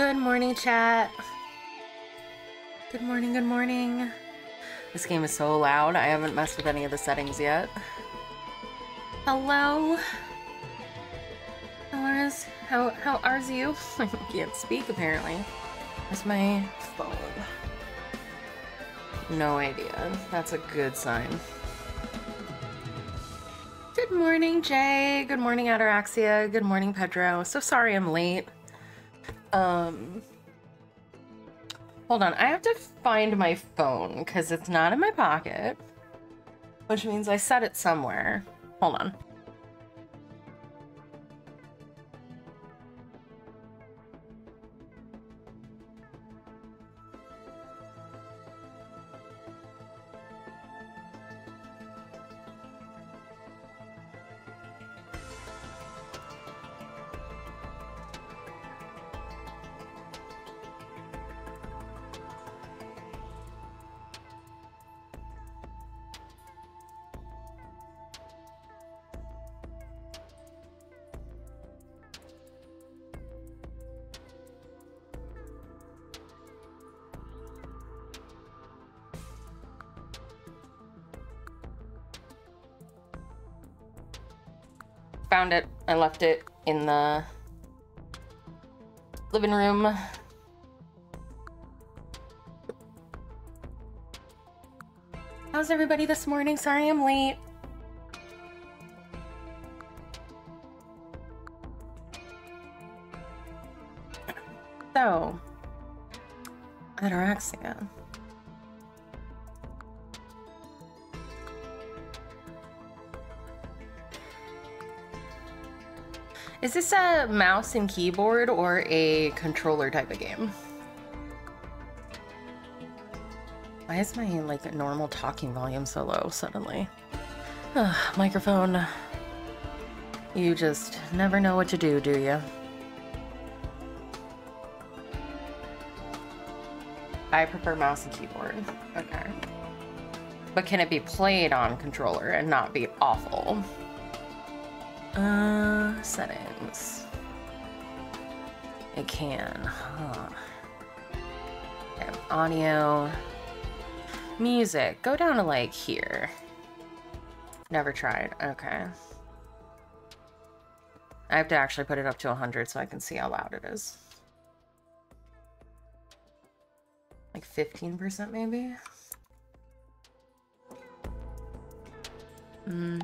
Good morning, chat. Good morning, good morning. This game is so loud. I haven't messed with any of the settings yet. Hello. How is how how are you? I can't speak apparently. Where's my phone? No idea. That's a good sign. Good morning, Jay. Good morning, Ataraxia. Good morning, Pedro. So sorry I'm late. Um, hold on. I have to find my phone because it's not in my pocket, which means I set it somewhere. Hold on. I left it in the living room. How's everybody this morning? Sorry I'm late. So, ataraxia. Is this a mouse and keyboard or a controller type of game? Why is my like normal talking volume so low suddenly? Ugh, microphone. You just never know what to do, do you? I prefer mouse and keyboard. Okay. But can it be played on controller and not be awful? Uh, settings. It can, huh? Okay, audio. Music. Go down to like here. Never tried. Okay. I have to actually put it up to 100 so I can see how loud it is. Like 15% maybe? Mm.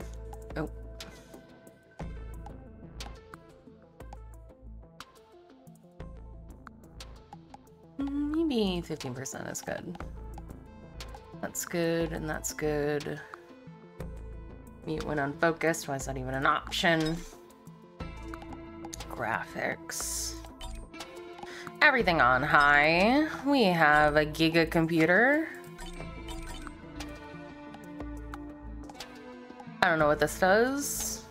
Maybe 15% is good. That's good, and that's good. Mute when unfocused. Why is that even an option? Graphics. Everything on high. We have a Giga computer. I don't know what this does.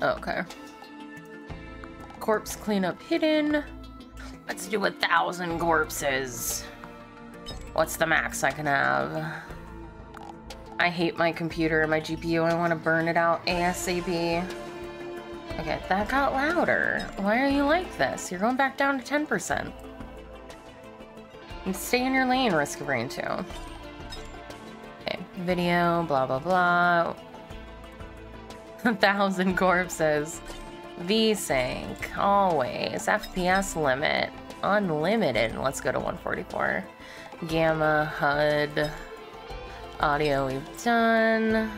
Okay. Corpse cleanup hidden. Let's do a thousand corpses. What's the max I can have? I hate my computer and my GPU. I want to burn it out ASAP. Okay, that got louder. Why are you like this? You're going back down to 10%. And stay in your lane, Risk of Rain 2. Okay, video, blah, blah, blah. A thousand corpses. VSync, always. FPS limit, unlimited. Let's go to 144. Gamma, HUD, audio we've done.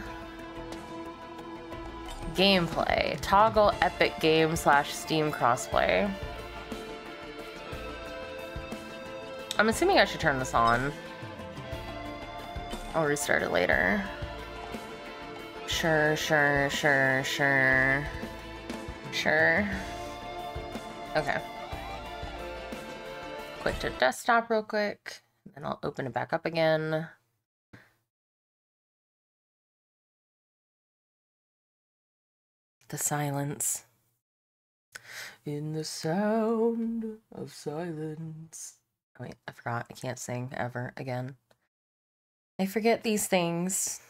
Gameplay, toggle Epic Game slash Steam crossplay. I'm assuming I should turn this on. I'll restart it later. Sure, sure, sure, sure. Sure. Okay. Quick to desktop real quick, and I'll open it back up again. The silence. In the sound of silence. Oh, wait, I forgot. I can't sing ever again. I forget these things.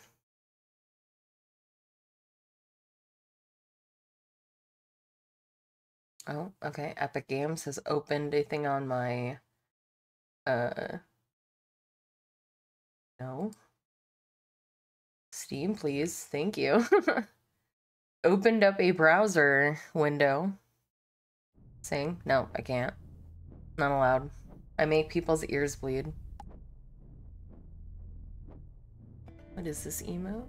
Oh, okay. Epic Games has opened a thing on my uh no. Steam, please. Thank you. Opened up a browser window. Saying, no, I can't. Not allowed. I make people's ears bleed. What is this emote?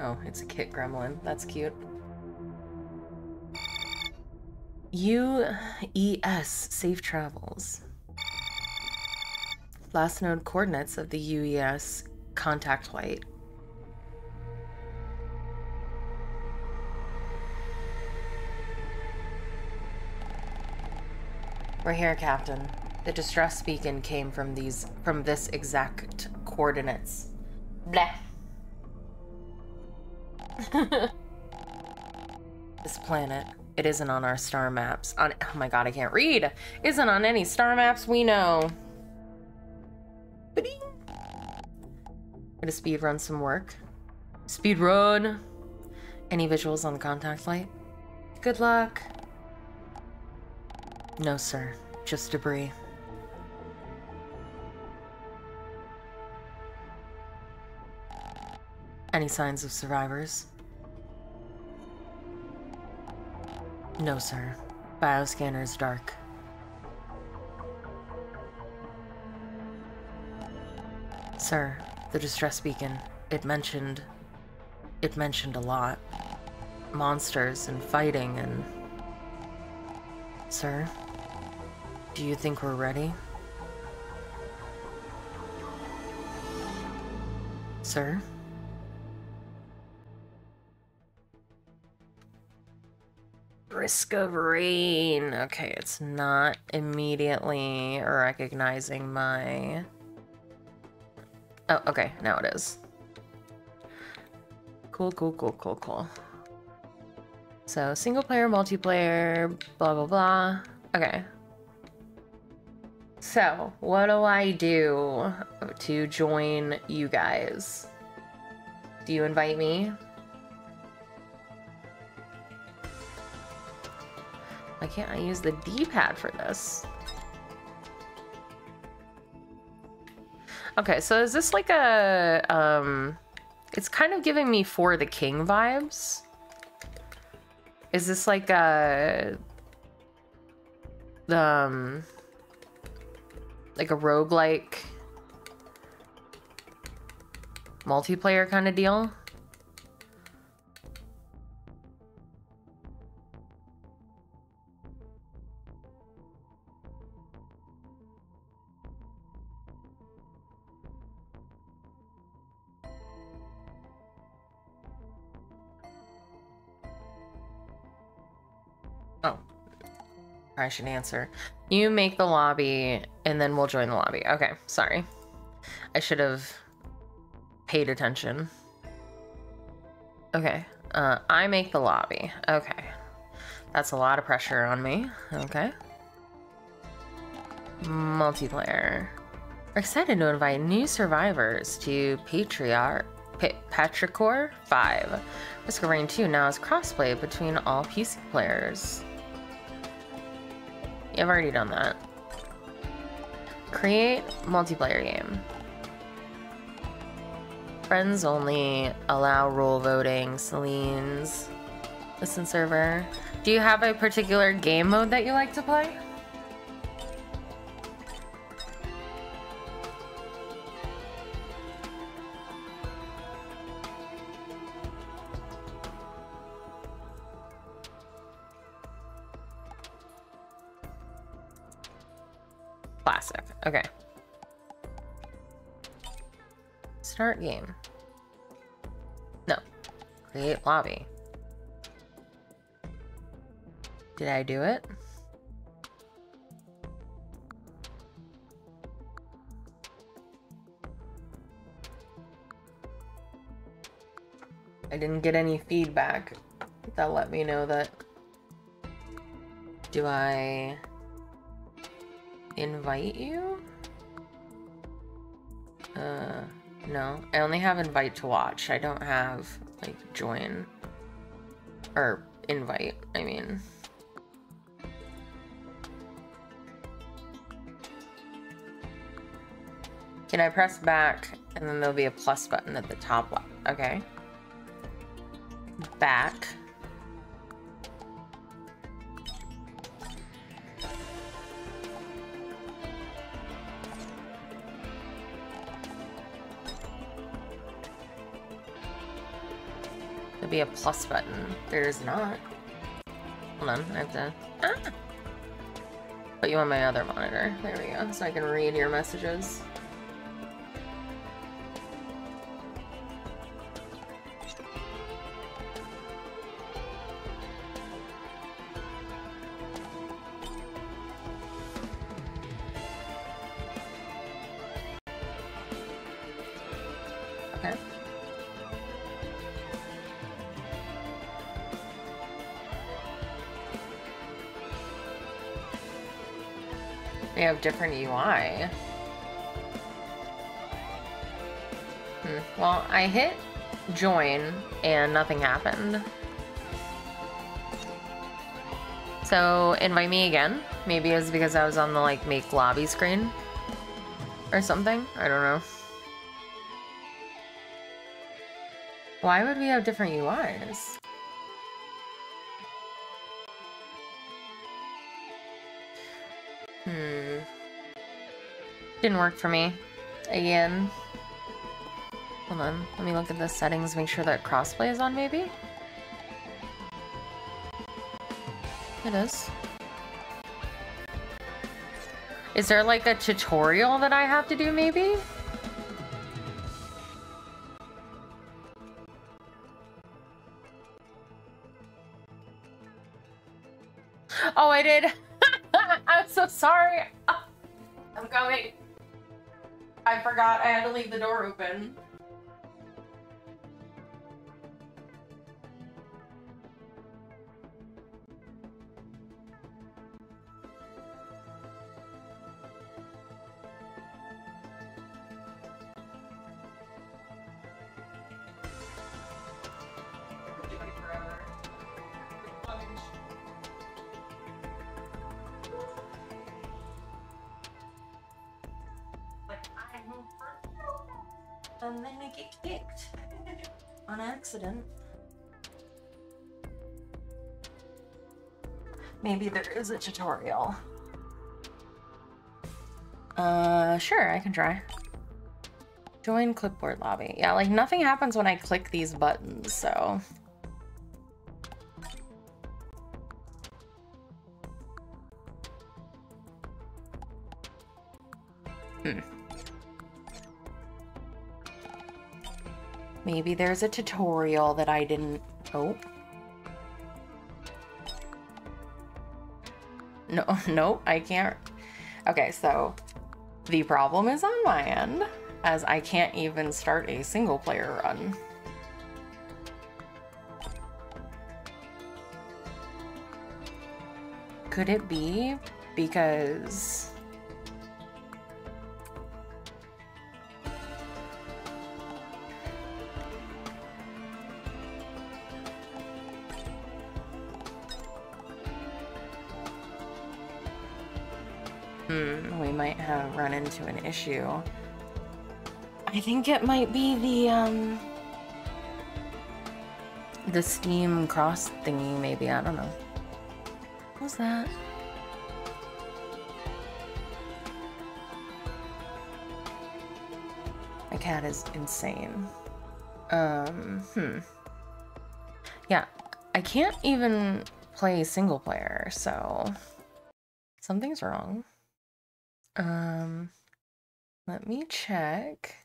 Oh, it's a kit gremlin. That's cute. UES Safe Travels. Last known coordinates of the UES contact light. We're here, Captain. The distress beacon came from these from this exact coordinates. Blah. this planet, it isn't on our star maps. On oh my god, I can't read. Isn't on any star maps we know. Gonna speed run some work. Speed run. Any visuals on the contact light? Good luck. No, sir. Just debris. Any signs of survivors? No, sir. Bioscanner is dark. Sir, the distress beacon, it mentioned... It mentioned a lot. Monsters and fighting and... Sir, do you think we're ready? Sir? Risk of rain. Okay, it's not immediately recognizing my... Oh, okay, now it is. Cool, cool, cool, cool, cool. So, single player, multiplayer, blah, blah, blah. Okay, so, what do I do to join you guys? Do you invite me? Why can't I use the D-pad for this? Okay, so is this like a, um, it's kind of giving me For the King vibes. Is this like a, um, like a roguelike multiplayer kind of deal. I should answer. You make the lobby and then we'll join the lobby. Okay, sorry. I should have paid attention. Okay, uh, I make the lobby. Okay. That's a lot of pressure on me. Okay. Multiplayer. We're excited to invite new survivors to Patriarch Petrichor 5. Risk of Rain 2 now is crossplay between all PC players. I've already done that. Create multiplayer game. Friends only, allow role voting, Celine's, listen server. Do you have a particular game mode that you like to play? Classic. Okay. Start game. No. Create lobby. Did I do it? I didn't get any feedback that let me know that. Do I invite you? Uh, no. I only have invite to watch. I don't have, like, join. Or invite, I mean. Can I press back and then there'll be a plus button at the top left? Okay. Back. Be a plus button. There's not. Hold on, I have to... Ah! Put you on my other monitor. There we go, so I can read your messages. Different UI. Hmm. Well, I hit join and nothing happened. So invite me again. Maybe it's because I was on the like make lobby screen or something. I don't know. Why would we have different UIs? Didn't work for me. Again. Hold on. Let me look at the settings, make sure that crossplay is on, maybe? It is. Is there like a tutorial that I have to do, maybe? Leave the door open. Maybe there is a tutorial. Uh, sure, I can try. Join clipboard lobby. Yeah, like nothing happens when I click these buttons, so. Hmm. Maybe there's a tutorial that I didn't... Oh. No, no, I can't. Okay, so the problem is on my end, as I can't even start a single player run. Could it be because... into an issue. I think it might be the, um... The Steam cross thingy, maybe, I don't know. What's that? My cat is insane. Um, hmm. Yeah, I can't even play single player, so something's wrong. Um, let me check.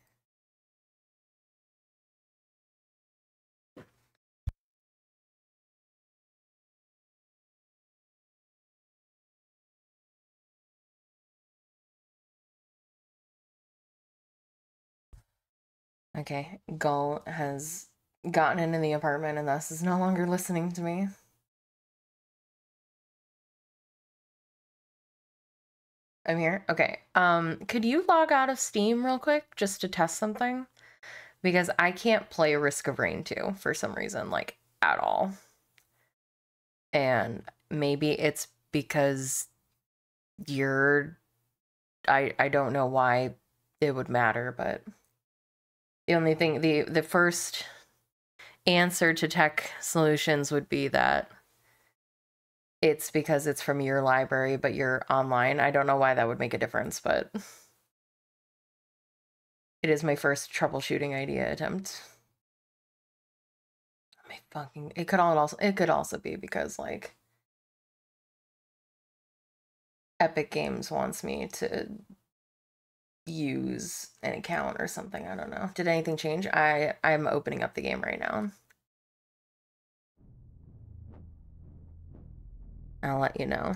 Okay, Gull has gotten into the apartment and thus is no longer listening to me. I'm here. Okay. Um, could you log out of Steam real quick just to test something? Because I can't play Risk of Rain 2 for some reason, like at all. And maybe it's because you're I I don't know why it would matter, but the only thing the the first answer to tech solutions would be that it's because it's from your library but you're online. I don't know why that would make a difference, but it is my first troubleshooting idea attempt. My fucking it could all also it could also be because like Epic Games wants me to use an account or something. I don't know. Did anything change? I I'm opening up the game right now. I'll let you know.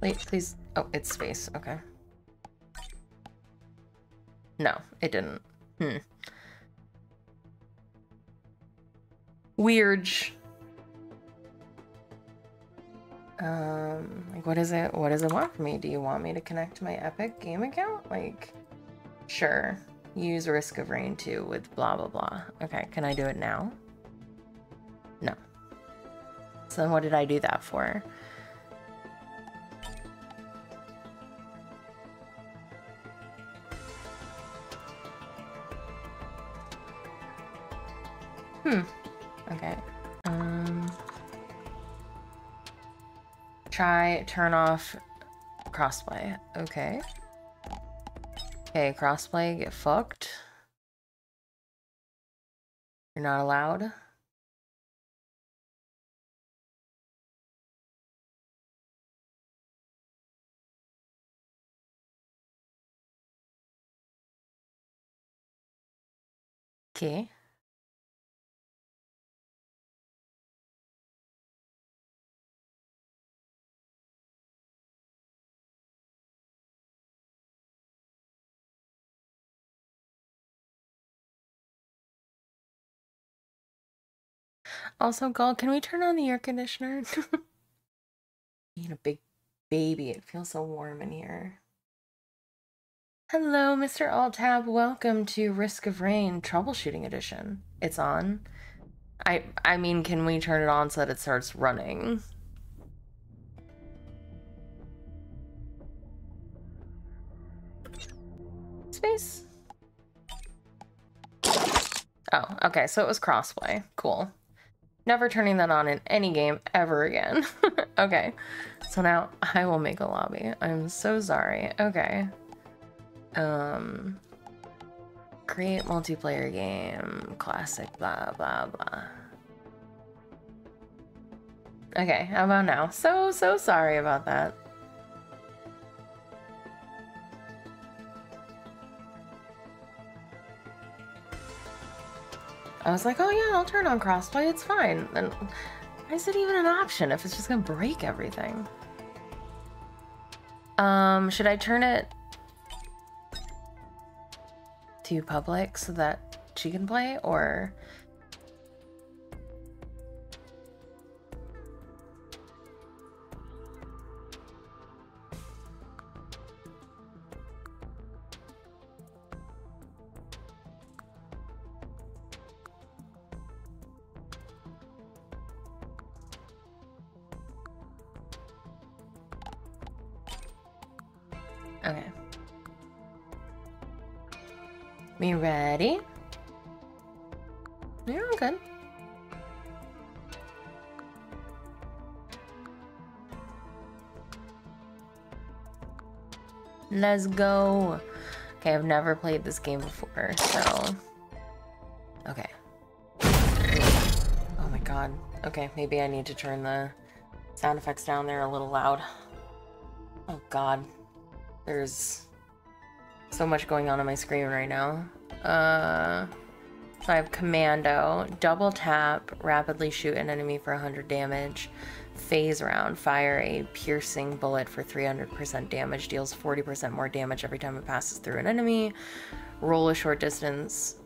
Wait, please. Oh, it's space. Okay. No, it didn't. Hmm. Weird. Um, like what is it? What does it want from me? Do you want me to connect to my Epic game account? Like, sure. Use Risk of Rain 2 with blah blah blah. Okay, can I do it now? No. So then what did I do that for? Hmm. Okay. Um. Try turn off crossplay. Okay. Okay, crossplay, get fucked. You're not allowed. Okay. Also, Gall, can we turn on the air conditioner? Being a big baby, it feels so warm in here. Hello, Mr. Altab. Welcome to Risk of Rain Troubleshooting Edition. It's on. I I mean, can we turn it on so that it starts running? Space. Oh, okay, so it was crossplay. Cool. Never turning that on in any game ever again. okay, so now I will make a lobby. I'm so sorry. Okay. Um, create multiplayer game, classic, blah, blah, blah. Okay, how about now? So, so sorry about that. I was like, oh yeah, I'll turn on crossplay, it's fine. And why is it even an option if it's just gonna break everything? Um, should I turn it to public so that she can play, or... Me ready? You're all good. Let's go. Okay, I've never played this game before, so... Okay. Oh my god. Okay, maybe I need to turn the sound effects down there a little loud. Oh god. There's so much going on on my screen right now. Uh, so I have Commando, double tap, rapidly shoot an enemy for 100 damage, phase round, fire a piercing bullet for 300% damage, deals 40% more damage every time it passes through an enemy, roll a short distance,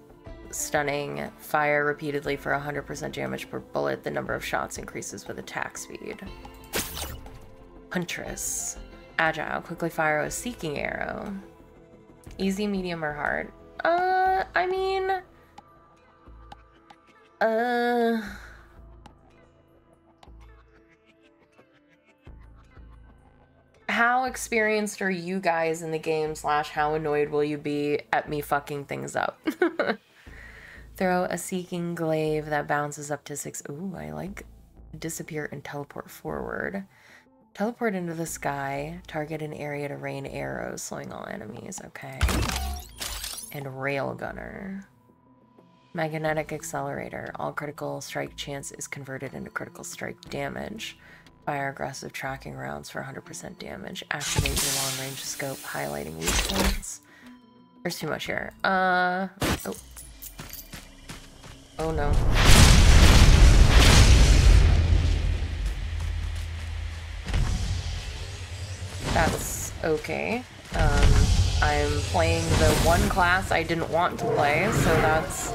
stunning, fire repeatedly for 100% damage per bullet, the number of shots increases with attack speed. Huntress. Agile, quickly fire a seeking arrow. Easy, medium, or hard? Uh, I mean... Uh... How experienced are you guys in the game slash how annoyed will you be at me fucking things up? Throw a seeking glaive that bounces up to six. Ooh, I like disappear and teleport forward. Teleport into the sky. Target an area to rain arrows, slowing all enemies. Okay. And railgunner. Magnetic accelerator. All critical strike chance is converted into critical strike damage. Fire aggressive tracking rounds for 100% damage. Activate your long range scope, highlighting weak points. There's too much here. Uh, oh. Oh no. That's okay. Um, I'm playing the one class I didn't want to play, so that's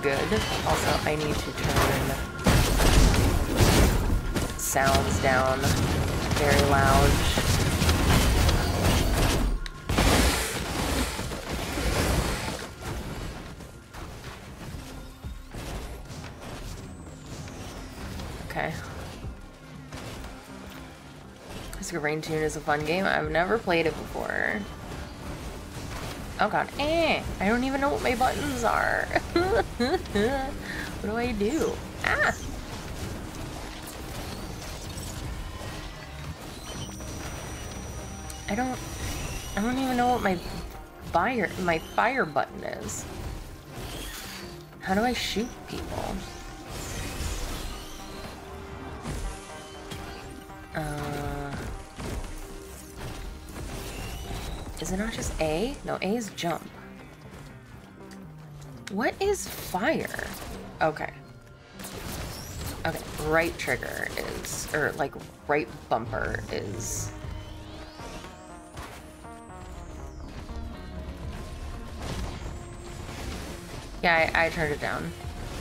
good. Also, I need to turn sounds down very loud. Okay. Risk Rain Tune is a fun game. I've never played it before. Oh god. Eh! I don't even know what my buttons are. what do I do? Ah! I don't... I don't even know what my fire, my fire button is. How do I shoot people? Uh... Is it not just A? No, A is jump. What is fire? Okay. Okay, right trigger is, or like right bumper is Yeah, I, I turned it down.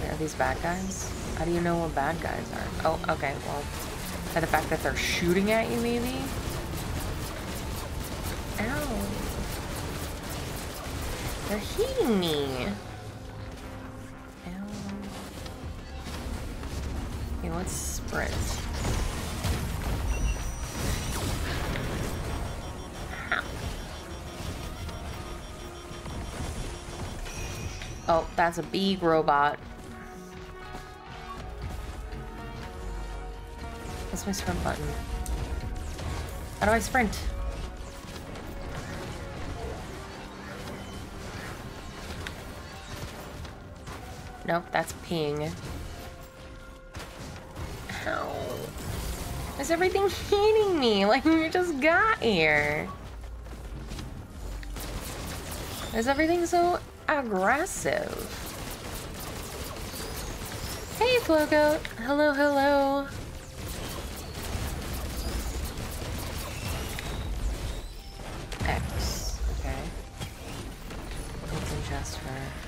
Are these bad guys? How do you know what bad guys are? Oh, okay, well, by the fact that they're shooting at you, maybe? Ow. They're hitting me. Ow. Okay, let's sprint. Ah. Oh, that's a big robot. What's my sprint button? How do I sprint? Nope, that's ping. Ow. Is everything hitting me? Like we just got here. Is everything so aggressive. Hey, Flogoat. Hello, hello. X. Okay. Open chest for...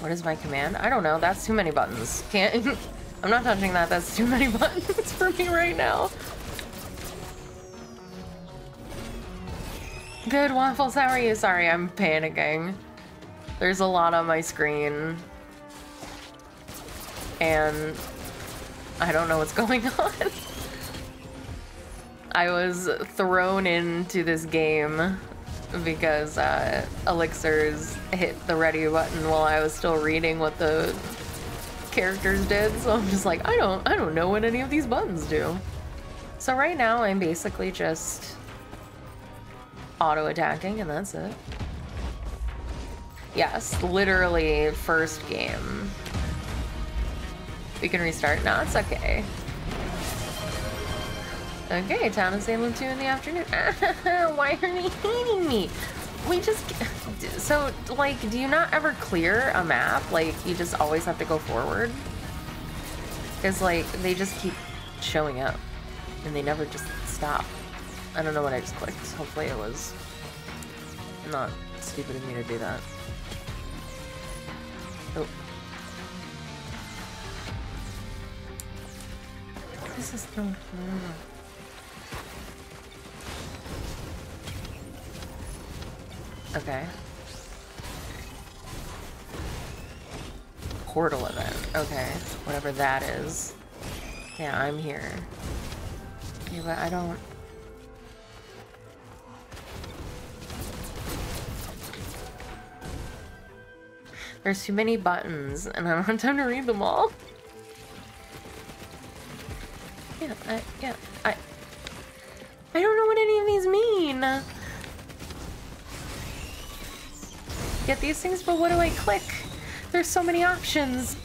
What is my command? I don't know. That's too many buttons. Can't... I'm not touching that. That's too many buttons for me right now. Good, Waffles, how are you? Sorry, I'm panicking. There's a lot on my screen. And I don't know what's going on. I was thrown into this game because uh, Elixirs hit the ready button while I was still reading what the characters did. So I'm just like, I don't, I don't know what any of these buttons do. So right now I'm basically just auto-attacking, and that's it. Yes, literally first game. We can restart. No, it's okay. Okay, Town of Salem 2 in the afternoon. Why are you hating me? We just... So, like, do you not ever clear a map? Like, you just always have to go forward? Because, like, they just keep showing up. And they never just stop. I don't know what I just clicked. Hopefully it was not stupid of me to do that. Oh. This is no... Okay. Portal event. Okay. Whatever that is. Yeah, I'm here. Okay, but I don't... There's too many buttons, and I don't have time to read them all. Yeah, I, yeah, I... I don't know what any of these mean! Get these things, but what do I click? There's so many options.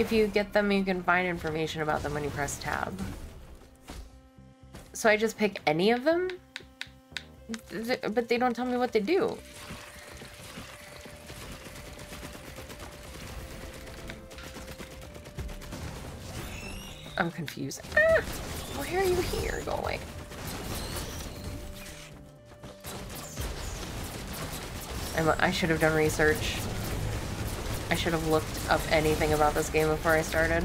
If you get them, you can find information about them when you press tab. So I just pick any of them? But they don't tell me what they do. I'm confused. Ah! Why are you here? Go away. I'm, I should have done research. I should have looked up anything about this game before I started.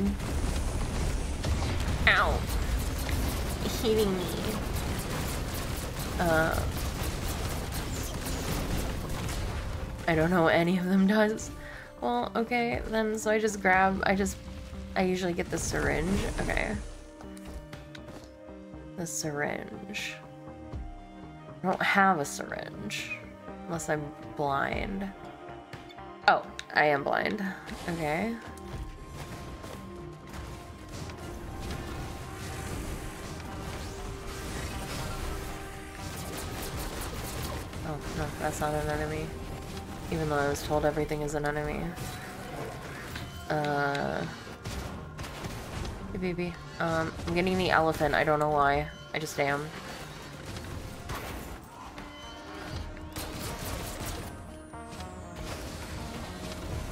Ow. Hitting me. Uh, I don't know what any of them does. Well, okay, then so I just grab, I just, I usually get the syringe. Okay. The syringe. I don't have a syringe. Unless I'm blind. Oh, I am blind. Okay. Oh, no, that's not an enemy. Even though I was told everything is an enemy. Uh... Baby. Um, I'm getting the elephant. I don't know why. I just am.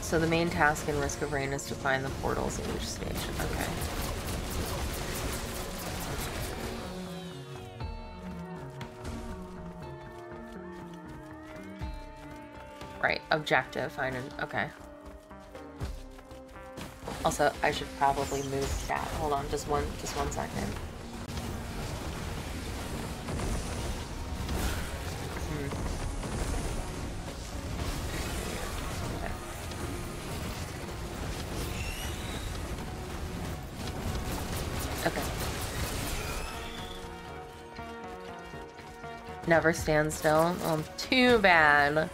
So the main task in Risk of Rain is to find the portals at each station. Okay. Right, objective, an, okay. Also, I should probably move chat. Hold on, just one, just one second. Hmm. never stand still. Well, too bad.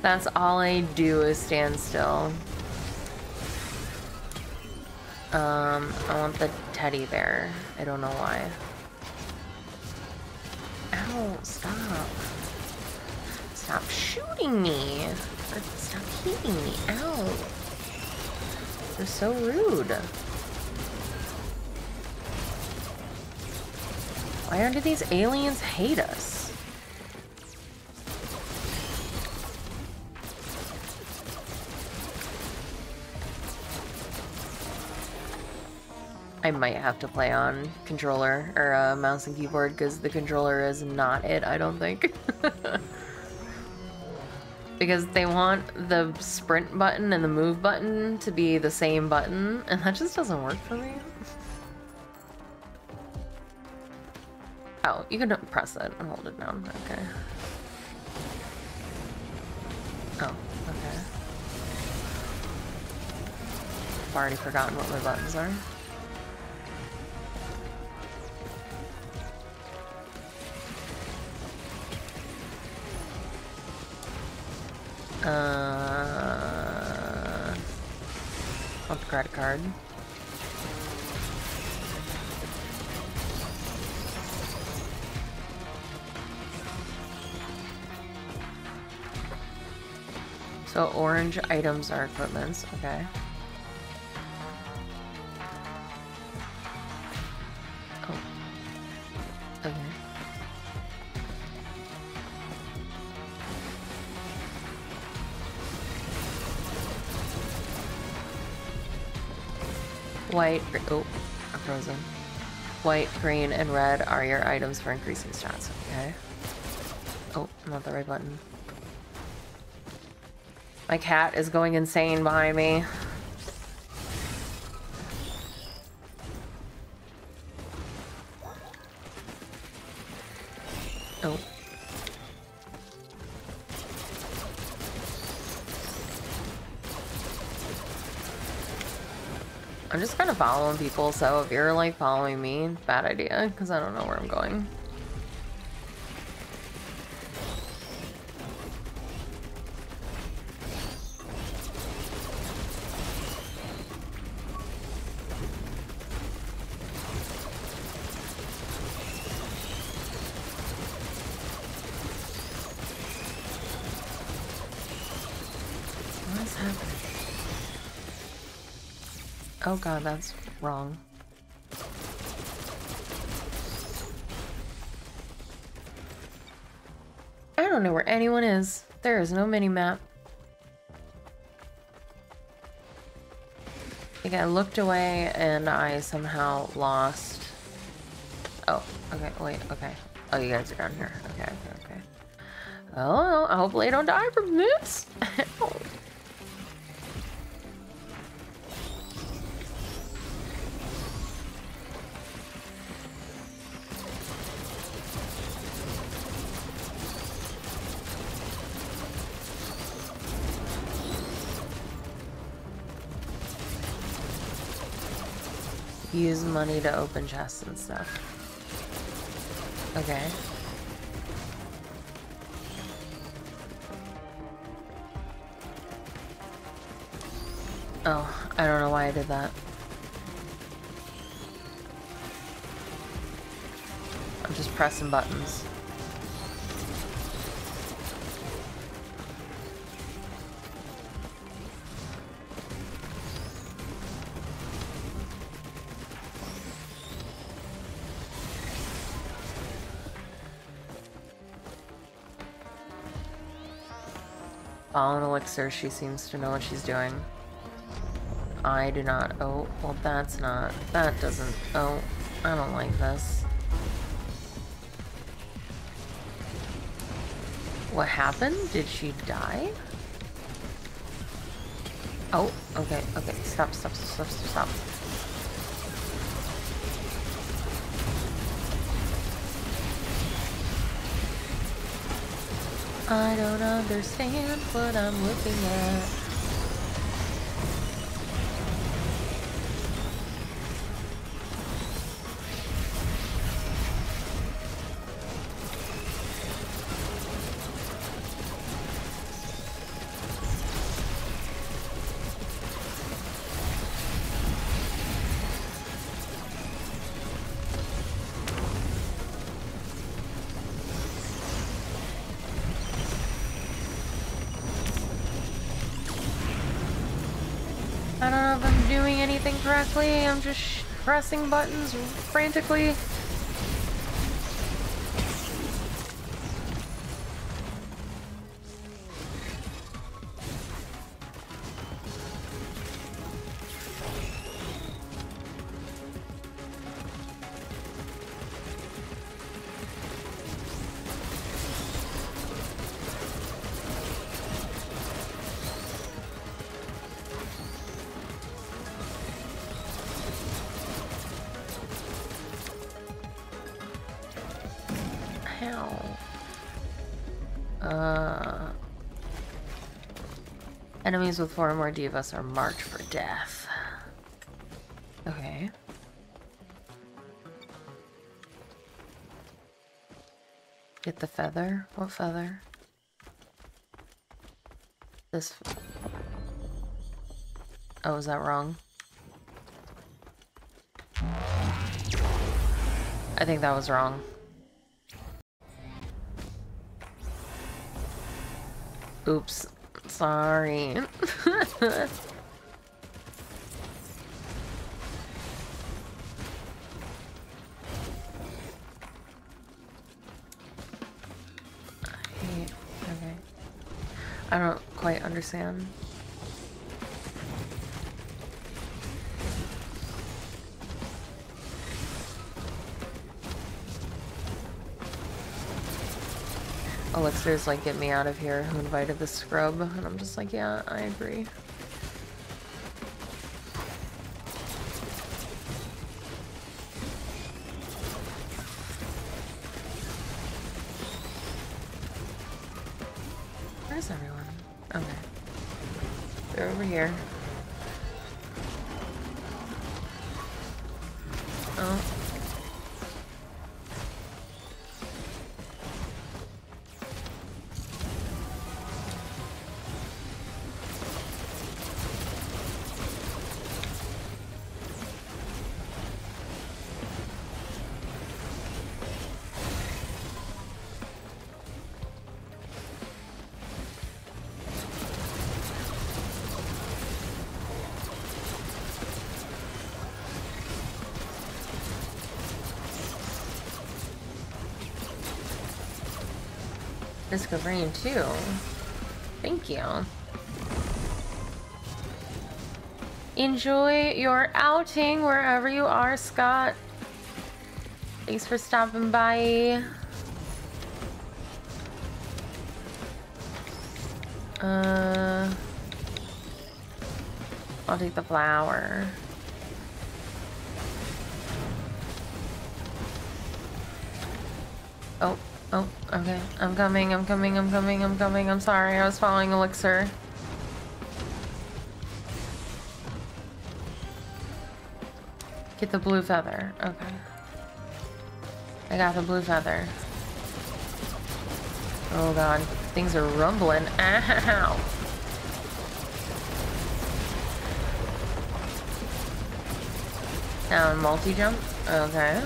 That's all I do is stand still. Um, I want the teddy bear. I don't know why. Ow, stop. Stop shooting me. Stop hitting me. Ow. You're so rude. Why do these aliens hate us? I might have to play on controller or uh, mouse and keyboard because the controller is not it, I don't think. because they want the sprint button and the move button to be the same button, and that just doesn't work for me. Oh, you can press it and hold it down. Okay. Oh, okay. I've already forgotten what my buttons are. Uh, want the credit card. So orange items are equipments, okay. White, oh, I'm frozen. White, green, and red are your items for increasing stats, okay? Oh, not the right button. My cat is going insane behind me. I'm just kind of following people, so if you're like following me, bad idea, because I don't know where I'm going. Oh god, that's wrong. I don't know where anyone is. There is no mini-map. I think I looked away and I somehow lost... Oh, okay, wait, okay. Oh, you guys are down here. Okay, okay, okay. Oh, hopefully I don't die from this. Oh. Use money to open chests and stuff. Okay. Oh, I don't know why I did that. I'm just pressing buttons. Fallen Elixir, she seems to know what she's doing. I do not. Oh, well that's not. That doesn't. Oh, I don't like this. What happened? Did she die? Oh, okay, okay. Stop, stop, stop, stop, stop. I don't understand what I'm looking at. I'm just pressing buttons frantically. Enemies with four or more debuffs are marked for death. Okay. Get the feather? What feather? This... Oh, is that wrong? I think that was wrong. Oops. Sorry. okay. I don't quite understand. Elixirs like get me out of here who invited the scrub. And I'm just like yeah I agree Of rain too. Thank you. Enjoy your outing wherever you are, Scott. Thanks for stopping by. Uh, I'll take the flower. Okay. I'm coming, I'm coming, I'm coming, I'm coming. I'm sorry, I was following Elixir. Get the blue feather. Okay. I got the blue feather. Oh god. Things are rumbling. Ow! Now multi-jump? Okay.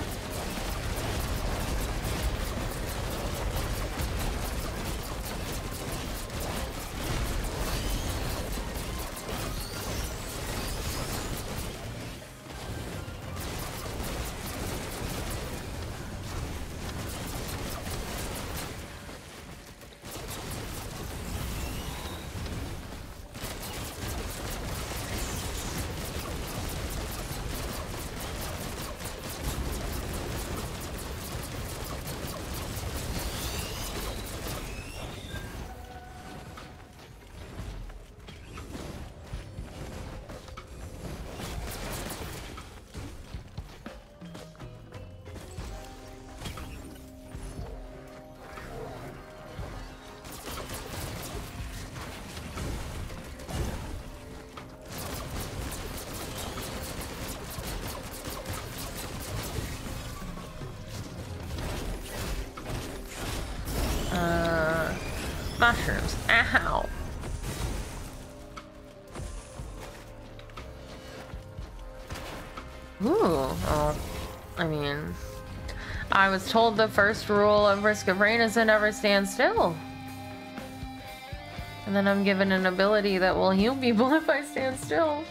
Was told the first rule of Risk of Rain is to never stand still. And then I'm given an ability that will heal people if I stand still.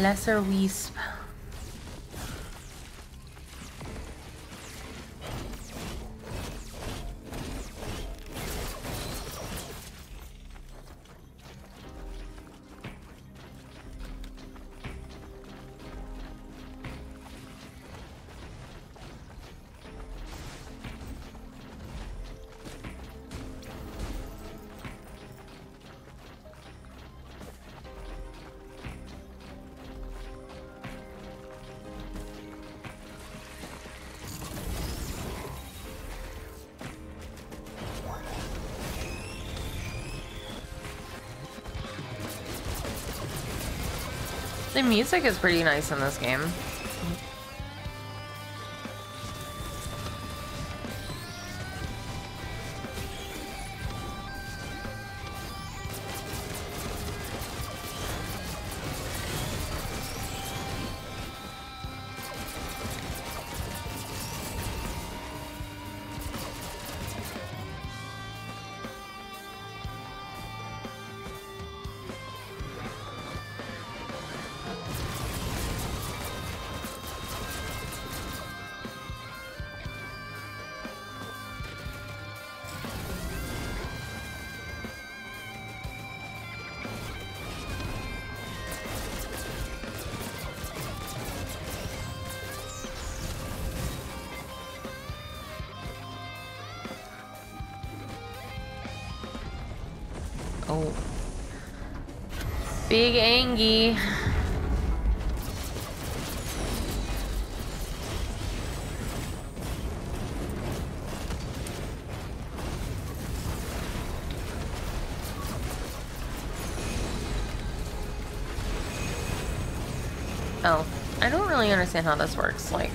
Lesser Wisp. The music is pretty nice in this game. Big Angie. Oh, I don't really understand how this works. Like,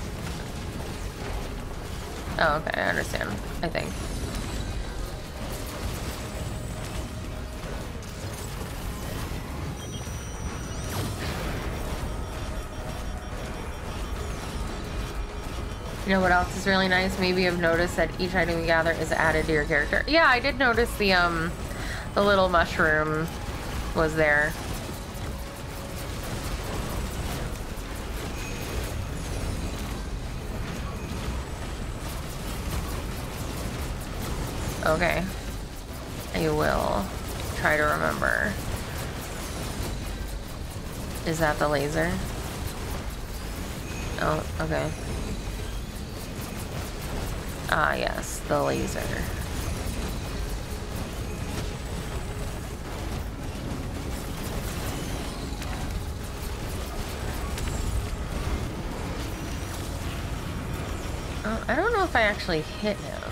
oh, okay, I understand. I think. You know what else is really nice? Maybe you've noticed that each item you gather is added to your character. Yeah, I did notice the um the little mushroom was there. Okay. I will try to remember. Is that the laser? Oh, okay. Ah, yes, the laser. Oh, I don't know if I actually hit him.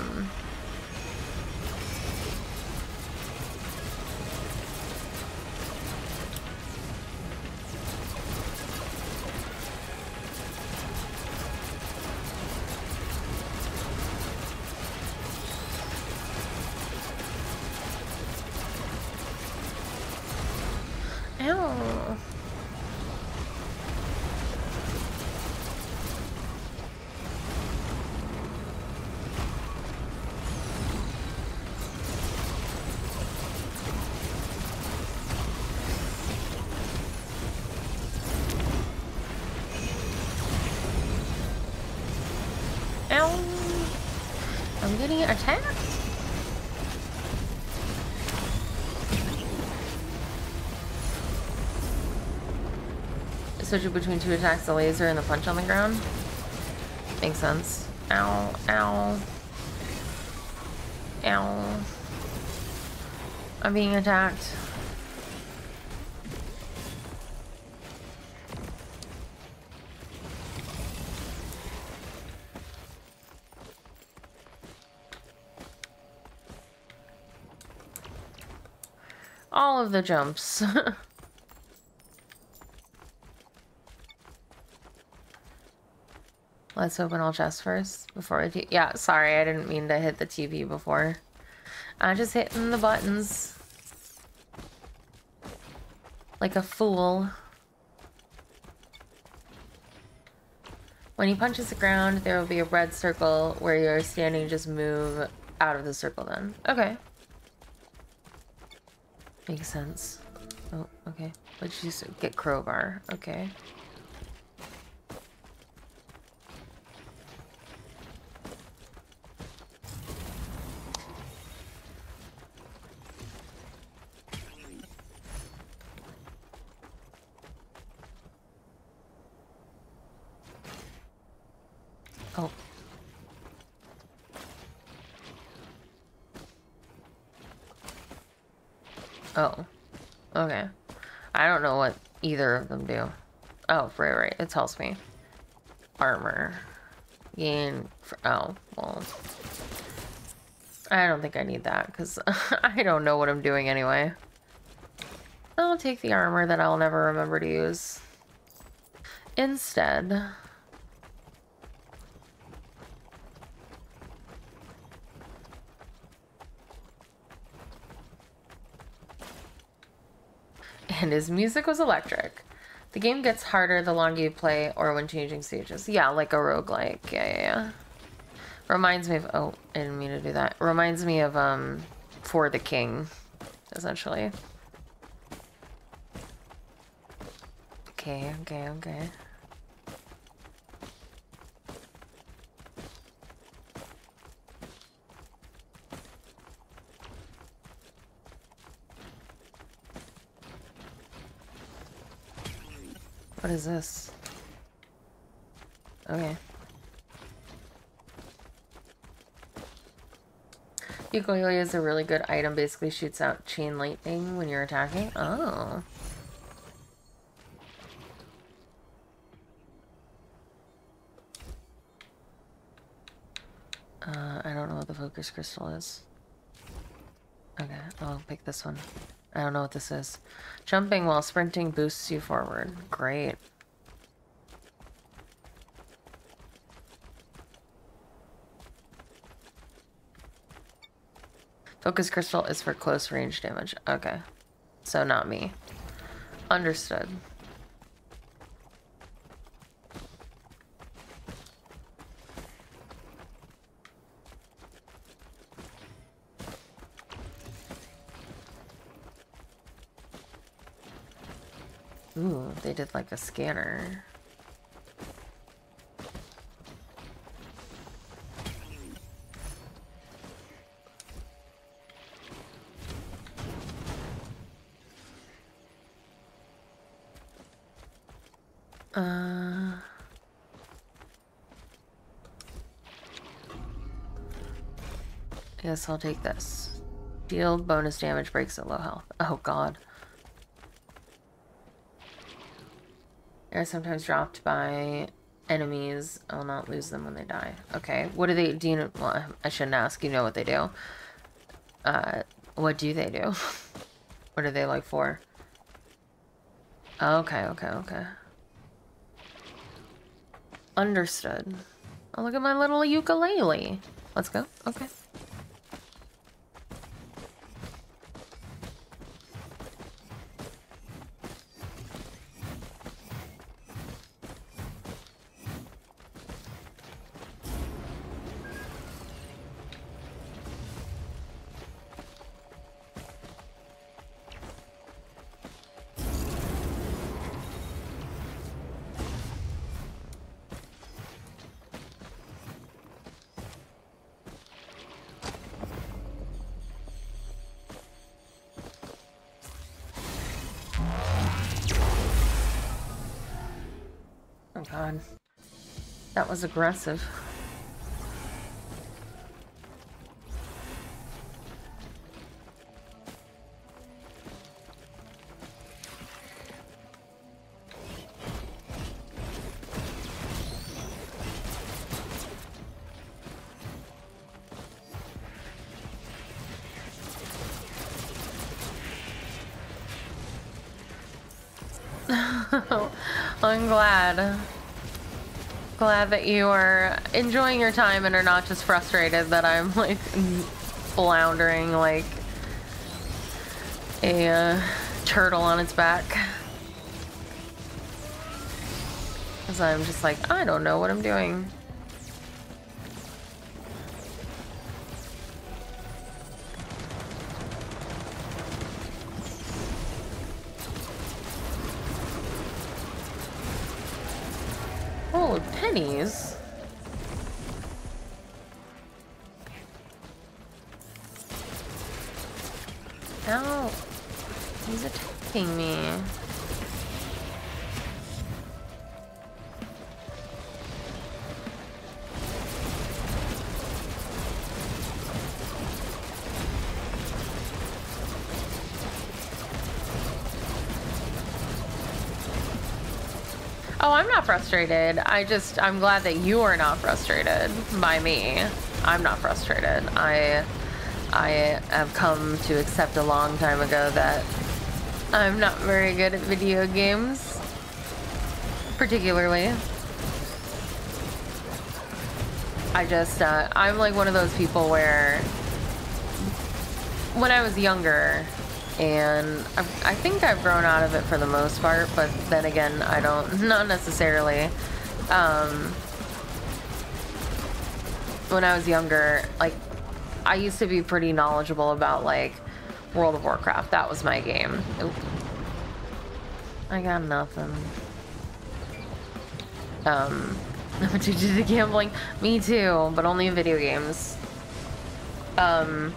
Ow. Ow. I'm getting attacked. Switch it between two attacks, the laser and the punch on the ground. Makes sense. Ow, ow. Ow. I'm being attacked. All of the jumps. Let's open all chests first before do. Yeah, sorry, I didn't mean to hit the TV before. I'm just hitting the buttons. Like a fool. When he punches the ground, there will be a red circle where you're standing. Just move out of the circle then. Okay. Makes sense. Oh, okay. Let's just get crowbar. Okay. Oh. Oh. Okay. I don't know what either of them do. Oh, right, right. It tells me. Armor. Gain. For, oh, well. I don't think I need that because I don't know what I'm doing anyway. I'll take the armor that I'll never remember to use. Instead. And his music was electric. The game gets harder the longer you play or when changing stages. Yeah, like a roguelike. Yeah, yeah, yeah. Reminds me of... Oh, I didn't mean to do that. Reminds me of, um, For the King, essentially. Okay, okay, okay. What is this? Okay. Ukulele is a really good item. Basically shoots out chain lightning when you're attacking. Oh. Uh, I don't know what the focus crystal is. Okay, I'll pick this one. I don't know what this is. Jumping while sprinting boosts you forward. Great. Focus crystal is for close range damage. Okay. So not me. Understood. Ooh, they did like a scanner. Uh... Guess I'll take this. Deal bonus damage breaks at low health. Oh god. They're sometimes dropped by enemies. I'll not lose them when they die. Okay. What do they do? You know, well, I shouldn't ask. You know what they do. Uh, what do they do? what are they like for? Okay, okay, okay. Understood. Oh, look at my little ukulele. Let's go. Okay. Was aggressive. That you are enjoying your time and are not just frustrated that I'm like floundering like a uh, turtle on its back. Because I'm just like, I don't know what I'm doing. Frustrated. I just, I'm glad that you are not frustrated by me. I'm not frustrated. I, I have come to accept a long time ago that I'm not very good at video games. Particularly. I just, uh, I'm like one of those people where when I was younger, and I've, I think I've grown out of it for the most part, but then again, I don't, not necessarily. Um, when I was younger, like, I used to be pretty knowledgeable about, like, World of Warcraft. That was my game. Oop. I got nothing. Um, I'm addicted to gambling. Me too, but only in video games. Um,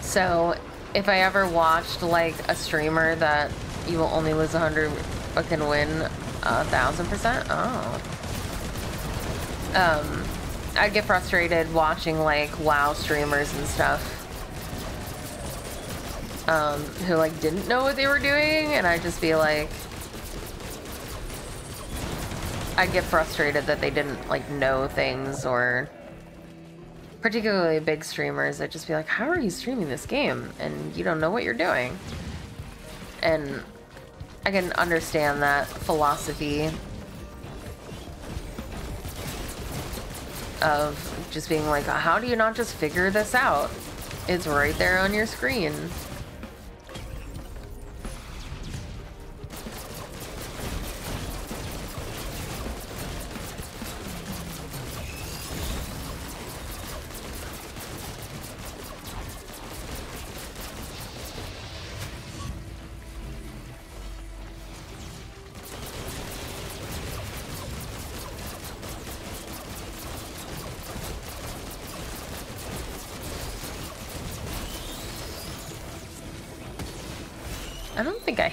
so if I ever watched like a streamer that you will only lose a hundred but can win a thousand percent, oh. Um, I get frustrated watching like WoW streamers and stuff. Um, who like didn't know what they were doing and I just be like I get frustrated that they didn't like know things or particularly big streamers that just be like, how are you streaming this game? And you don't know what you're doing. And I can understand that philosophy of just being like, how do you not just figure this out? It's right there on your screen.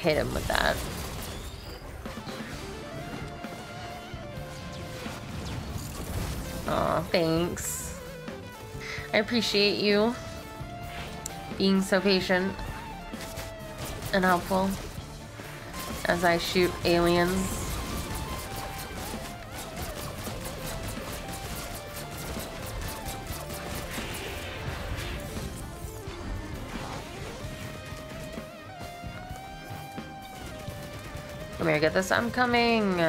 Hit him with that. Aw, thanks. I appreciate you being so patient and helpful as I shoot aliens. Come here, get this. I'm coming.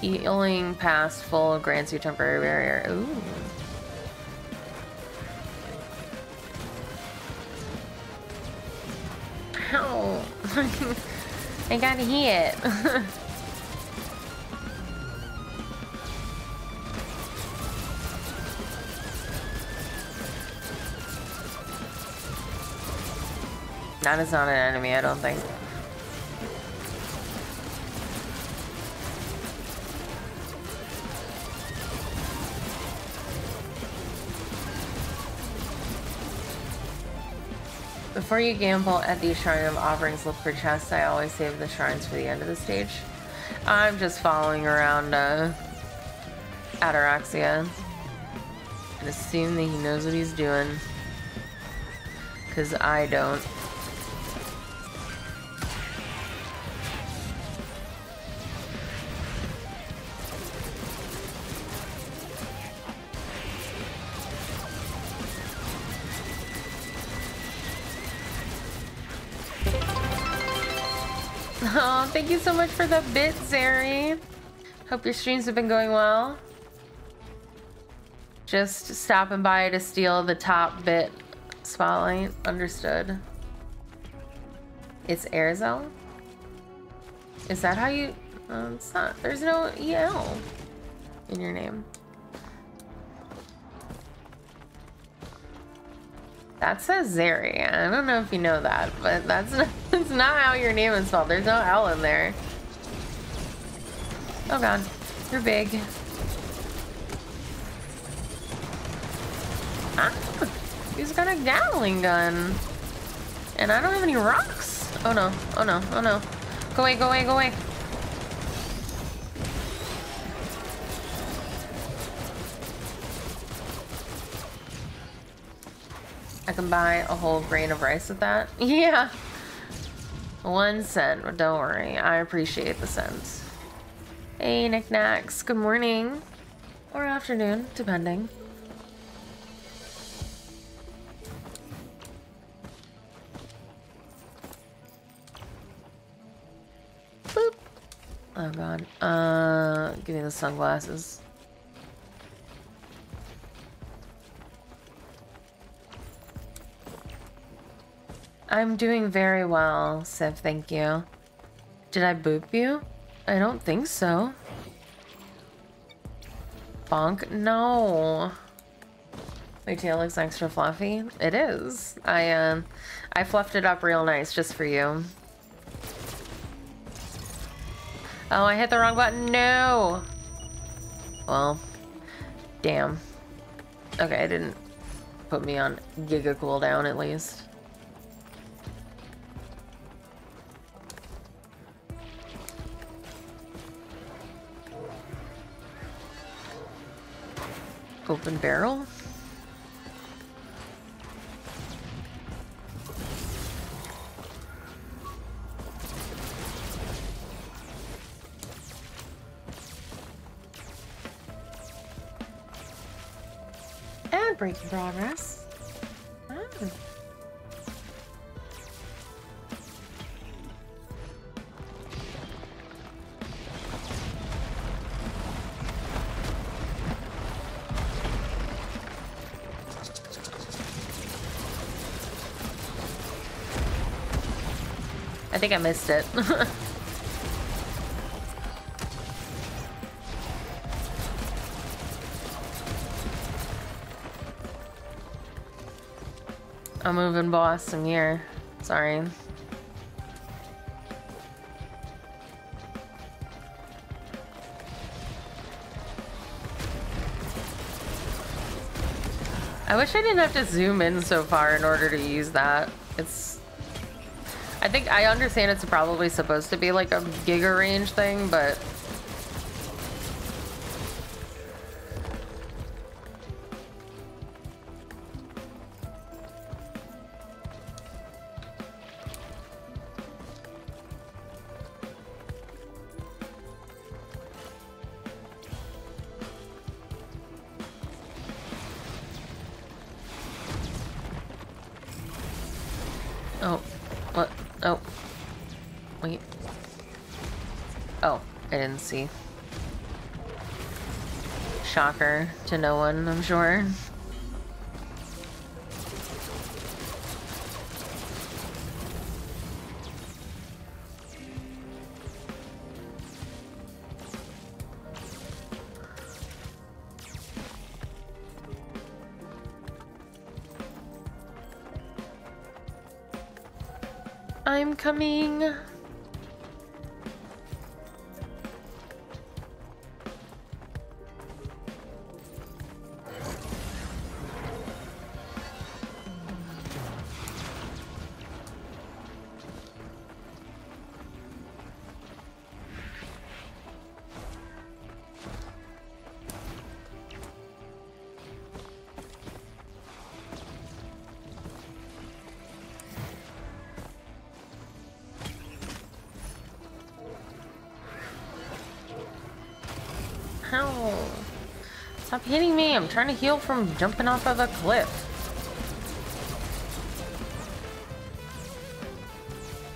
Healing past full grants you temporary barrier. Ooh. I got hit. That is not an enemy, I don't think. Before you gamble at the Shrine of Offerings, look for chests. I always save the shrines for the end of the stage. I'm just following around uh, Ataraxia and assume that he knows what he's doing. Because I don't. Thank you so much for the bit, Zary. Hope your streams have been going well. Just stopping by to steal the top bit spotlight. Understood. It's Airzone? Is that how you... Uh, it's not. There's no EL in your name. That says Zeri. I don't know if you know that, but that's not, that's not how your name is spelled. There's no L in there. Oh god. You're big. Ah! He's got a Gatling gun. And I don't have any rocks. Oh no. Oh no. Oh no. Go away, go away, go away. I can buy a whole grain of rice with that. Yeah. One cent. Don't worry. I appreciate the cents. Hey, knickknacks. Good morning. Or afternoon, depending. Boop. Oh god. Uh, give me the sunglasses. I'm doing very well, Siv, thank you. Did I boop you? I don't think so. Bonk? No. My tail looks extra fluffy. It is. I, uh, I fluffed it up real nice just for you. Oh, I hit the wrong button. No! Well, damn. Okay, I didn't put me on Giga cooldown at least. open barrel. And breaking progress. Oh. Think I missed it. I'm moving boss in here. Sorry. I wish I didn't have to zoom in so far in order to use that. It's... I think I understand it's probably supposed to be like a giga range thing, but see. Shocker to no one, I'm sure. I'm coming. Trying to heal from jumping off of a cliff.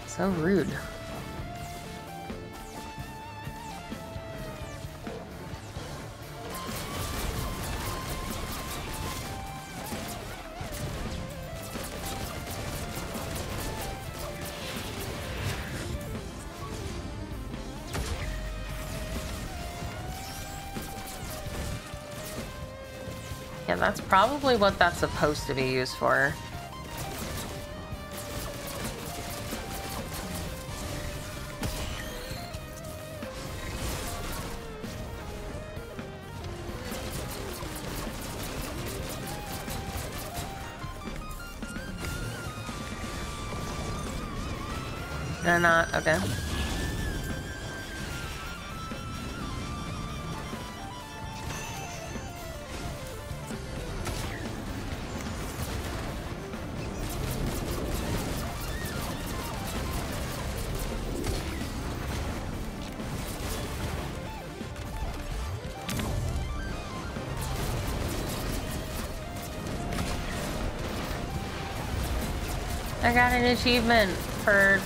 So rude. That's probably what that's supposed to be used for. They're not, okay. I got an achievement for...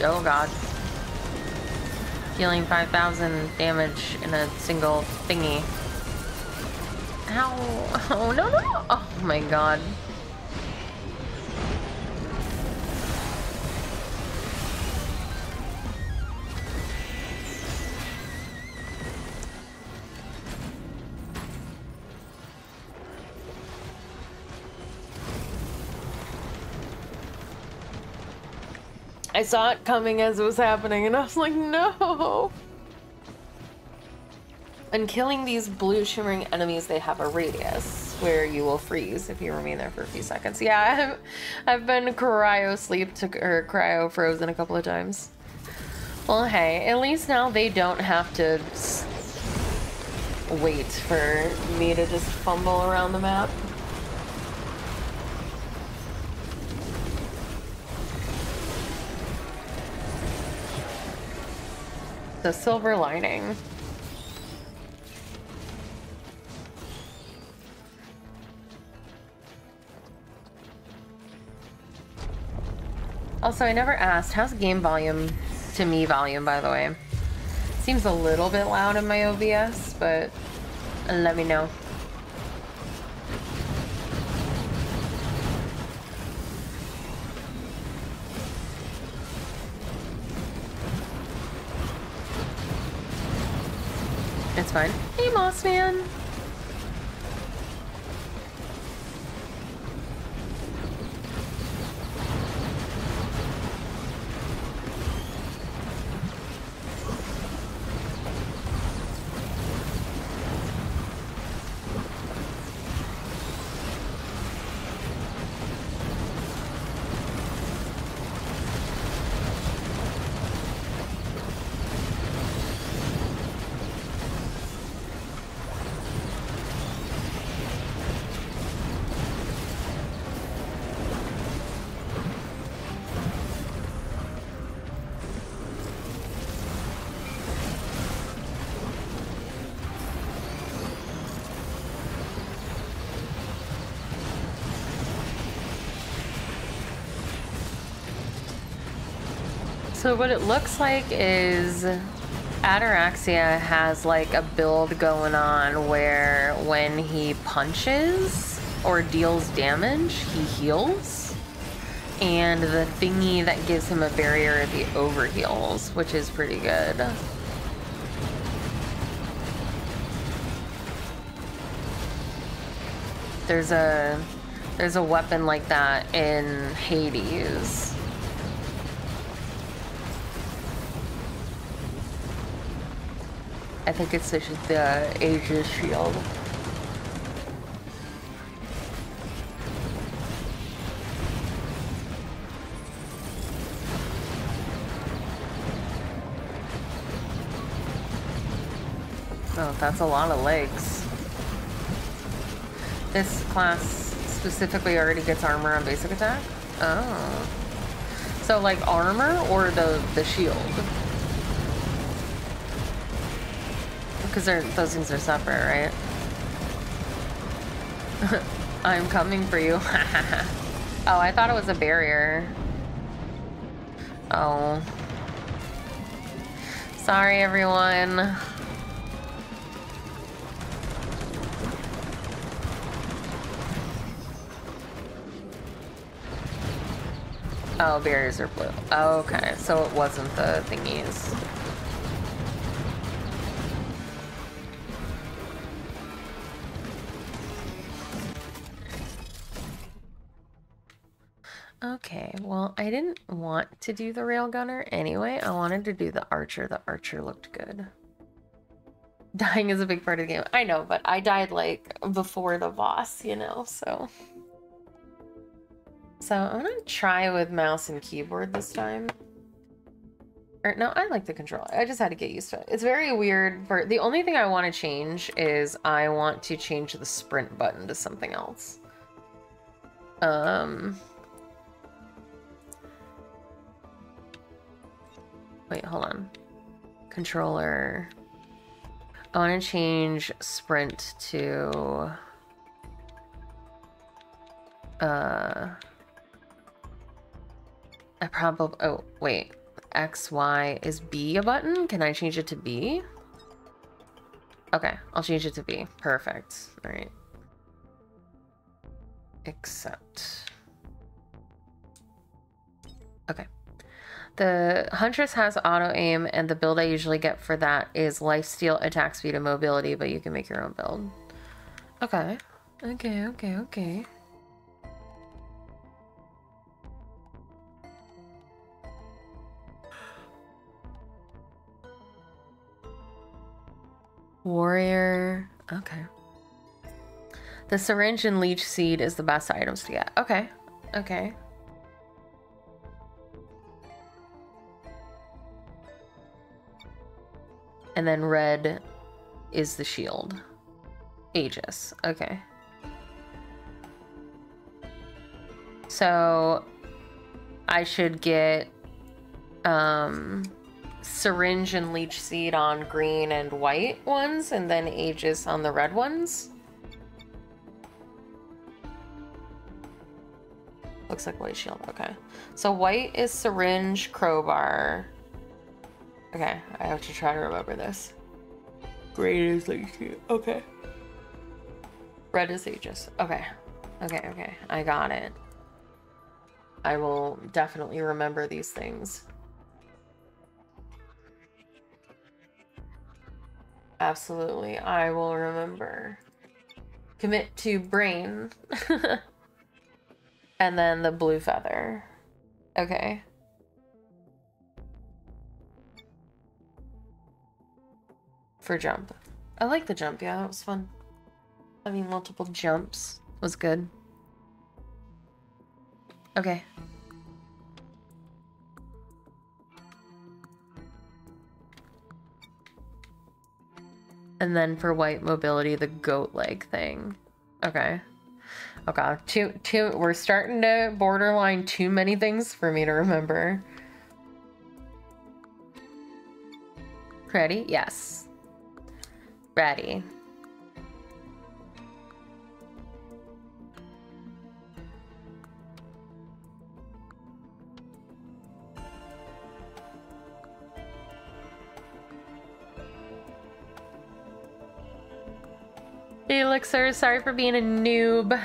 Oh god. Dealing 5,000 damage in a single thingy. Ow. Oh, no, no. Oh my god. I saw it coming as it was happening, and I was like, no! And killing these blue shimmering enemies, they have a radius where you will freeze if you remain there for a few seconds. Yeah, I've, I've been cryo sleep to, or cryo frozen a couple of times. Well, hey, at least now they don't have to wait for me to just fumble around the map. the silver lining. Also, I never asked, how's game volume to me volume, by the way? Seems a little bit loud in my OBS, but let me know. Man. So what it looks like is Ataraxia has like a build going on where when he punches or deals damage, he heals. And the thingy that gives him a barrier, the overheals, which is pretty good. There's a there's a weapon like that in Hades. Think it's the, Aegis shield. Oh, that's a lot of legs. This class specifically already gets armor on basic attack? Oh. So like armor or the, the shield? Because those things are separate, right? I'm coming for you. oh, I thought it was a barrier. Oh. Sorry, everyone. Oh, barriers are blue. Okay, so it wasn't the thingies. Well, I didn't want to do the railgunner anyway. I wanted to do the archer. The archer looked good. Dying is a big part of the game. I know, but I died, like, before the boss, you know, so... So, I'm gonna try with mouse and keyboard this time. Or, no, I like the controller. I just had to get used to it. It's very weird. For The only thing I want to change is I want to change the sprint button to something else. Um... Wait, hold on. Controller. I want to change sprint to... Uh... I probably... Oh, wait. X, Y. Is B a button? Can I change it to B? Okay, I'll change it to B. Perfect. All right. Accept. Okay. The Huntress has auto aim, and the build I usually get for that is lifesteal, attack speed, and mobility, but you can make your own build. Okay. Okay, okay, okay. Warrior. Okay. The syringe and leech seed is the best items to get. Okay. Okay. And then red is the shield. Aegis. Okay. So I should get um, syringe and leech seed on green and white ones, and then Aegis on the red ones. Looks like white shield. Okay. So white is syringe, crowbar. Okay, I have to try to remember this. Green is like okay. Red is Aegis. Okay. Okay, okay. I got it. I will definitely remember these things. Absolutely, I will remember. Commit to brain. and then the blue feather. Okay. For jump. I like the jump, yeah, that was fun. Having multiple jumps was good. Okay. And then for white mobility, the goat leg thing. Okay. Oh okay. Too, too, we're starting to borderline too many things for me to remember. Ready? Yes. Ready. Elixir, sorry for being a noob.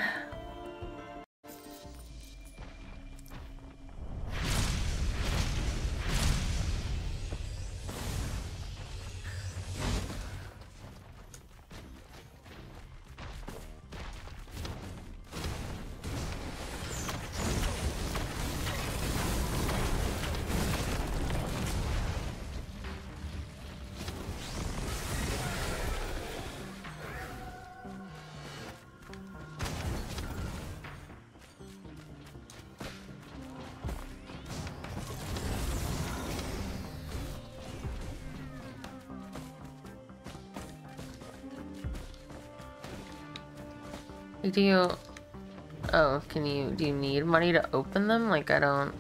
Do you... Oh, can you... Do you need money to open them? Like, I don't...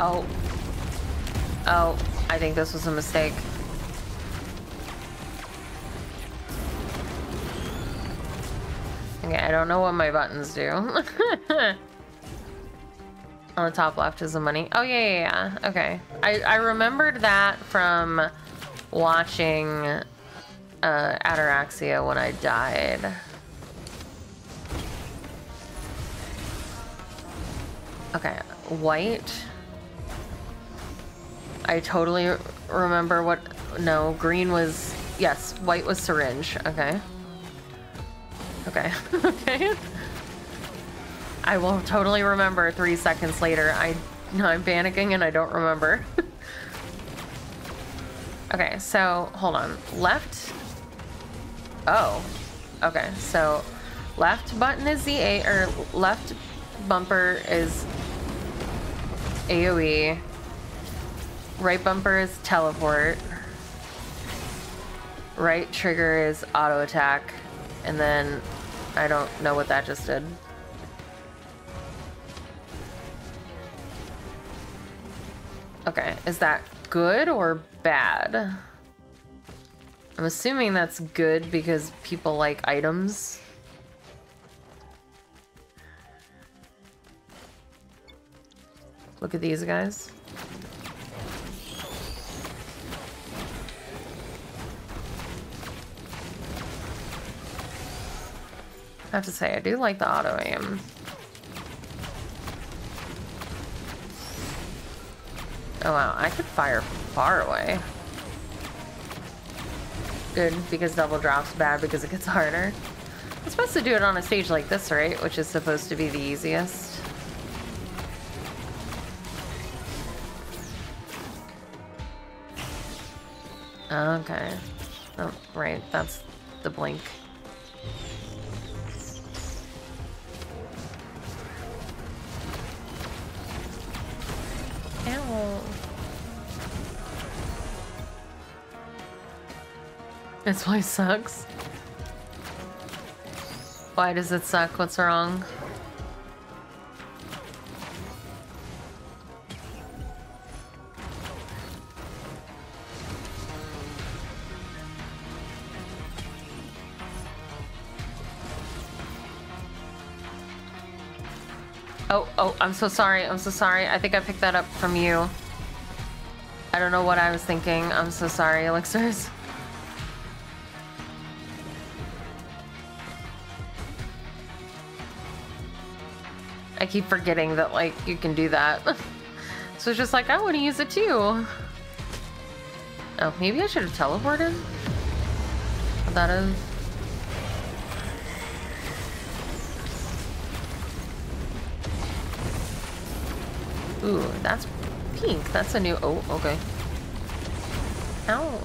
Oh. Oh, I think this was a mistake. Okay, I don't know what my buttons do. On the top left is the money. Oh, yeah, yeah, yeah. Okay. I, I remembered that from watching uh, Ataraxia when I died. Okay, white. I totally remember what... No, green was... Yes, white was syringe. Okay. Okay. okay. I will totally remember three seconds later. I I'm panicking and I don't remember. okay, so hold on. Left. Oh. Okay, so left button is the A or left bumper is AoE. Right bumper is teleport. Right trigger is auto attack. And then I don't know what that just did. Okay, is that good or bad? I'm assuming that's good because people like items. Look at these guys. I have to say, I do like the auto aim. Oh wow, I could fire far away. Good, because double drop's bad because it gets harder. I'm supposed to do it on a stage like this, right? Which is supposed to be the easiest. Okay. Oh, right, that's the blink. Ow. This place sucks. Why does it suck? What's wrong? Oh, oh, I'm so sorry. I'm so sorry. I think I picked that up from you. I don't know what I was thinking. I'm so sorry, Elixirs. I keep forgetting that, like, you can do that. so it's just like, I want to use it too. Oh, maybe I should have teleported? What that is? Ooh, that's pink. That's a new... Oh, okay. Ow.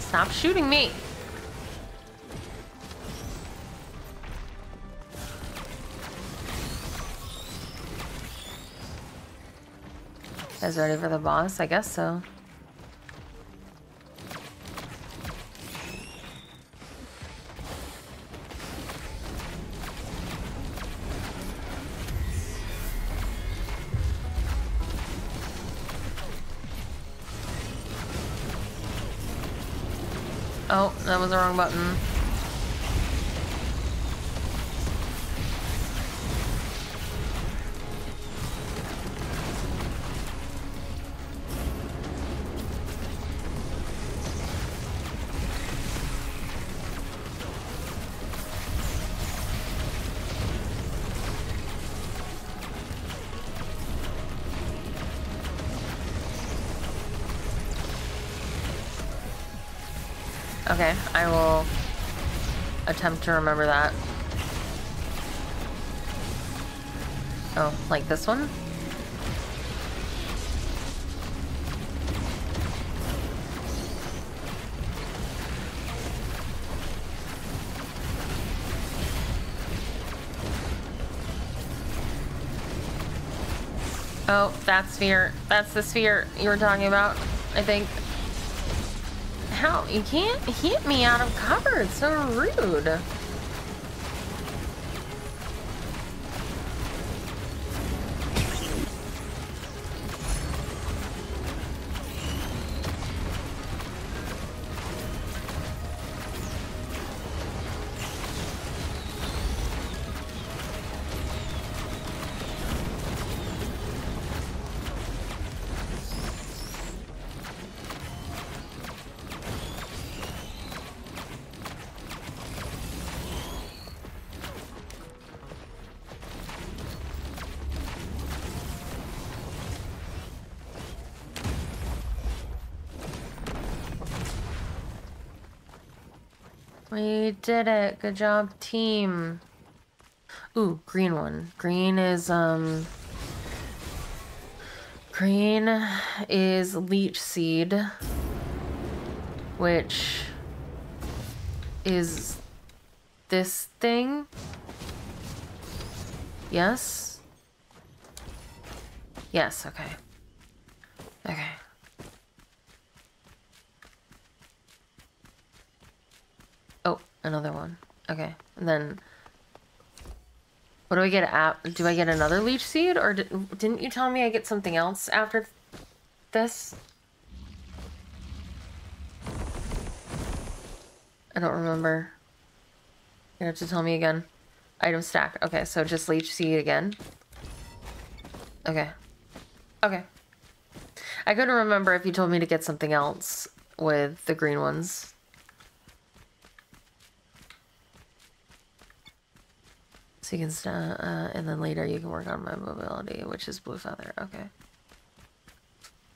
Stop shooting me! Is ready for the boss? I guess so. Oh, that was the wrong button. Attempt to remember that. Oh, like this one? Oh, that sphere. That's the sphere you were talking about, I think. How? You can't hit me out of cover. It's so rude. Did it. Good job, team. Ooh, green one. Green is, um... Green is leech seed, which is this thing. Yes? Yes, okay. Another one. Okay. And then... What do I get? At, do I get another leech seed? Or did, didn't you tell me I get something else after this? I don't remember. You have to tell me again. Item stack. Okay, so just leech seed again. Okay. Okay. I couldn't remember if you told me to get something else with the green ones. So you can, uh, and then later you can work on my mobility, which is blue feather. Okay.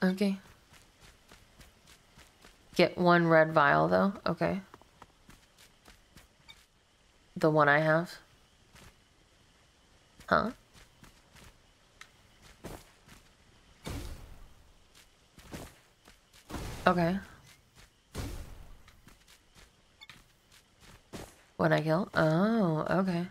Okay. Get one red vial though. Okay. The one I have. Huh? Okay. When I kill? Oh, okay.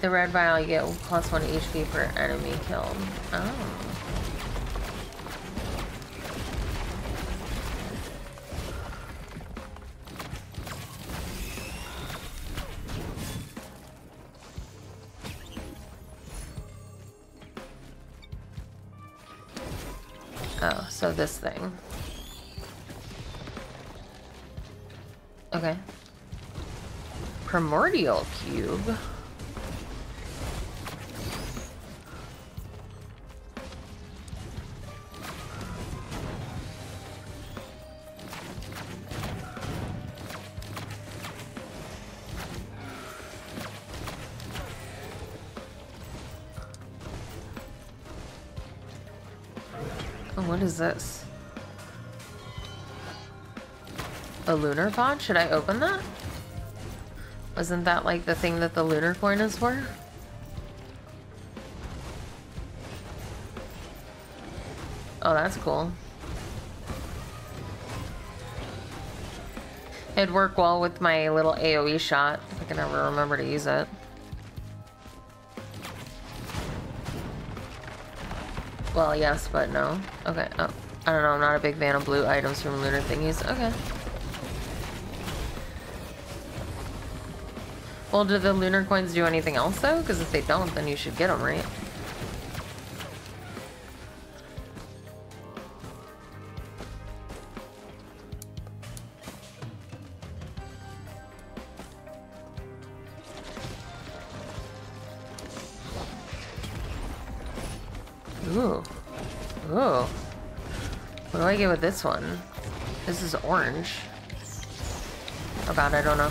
The red vial, you get plus one HP per enemy killed. Oh. Oh, so this thing. Okay. Primordial cube. What is this? A lunar pod? Should I open that? Wasn't that like the thing that the lunar coin is for? Oh, that's cool. It'd work well with my little AoE shot. if I can never remember to use it. Well, yes, but no. Okay, oh. I don't know, I'm not a big fan of blue items from lunar thingies. Okay. Well, do the lunar coins do anything else, though? Because if they don't, then you should get them, right? Get with this one? This is orange. About, I don't know.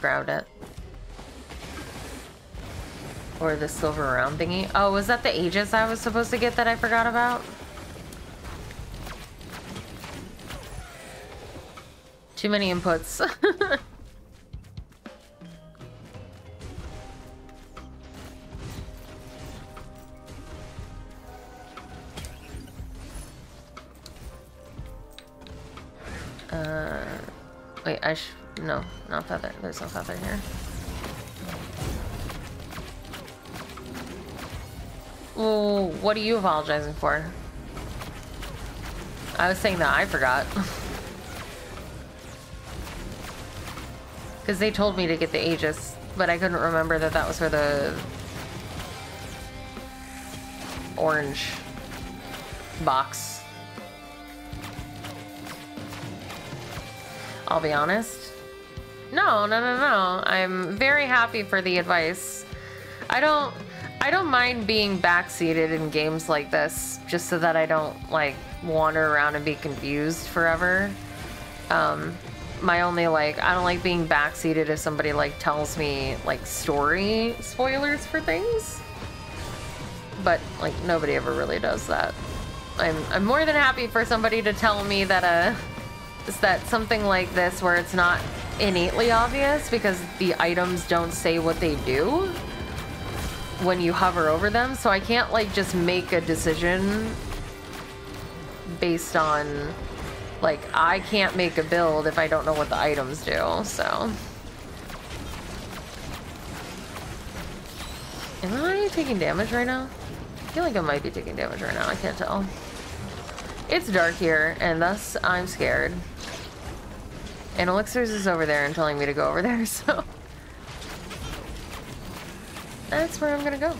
Grabbed it. Or the silver round thingy. Oh, was that the Aegis I was supposed to get that I forgot about? Too many inputs. No, not feather. There's no feather here. Well, what are you apologizing for? I was saying that I forgot. Because they told me to get the Aegis, but I couldn't remember that that was for the orange box. I'll be honest. No, no, no. I'm very happy for the advice. I don't I don't mind being backseated in games like this just so that I don't like wander around and be confused forever. Um my only like I don't like being backseated if somebody like tells me like story spoilers for things. But like nobody ever really does that. I'm I'm more than happy for somebody to tell me that uh is that something like this where it's not innately obvious because the items don't say what they do when you hover over them. So I can't like just make a decision based on like I can't make a build if I don't know what the items do. So Am I taking damage right now? I feel like I might be taking damage right now. I can't tell. It's dark here, and thus I'm scared. And Elixirs is over there and telling me to go over there, so... That's where I'm gonna go.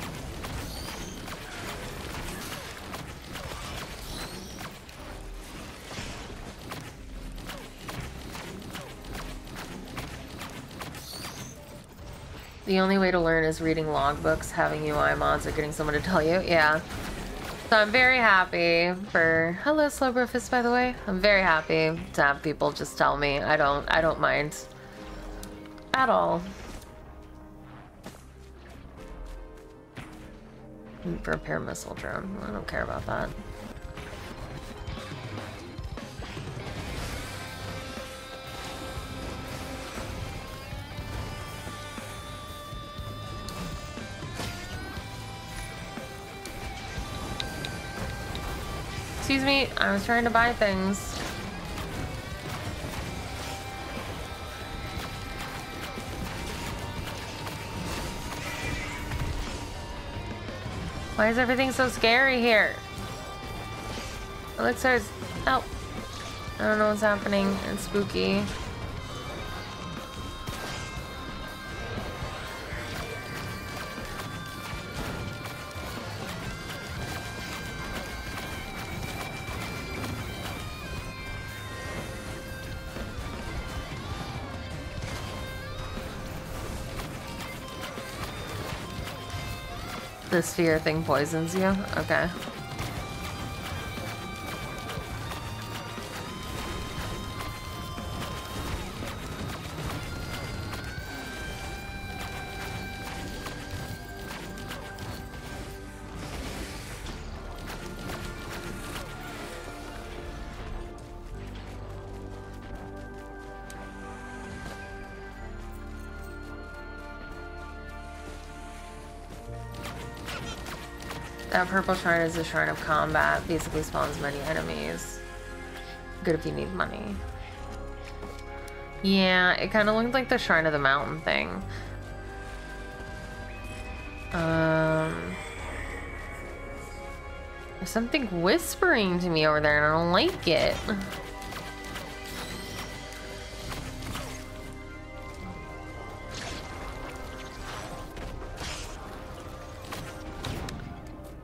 The only way to learn is reading logbooks, having UI mods, or getting someone to tell you. Yeah. So I'm very happy for hello Slowbrofist by the way. I'm very happy to have people just tell me. I don't I don't mind at all. Repair missile drone. I don't care about that. Excuse me, I was trying to buy things. Why is everything so scary here? Elixir's... Oh. I don't know what's happening. It's spooky. The sphere thing poisons you? Okay. That purple shrine is a shrine of combat. Basically spawns many enemies. Good if you need money. Yeah, it kind of looked like the Shrine of the Mountain thing. Um, there's something whispering to me over there and I don't like it.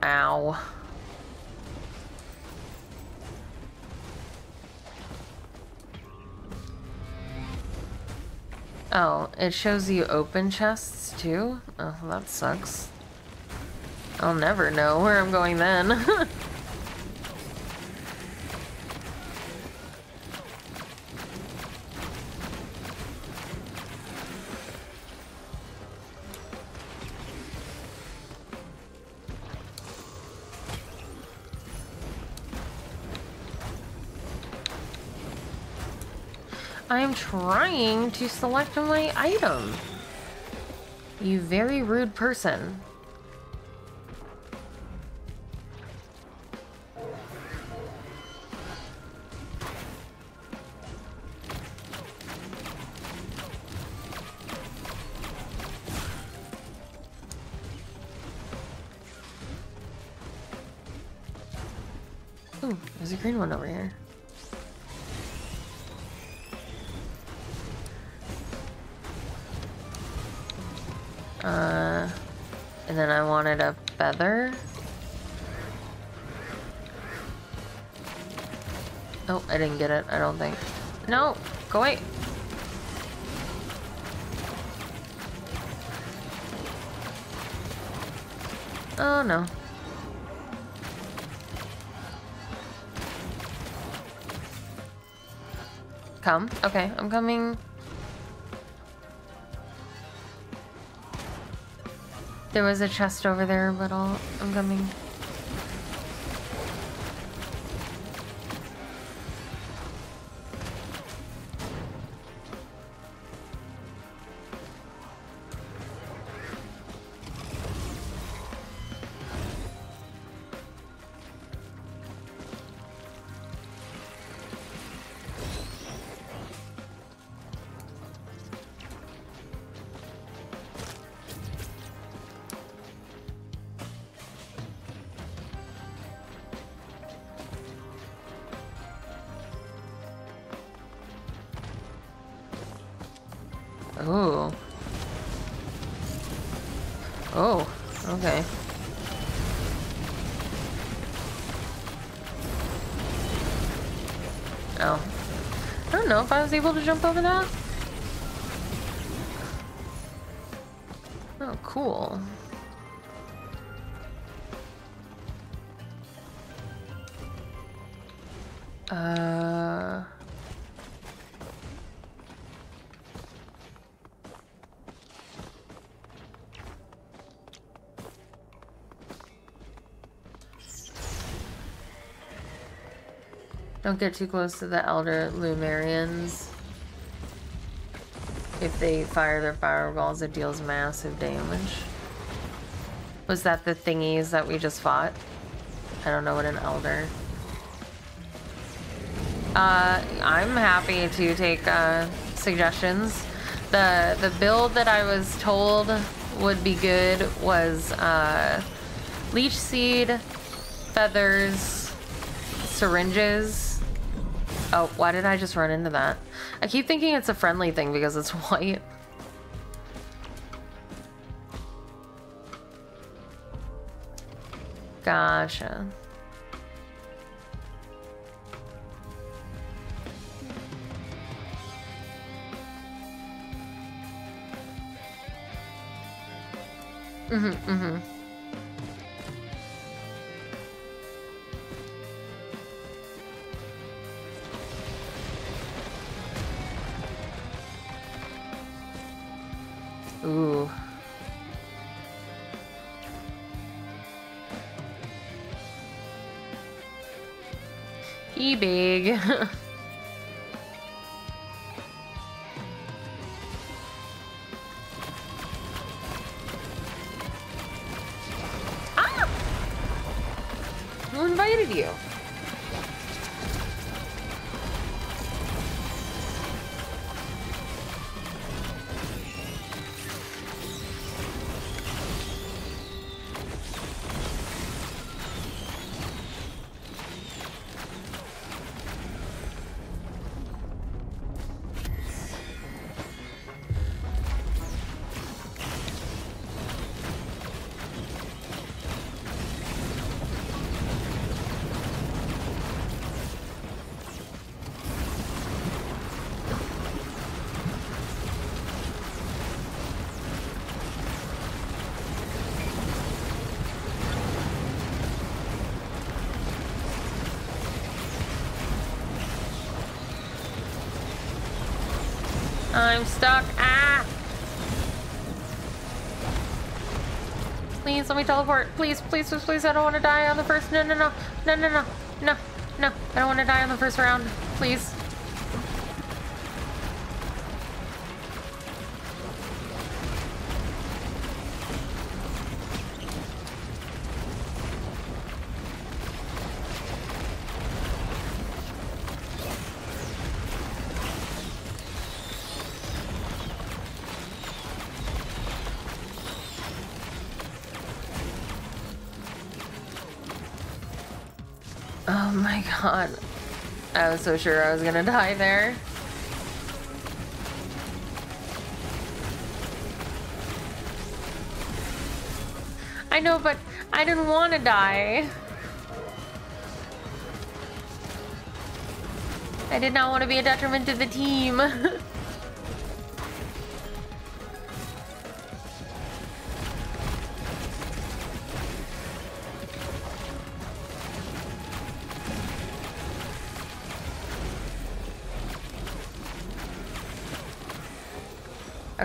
Ow. Oh, it shows you open chests too? Oh, that sucks. I'll never know where I'm going then. trying to select my item. You very rude person. It, I don't think. No, go away. Oh no. Come. Okay, I'm coming. There was a chest over there, but I'll, I'm coming. Able to jump over that. Don't get too close to the Elder Lemurians. If they fire their fireballs, it deals massive damage. Was that the thingies that we just fought? I don't know what an Elder... Uh, I'm happy to take uh, suggestions. The the build that I was told would be good was uh, leech seed, feathers, syringes. Oh, why did I just run into that? I keep thinking it's a friendly thing because it's white. Gotcha. Mm-hmm, mm-hmm. Let me teleport. Please, please, please, please. I don't want to die on the first. No, no, no. No, no, no. No, no. I don't want to die on the first round. Please. So sure I was gonna die there. I know, but I didn't want to die. I did not want to be a detriment to the team.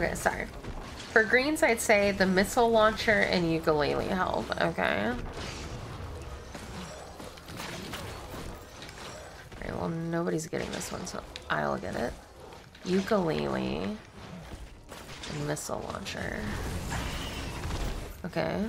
Okay, sorry. For greens, I'd say the missile launcher and Ukulele help, okay? Alright, well, nobody's getting this one, so I'll get it. Ukulele and missile launcher. Okay.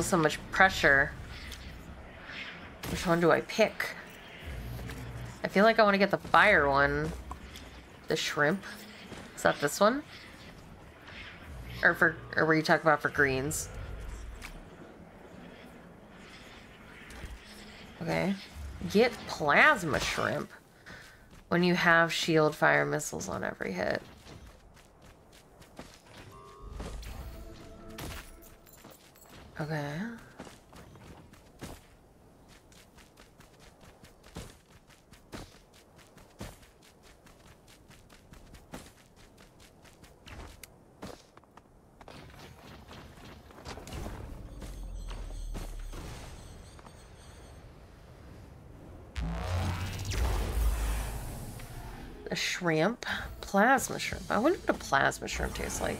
Feel so much pressure. Which one do I pick? I feel like I want to get the fire one. The shrimp. Is that this one? Or for, or were you talking about for greens? Okay. Get plasma shrimp when you have shield fire missiles on every hit. Okay. A shrimp? Plasma shrimp. I wonder what a plasma shrimp tastes like.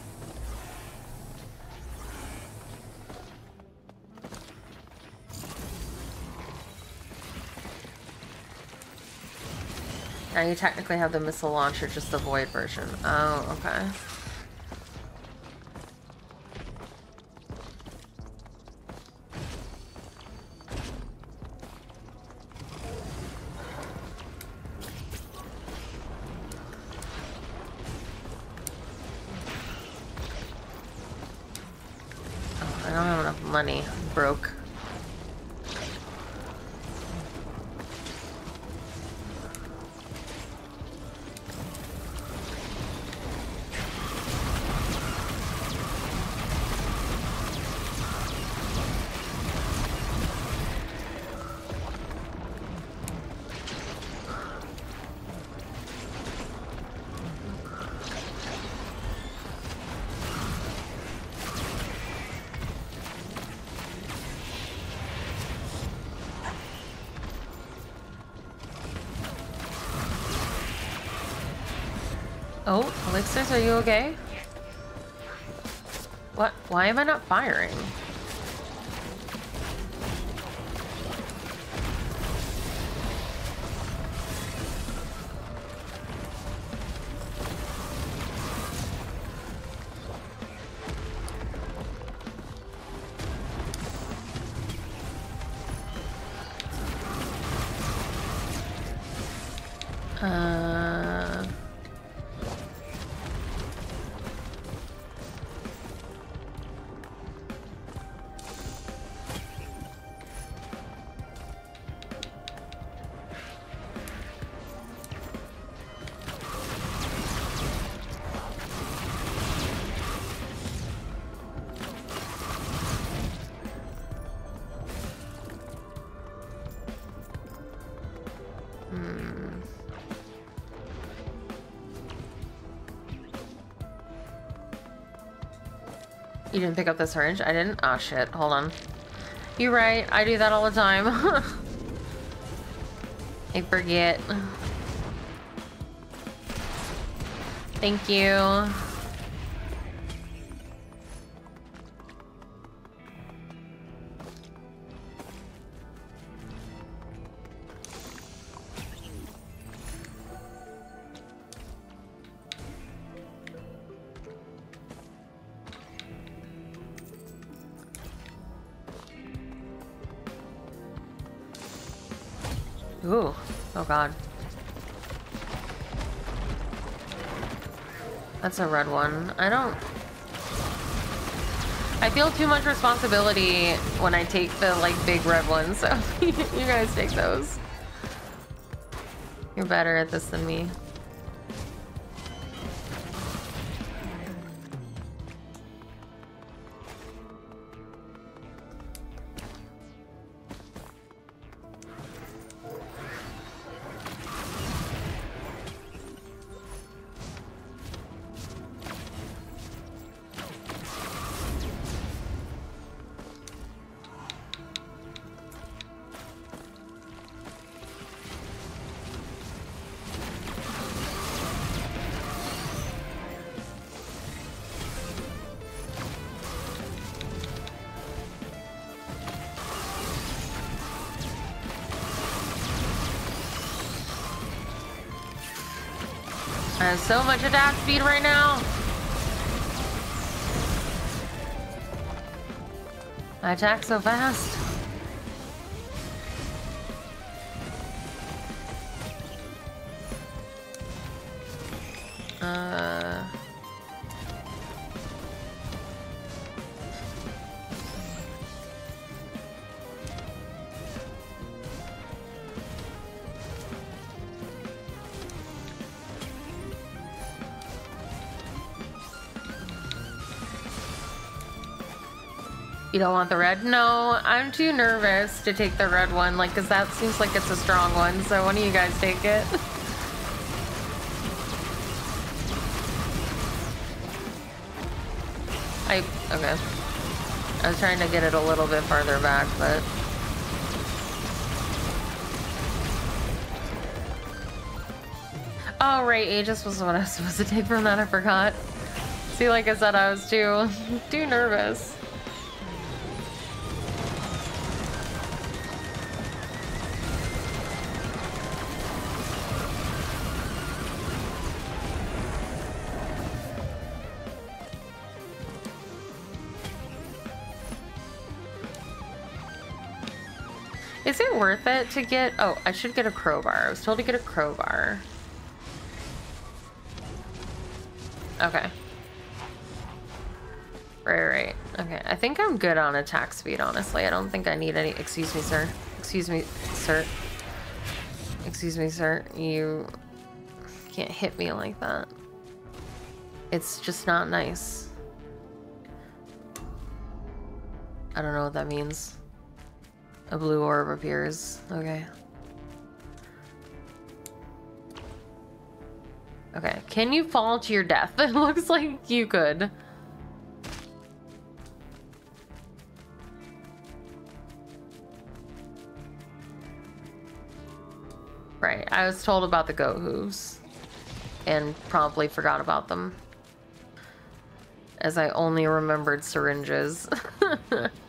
Now you technically have the missile launcher, just the void version. Oh, okay. Elixirs, are you okay? What? Why am I not firing? Pick up the syringe? I didn't? Oh shit, hold on. You're right, I do that all the time. I forget. Thank you. A red one. I don't... I feel too much responsibility when I take the, like, big red ones, so you guys take those. You're better at this than me. So much attack speed right now. I attack so fast. Don't want the red? No, I'm too nervous to take the red one, like, because that seems like it's a strong one, so one of you guys take it. I, okay. I was trying to get it a little bit farther back, but... Oh, right, Aegis was what I was supposed to take from that, I forgot. See, like I said, I was too, too nervous. Worth it to get... Oh, I should get a crowbar. I was told to get a crowbar. Okay. Right, right. Okay, I think I'm good on attack speed, honestly. I don't think I need any... Excuse me, sir. Excuse me, sir. Excuse me, sir. You can't hit me like that. It's just not nice. I don't know what that means. A blue orb appears. Okay. Okay, can you fall to your death? It looks like you could. Right, I was told about the goat hooves and promptly forgot about them. As I only remembered syringes.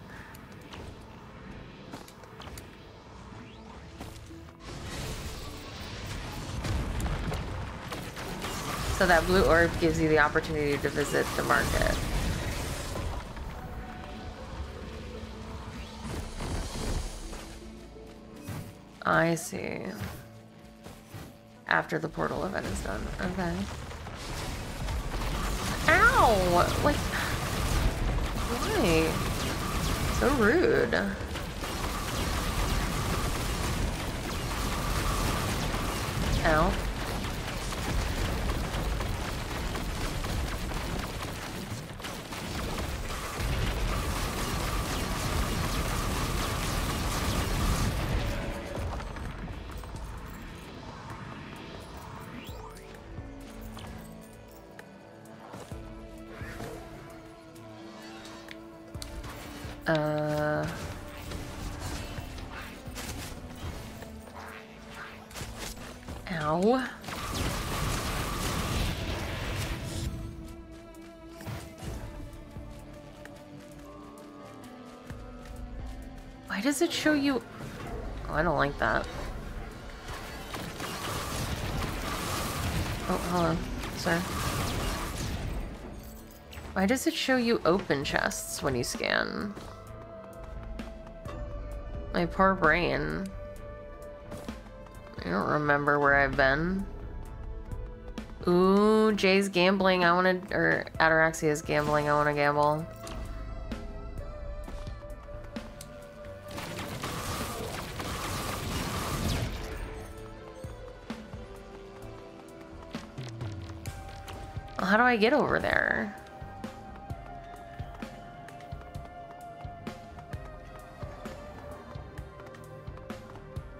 so that blue orb gives you the opportunity to visit the market. I see after the portal event is done. Okay. Ow! Like, why? So rude. Ow. Show you... Oh, I don't like that. Oh, hold on. Sorry. Why does it show you open chests when you scan? My poor brain. I don't remember where I've been. Ooh, Jay's gambling. I want to, or Ataraxia's gambling. I want to gamble. How do I get over there?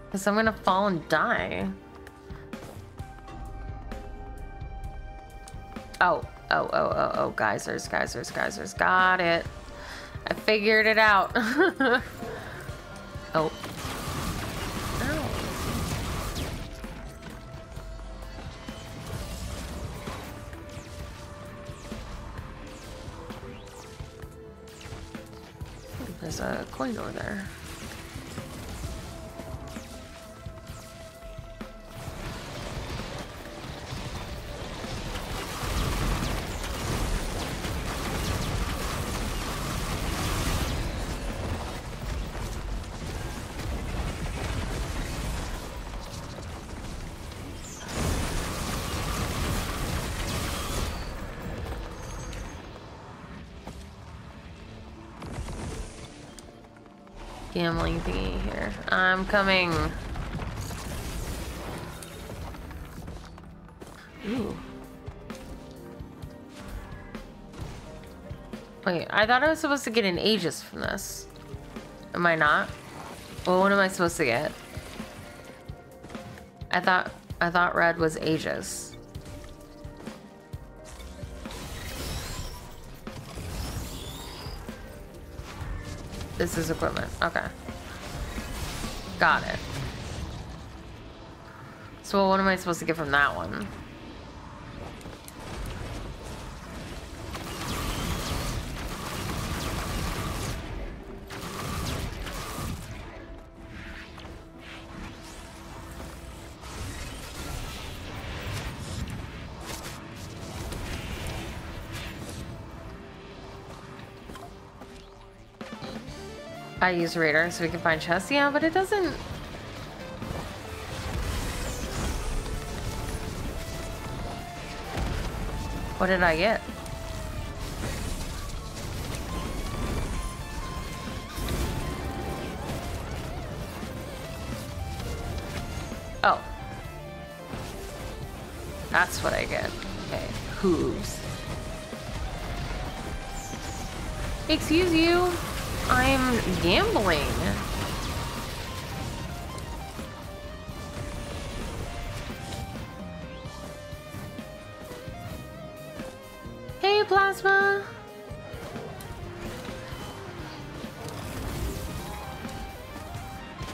Because I'm gonna fall and die. Oh, oh, oh, oh, oh, geysers, geysers, geysers. Got it. I figured it out. oh. Over there. Gambling thingy here. I'm coming. Ooh. Wait, I thought I was supposed to get an Aegis from this. Am I not? Well, what am I supposed to get? I thought I thought red was Aegis. This is equipment. Okay. Got it. So what am I supposed to get from that one? I use radar so we can find chests. Yeah, but it doesn't... What did I get? Oh. That's what I get. Okay. Hooves. Excuse you. I'm gambling. Hey, Plasma.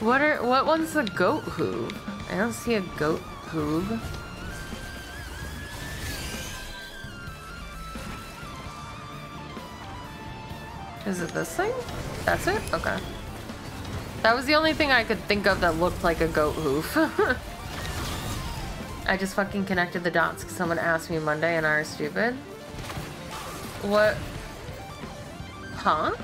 What are what one's the goat hoob? I don't see a goat hoob. Is it this thing? That's it? Okay. That was the only thing I could think of that looked like a goat hoof. I just fucking connected the dots because someone asked me Monday and I was stupid. What? Huh?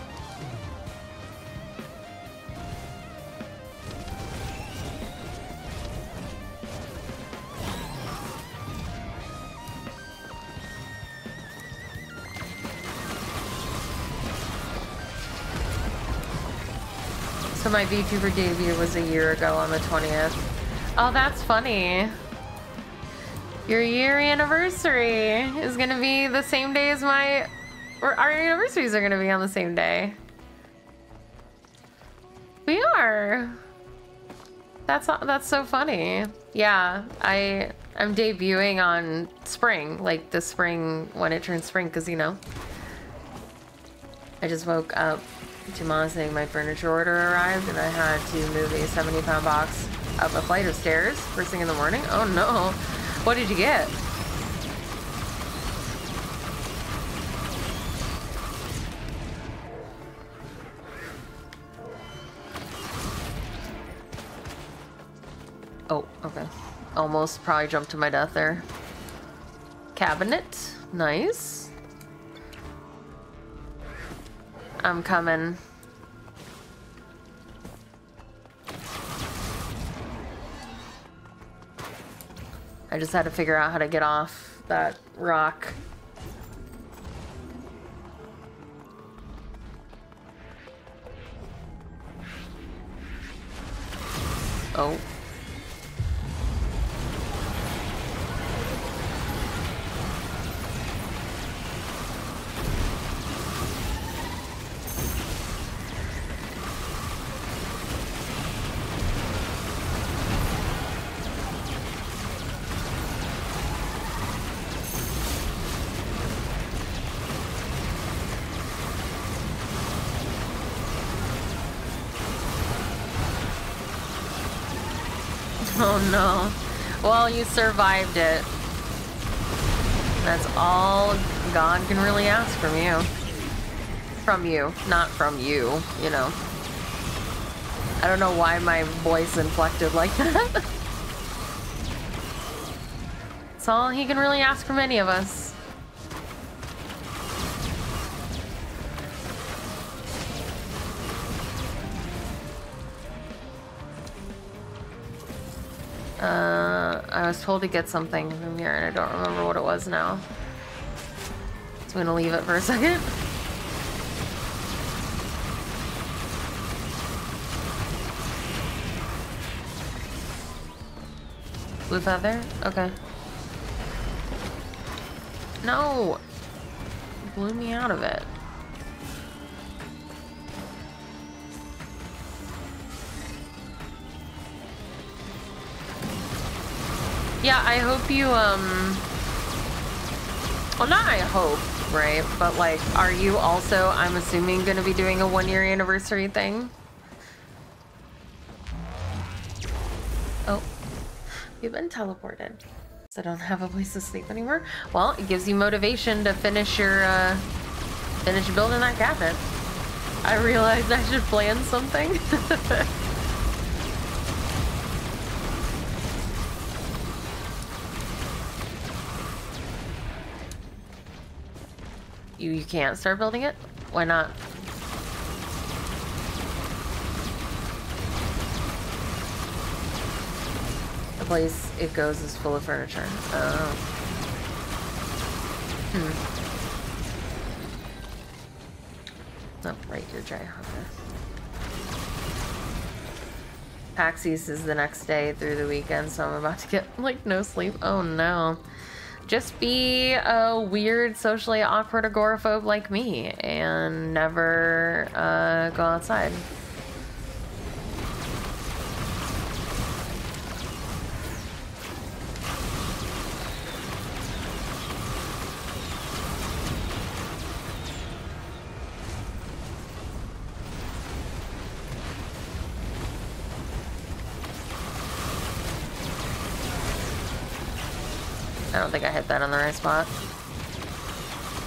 My VTuber debut was a year ago on the 20th. Oh, that's funny. Your year anniversary is gonna be the same day as my... Or our anniversaries are gonna be on the same day. We are. That's that's so funny. Yeah, I I'm debuting on spring, like the spring when it turns spring, cause you know. I just woke up to saying my furniture order arrived and I had to move a 70 pound box up a flight of stairs first thing in the morning. Oh no. What did you get? Oh, okay. Almost probably jumped to my death there. Cabinet. Nice. I'm coming. I just had to figure out how to get off that rock. Oh. Survived it. That's all God can really ask from you. From you, not from you, you know. I don't know why my voice inflected like that. That's all he can really ask from any of us. Told to get something from here and I don't remember what it was now. So I'm gonna leave it for a second. Blue feather? Okay. No! Blew me out of it. Yeah, I hope you, um... Well, not I hope, right? But, like, are you also, I'm assuming, going to be doing a one-year anniversary thing? Oh. You've been teleported. So I don't have a place to sleep anymore. Well, it gives you motivation to finish your, uh... Finish building that cabinet. I realized I should plan something. You, you can't start building it? Why not? The place it goes is full of furniture. Oh. Hmm. Oh, right, you're dry hopper. PAX East is the next day through the weekend, so I'm about to get, like, no sleep. Oh, no. Just be a weird, socially awkward agoraphobe like me and never uh, go outside. I don't think I hit that on the right spot.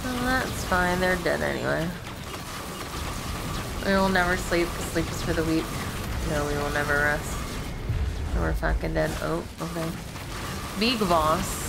Well, that's fine. They're dead anyway. We will never sleep. Sleep is for the weak. No, we will never rest. we're fucking dead. Oh, okay. Big boss.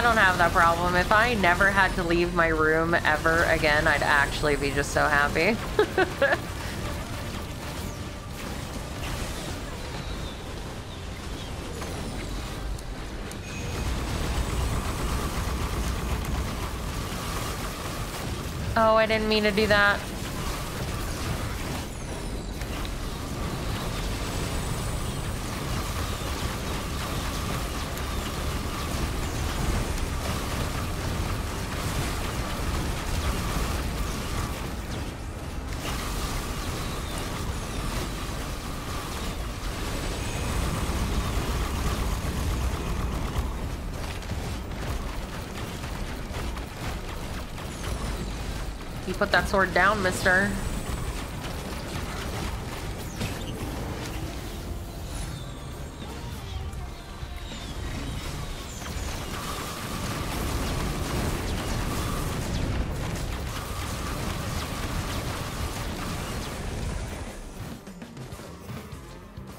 I don't have that problem. If I never had to leave my room ever again, I'd actually be just so happy. oh, I didn't mean to do that. Put that sword down, mister.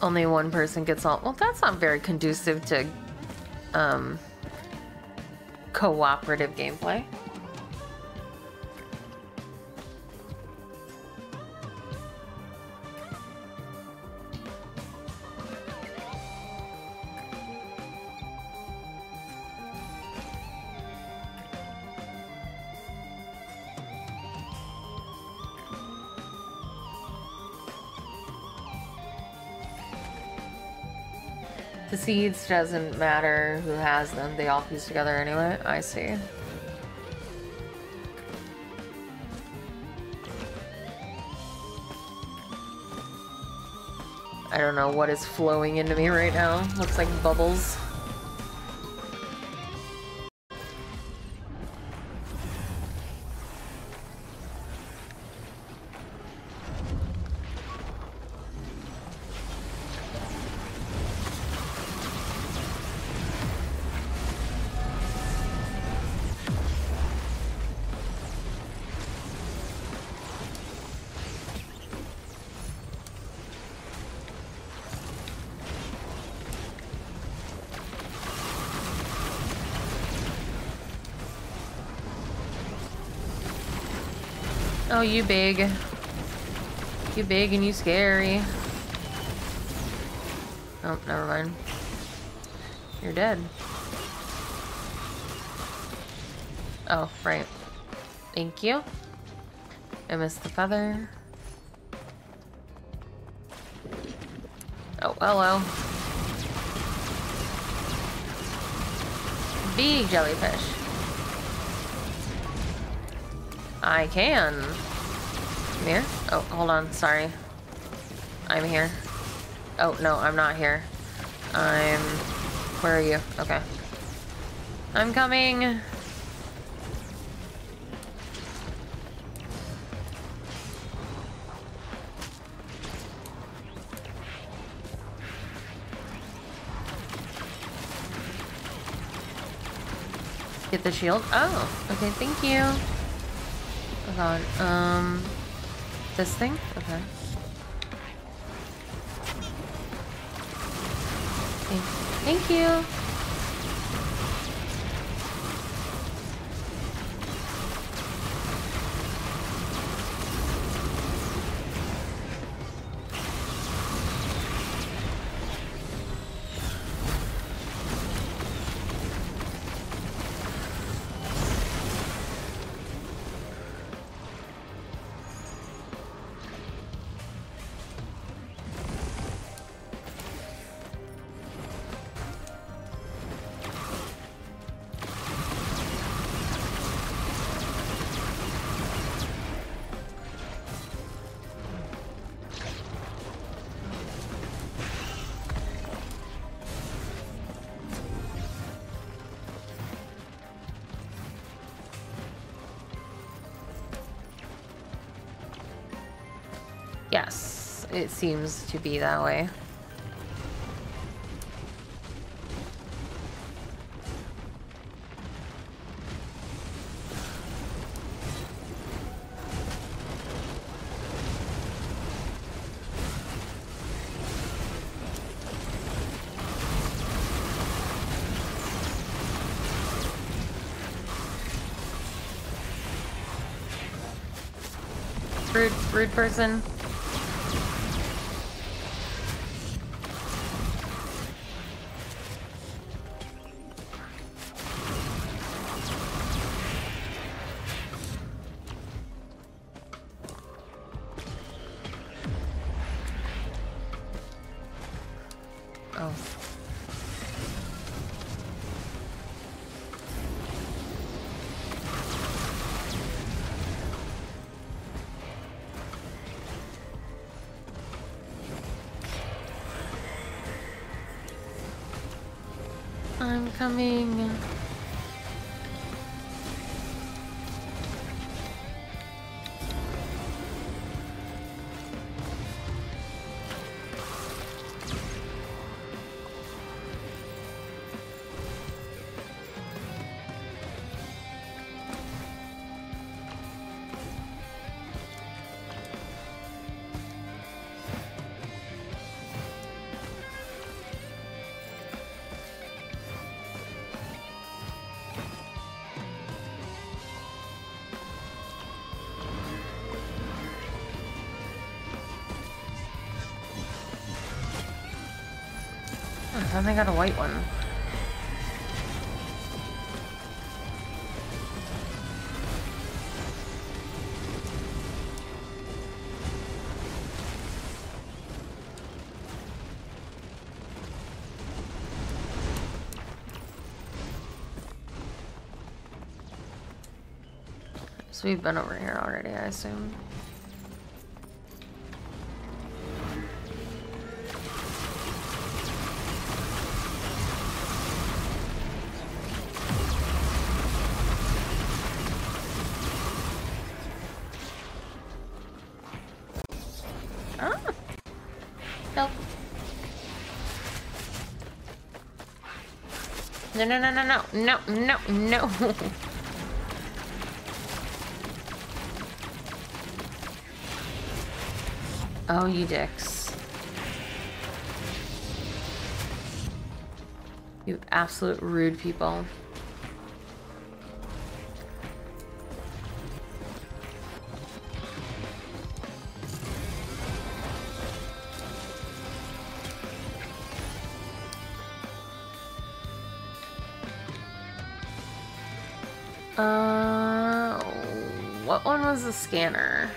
Only one person gets all- well, that's not very conducive to, um, cooperative gameplay. Seeds doesn't matter who has them. They all fuse together anyway. I see. I don't know what is flowing into me right now. Looks like bubbles. Oh, you big. You big and you scary. Oh, never mind. You're dead. Oh, right. Thank you. I missed the feather. Oh, hello. Big jellyfish. I can. Come here? Oh, hold on. Sorry. I'm here. Oh, no, I'm not here. I'm... Where are you? Okay. I'm coming. Get the shield? Oh, okay, thank you. Oh god, um... This thing? Okay. Thank you. It seems to be that way. Rude, rude person. Then they got a white one. So we've been over here already, I assume. No, no, no, no, no, no, no, no. Oh, you dicks. You absolute rude people. Uh, what one was the scanner?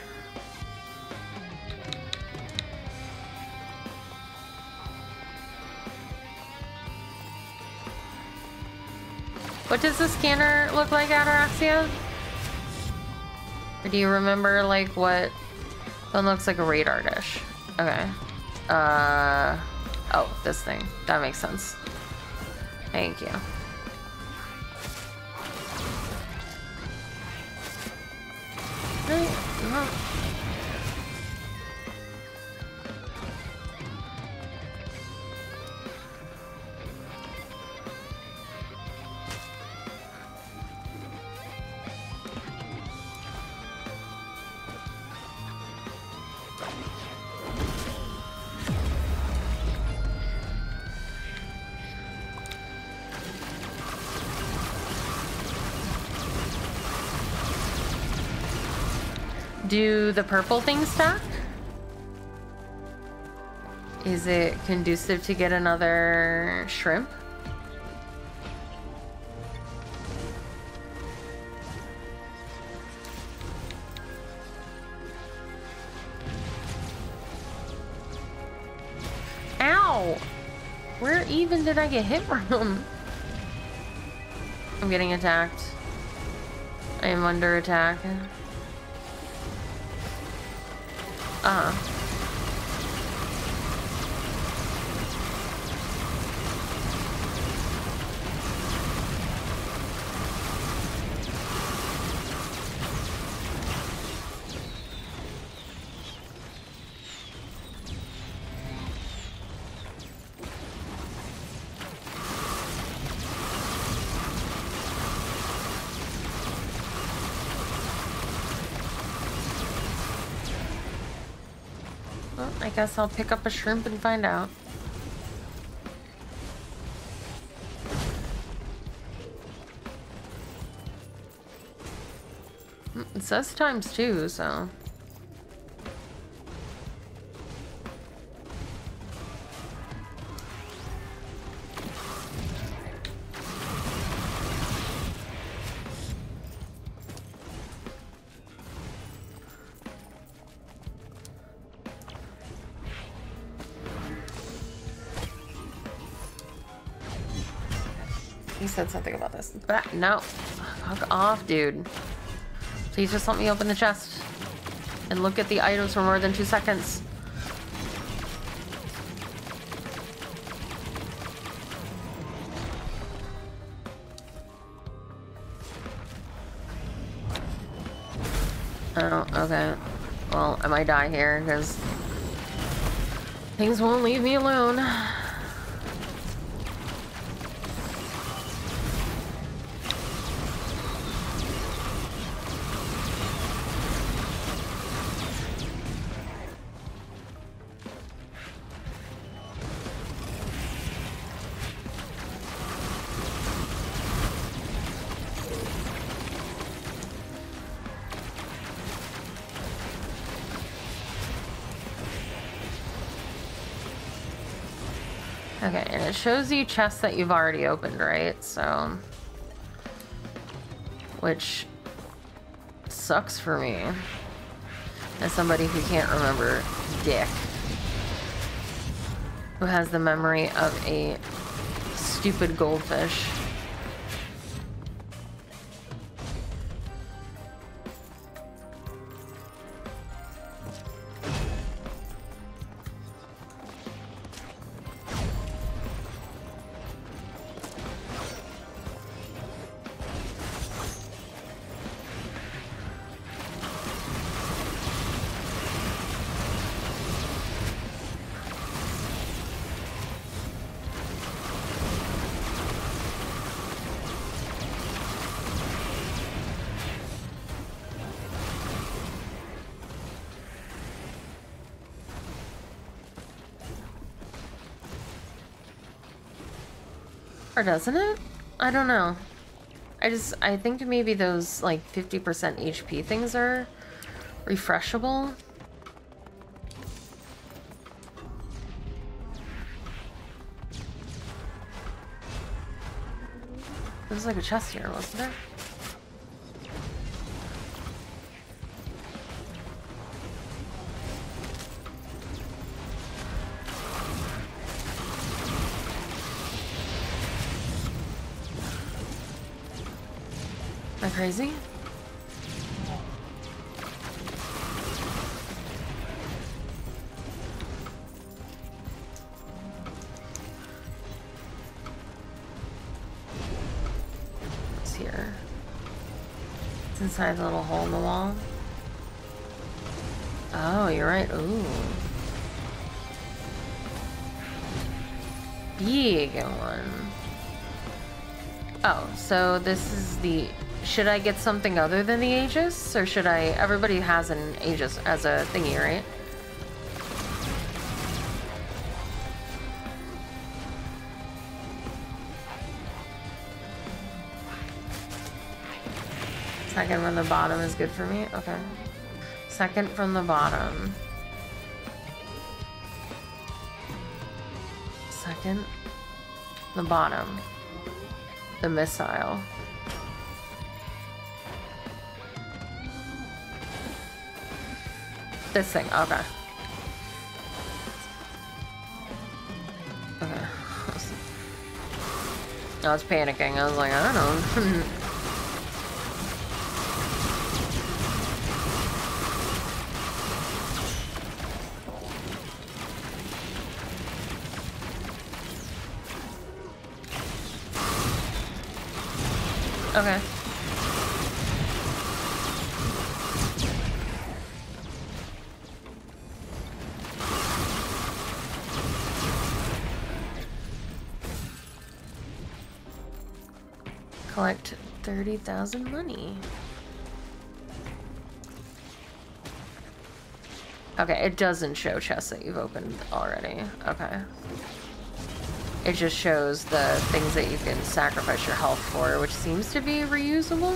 What does the scanner look like, Ataraxia? Or do you remember, like, what... One looks like a radar dish. Okay. Uh... Oh, this thing. That makes sense. Thank you. Purple thing stack? Is it conducive to get another shrimp? Ow! Where even did I get hit from? I'm getting attacked. I am under attack. Uh guess I'll pick up a shrimp and find out. Mm, it says times two, so... said something about this. Back, no. Fuck off, dude. Please just let me open the chest. And look at the items for more than two seconds. Oh, okay. Well, I might die here, because things won't leave me alone. Shows you chests that you've already opened, right? So... Which sucks for me. As somebody who can't remember dick. Who has the memory of a stupid goldfish. Doesn't it? I don't know. I just, I think maybe those like 50% HP things are refreshable. There was like a chest here, wasn't there? Crazy? It's here. It's inside the little hole in the wall. Oh, you're right. Ooh. Big one. Oh, so this is the... Should I get something other than the Aegis? Or should I... Everybody has an Aegis as a thingy, right? Second from the bottom is good for me? Okay. Second from the bottom. Second. The bottom. The missile. This thing, okay. Okay. I was panicking. I was like, I don't know. Okay. 30,000 money. Okay, it doesn't show chests that you've opened already. Okay. It just shows the things that you can sacrifice your health for, which seems to be reusable.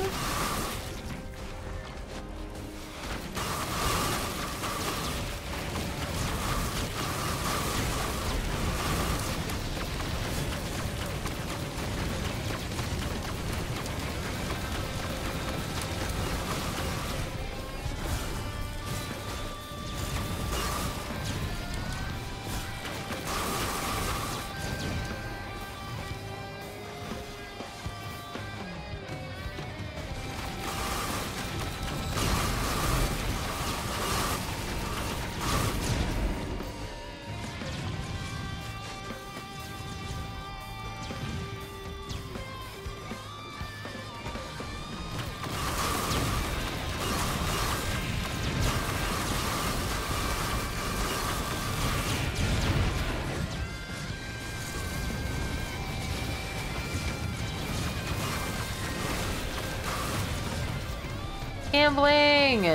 Gambling!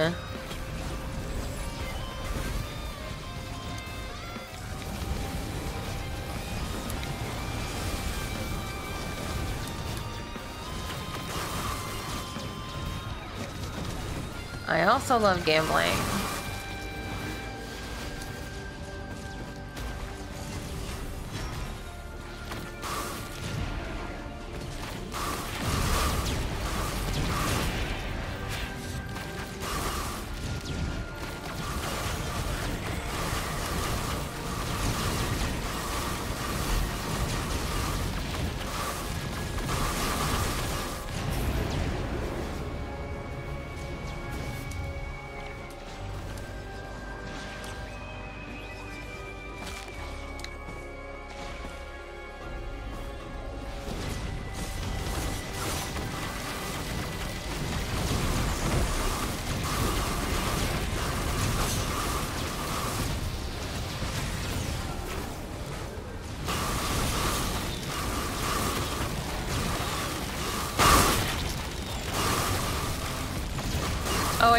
I also love gambling.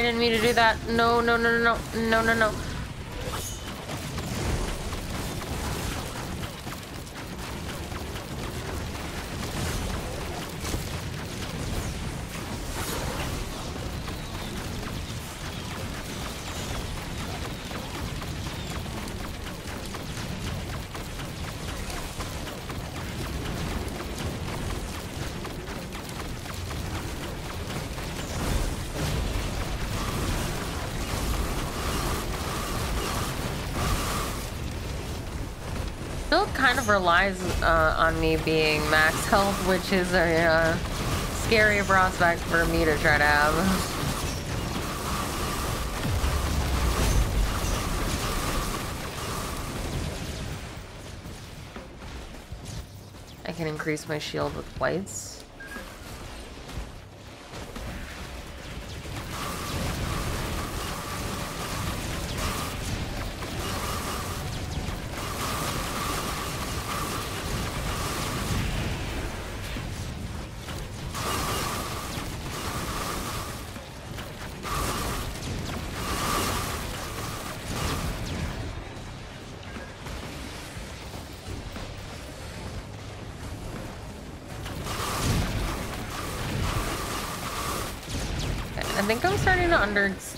Didn't mean to do that. No, no, no, no, no, no, no, no. Of relies uh, on me being max health, which is a uh, scary prospect for me to try to have. I can increase my shield with whites.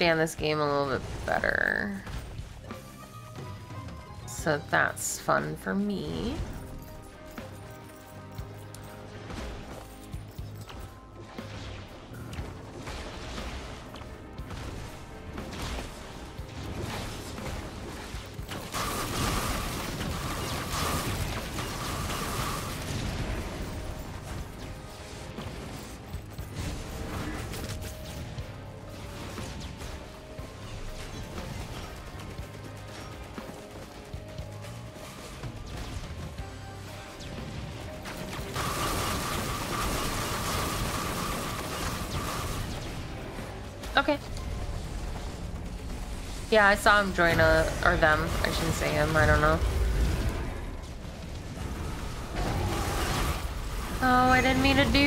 Understand this game a little bit better. So that's fun for me. Yeah, I saw him join a, or them. I shouldn't say him, I don't know. Oh, I didn't mean to do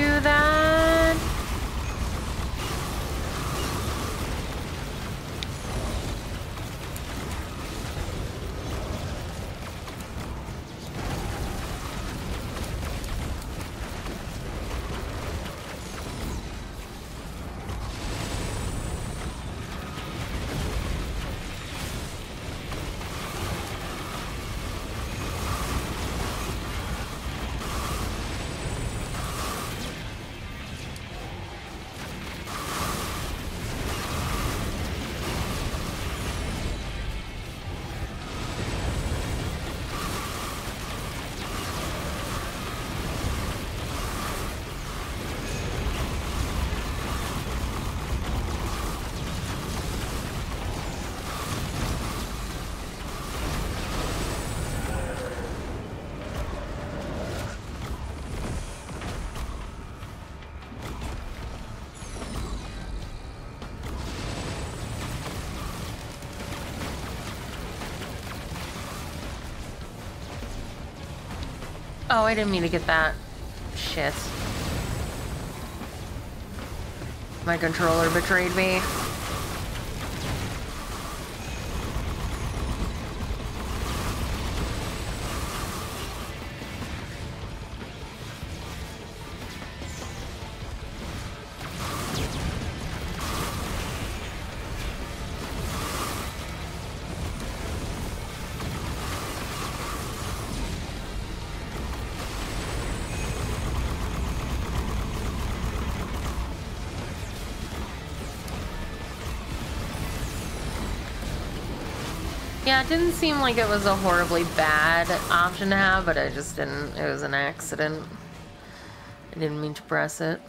I didn't mean to get that. Shit. My controller betrayed me. Didn't seem like it was a horribly bad option to have, but I just didn't, it was an accident. I didn't mean to press it.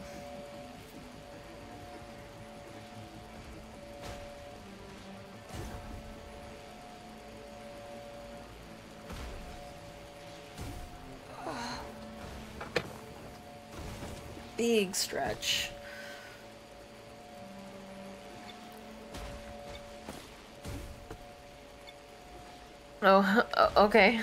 Big stretch. Oh, okay.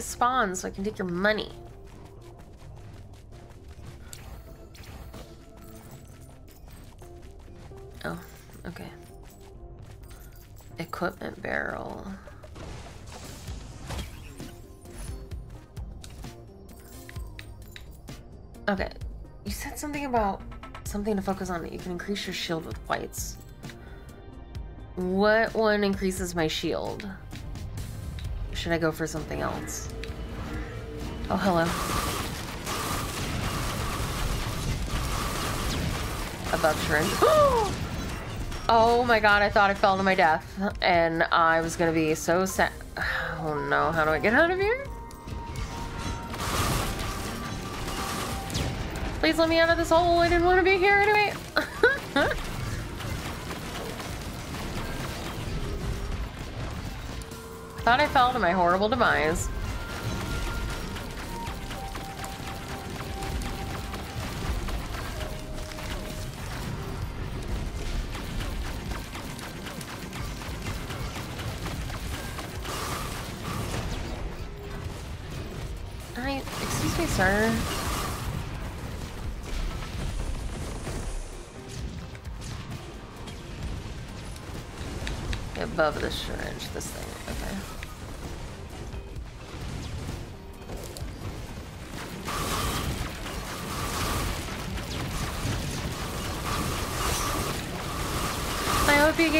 Spawn so I can take your money. Oh, okay. Equipment barrel. Okay, you said something about something to focus on. That you can increase your shield with whites. What one increases my shield? Should I go for something else? Oh, hello. Above syringe. oh my god, I thought I fell to my death. And I was gonna be so sad. Oh no, how do I get out of here? Please let me out of this hole. I didn't want to be here anyway. Thought I fell to my horrible demise. Hi, excuse me, sir. Above the syringe, this thing, okay.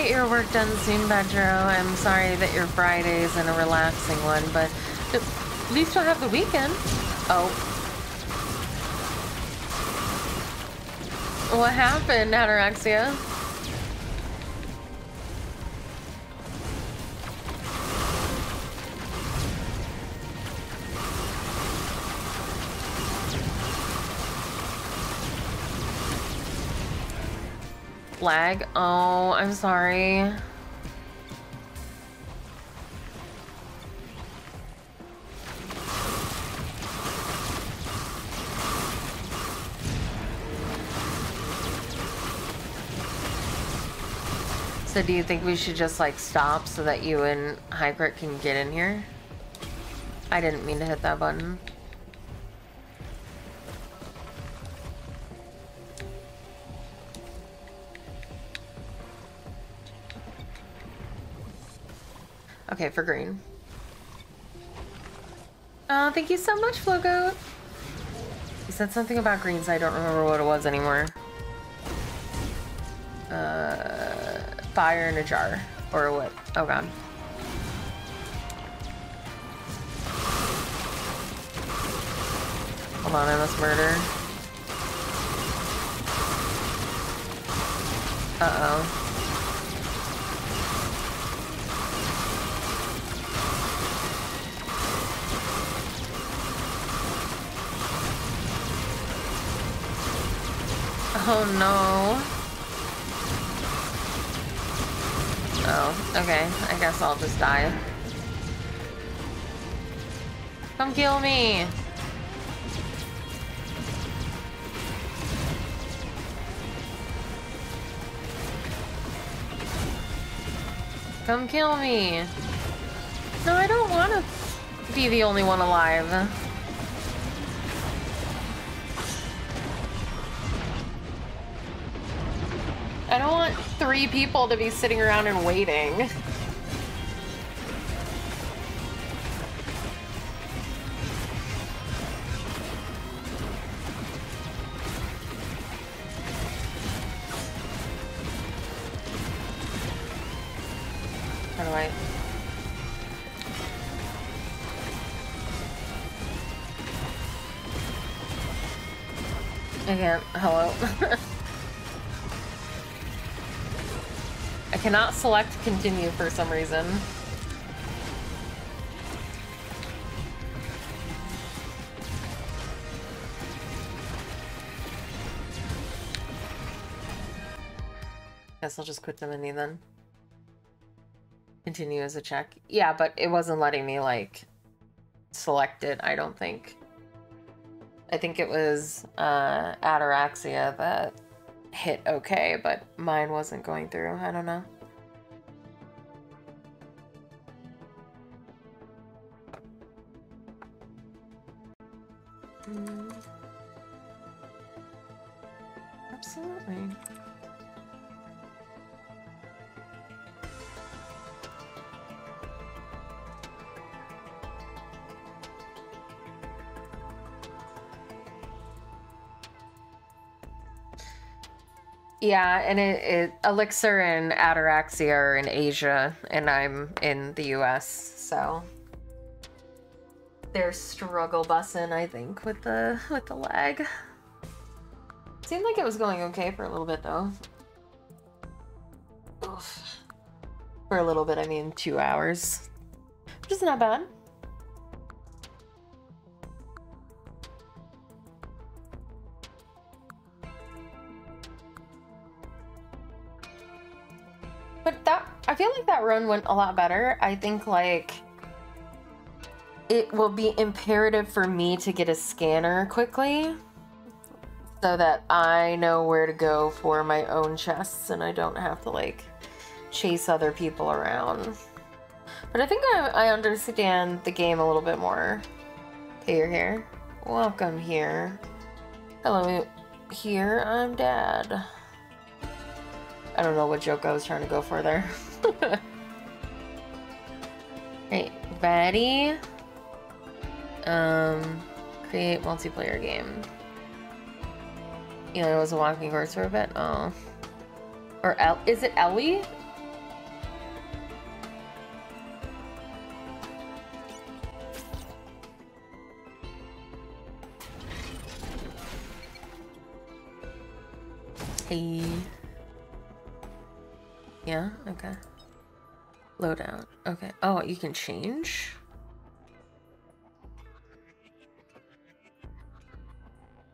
Get your work done soon, Badgero. I'm sorry that your Friday isn't a relaxing one, but at least you'll have the weekend. Oh. What happened, Ataraxia? Lag? Oh, I'm sorry. So do you think we should just like stop so that you and Hycrit can get in here? I didn't mean to hit that button. Okay, for green. Oh, thank you so much, Flogo. You said something about greens. I don't remember what it was anymore. Uh, fire in a jar. Or what? Oh, God. Hold on, I must murder. Uh-oh. Oh no. Oh, okay. I guess I'll just die. Come kill me! Come kill me! No, I don't want to be the only one alive. Three people to be sitting around and waiting. I... Again, hello. cannot select continue for some reason. Guess I'll just quit the menu then. Continue as a check. Yeah, but it wasn't letting me, like, select it, I don't think. I think it was uh, Ataraxia that hit okay, but mine wasn't going through. I don't know. Mm. Absolutely. Yeah, and it, it, Elixir and Ataraxia are in Asia, and I'm in the US, so they're struggle bussing, I think, with the with the lag. Seemed like it was going okay for a little bit though. Oof. For a little bit, I mean two hours. Which is not bad. But that I feel like that run went a lot better. I think like it will be imperative for me to get a scanner quickly so that I know where to go for my own chests and I don't have to like chase other people around. But I think I, I understand the game a little bit more. Okay, you're here. Welcome here. Hello, here. I'm Dad. I don't know what joke I was trying to go for there. hey, Betty. Um, create multiplayer game. You know, it was a walking horse for a bit. Oh. Or El is it Ellie? Hey. Yeah, okay. Loadout. Okay. Oh, you can change?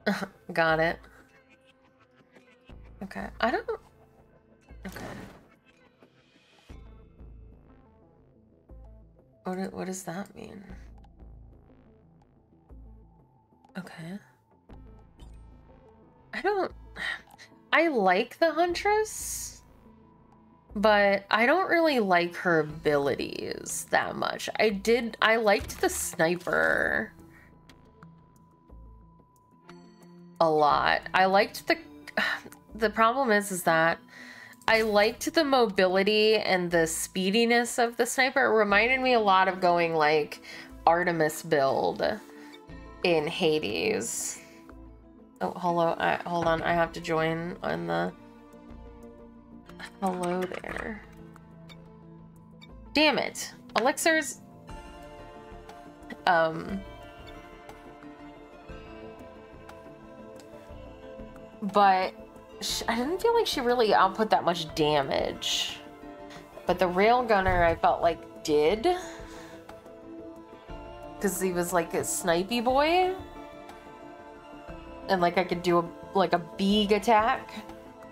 Got it. Okay. I don't... Okay. What, what does that mean? Okay. I don't... I like the Huntress, but I don't really like her abilities that much. I did... I liked the Sniper a lot. I liked the... The problem is, is that I liked the mobility and the speediness of the sniper. It reminded me a lot of going like Artemis build in Hades. Oh, hello. I, hold on. I have to join on the... Hello there. Damn it. Elixirs... Um... But she, I didn't feel like she really output that much damage. But the railgunner I felt like did. Because he was like a snipey boy. And like I could do a like a big attack.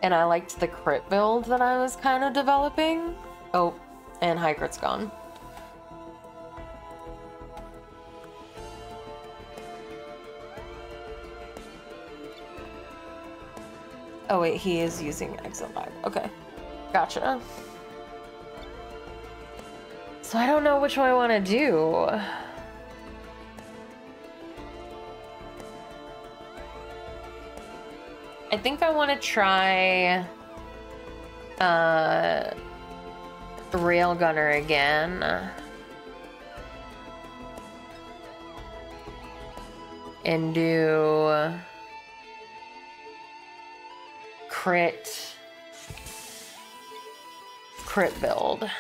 And I liked the crit build that I was kind of developing. Oh, and Hycrit's gone. Oh wait, he is using Exit. Okay, gotcha. So I don't know which one I want to do. I think I want to try uh, Railgunner again. And do crit crit build.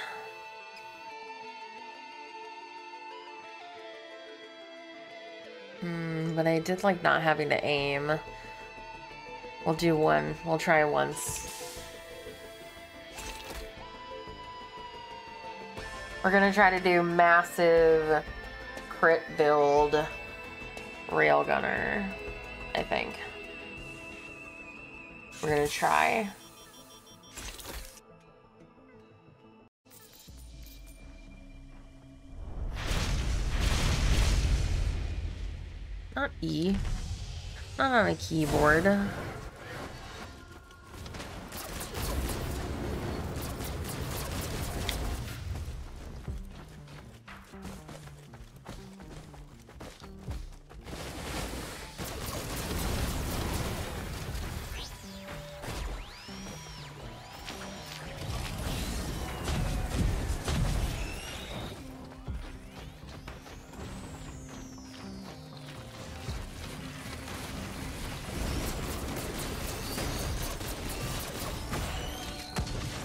Hmm, but I did like not having to aim. We'll do one. We'll try once. We're gonna try to do massive crit build railgunner, I think. We're gonna try. Not E. Not on a keyboard.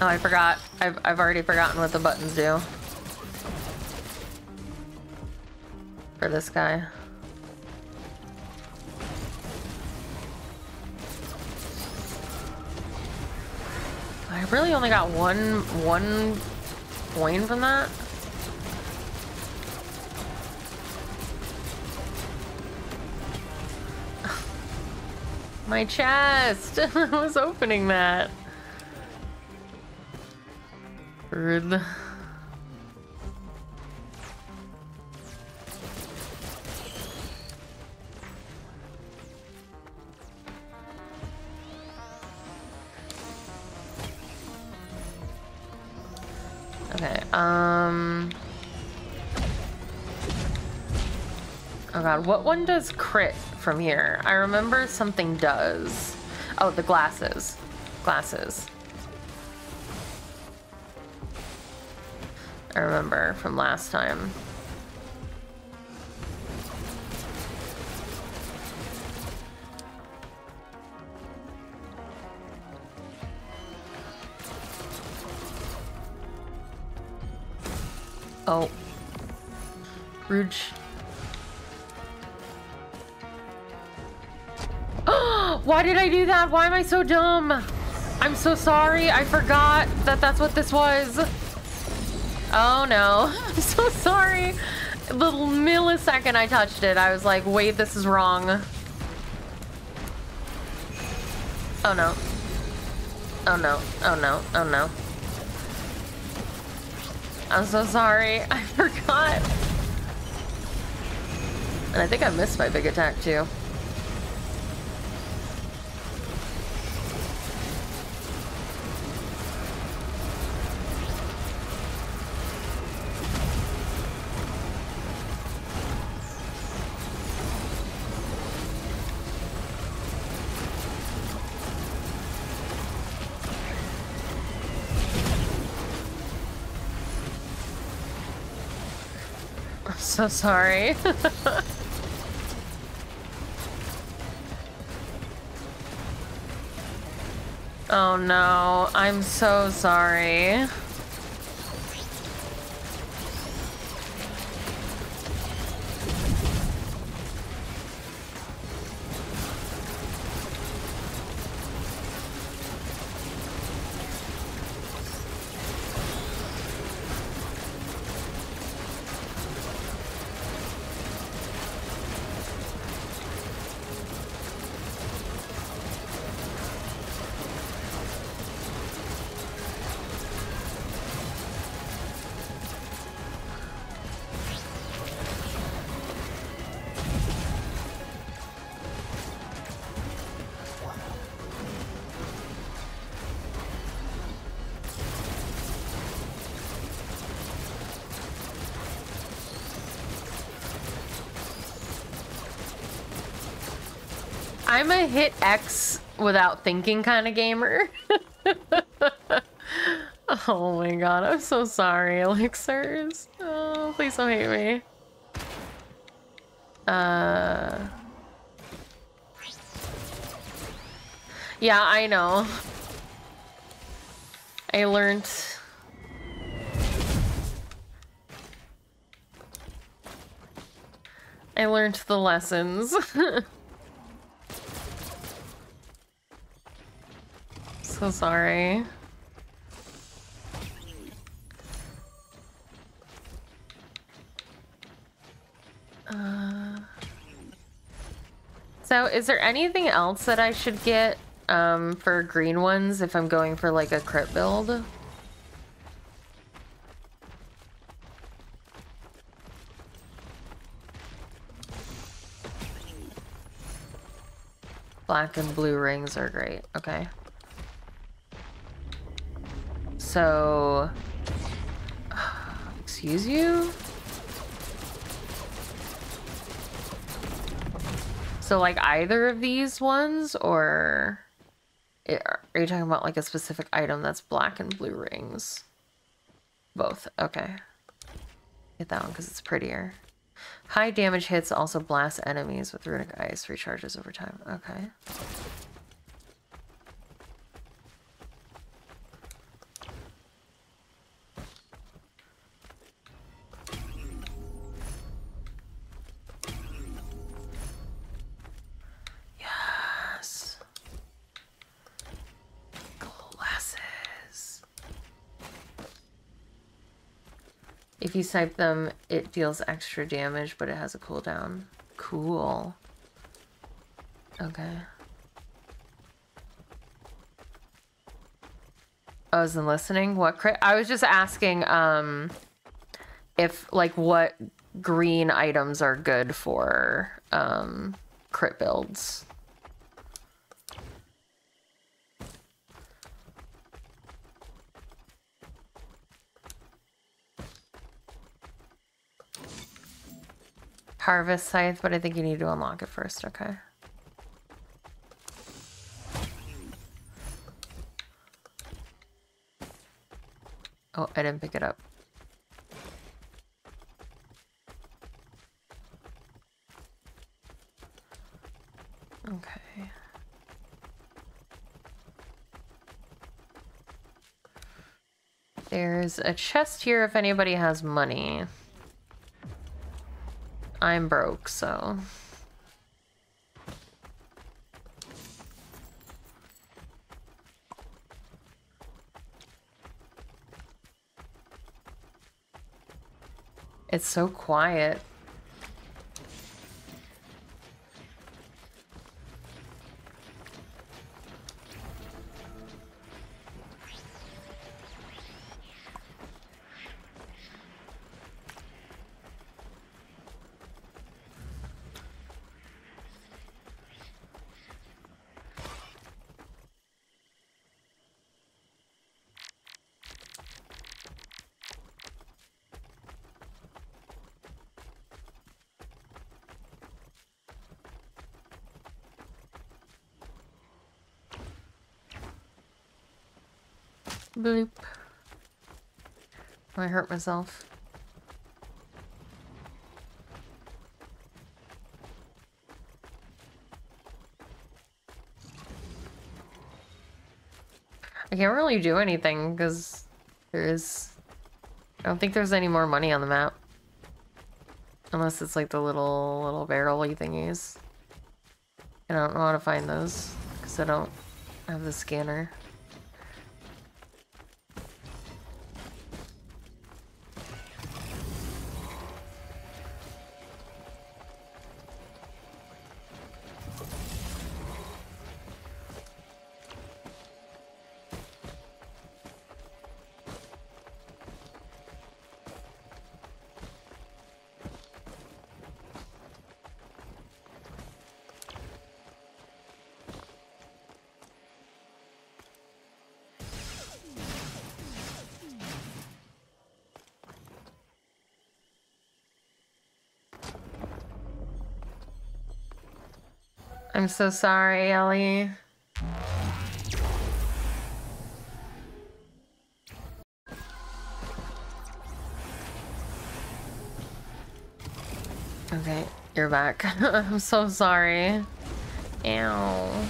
Oh, I forgot. I've, I've already forgotten what the buttons do. For this guy. I really only got one, one coin from that. My chest! I was opening that. Okay, um... Oh god, what one does crit from here? I remember something does. Oh, the glasses. Glasses. Remember from last time. Oh. Rouge. Why did I do that? Why am I so dumb? I'm so sorry. I forgot that that's what this was. Oh no. I'm so sorry. The millisecond I touched it, I was like, wait, this is wrong. Oh no. Oh no. Oh no. Oh no. I'm so sorry. I forgot. And I think I missed my big attack too. So sorry. oh no, I'm so sorry. Hit X without thinking kind of gamer. oh my god, I'm so sorry, elixirs. Oh, please don't hate me. Uh... Yeah, I know. I learned... I learned the lessons. so sorry. Uh, so is there anything else that I should get um, for green ones if I'm going for like a crit build? Black and blue rings are great. Okay. So, excuse you? So like either of these ones or are you talking about like a specific item that's black and blue rings? Both, okay. Get that one because it's prettier. High damage hits also blast enemies with runic ice recharges over time. Okay. You snipe them, it deals extra damage, but it has a cooldown. Cool. Okay. I wasn't listening. What crit? I was just asking um if like what green items are good for um crit builds. Harvest Scythe, but I think you need to unlock it first, okay. Oh, I didn't pick it up. Okay. There's a chest here if anybody has money. I'm broke, so... It's so quiet. I hurt myself. I can't really do anything because there is... I don't think there's any more money on the map. Unless it's like the little, little barrel-y thingies. I don't know how to find those because I don't have the scanner. I'm so sorry, Ellie. Okay, you're back. I'm so sorry. Ow.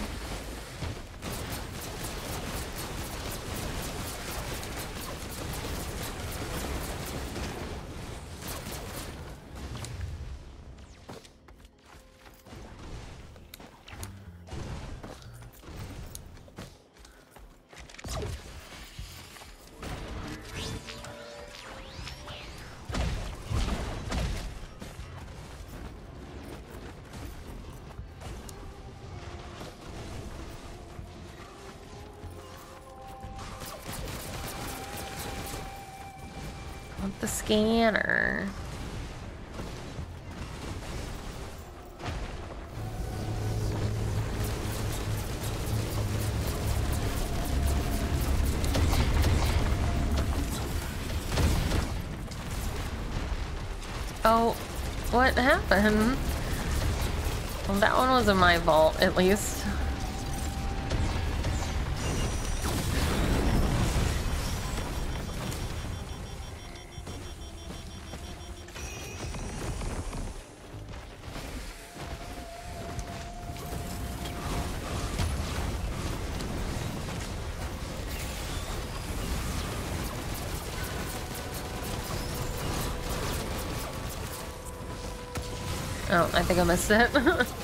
What happened? Well, that one was in my vault, at least. I think I missed it.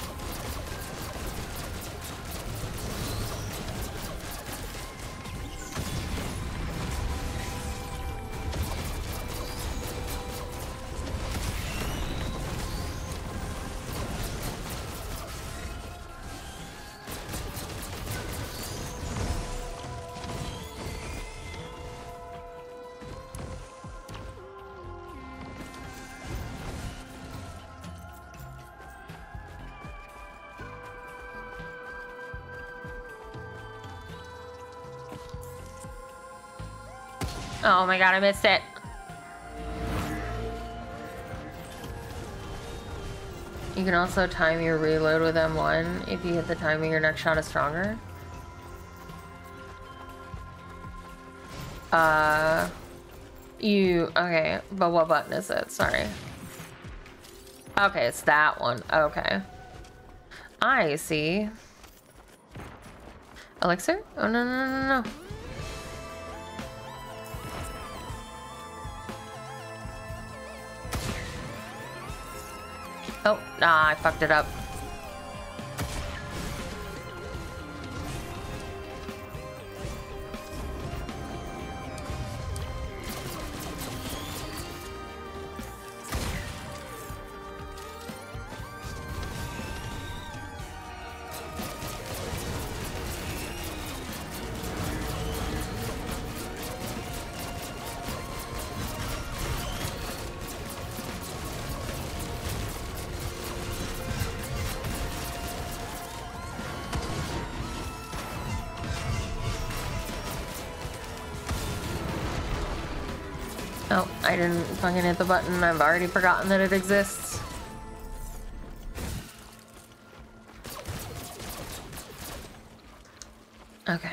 Oh my god, I missed it. You can also time your reload with M1. If you hit the timing, your next shot is stronger. Uh, you, okay, but what button is it? Sorry. Okay, it's that one. Okay. I see. Elixir? Oh, no, no, no, no. Nah, I fucked it up. I didn't fucking hit the button. I've already forgotten that it exists. Okay.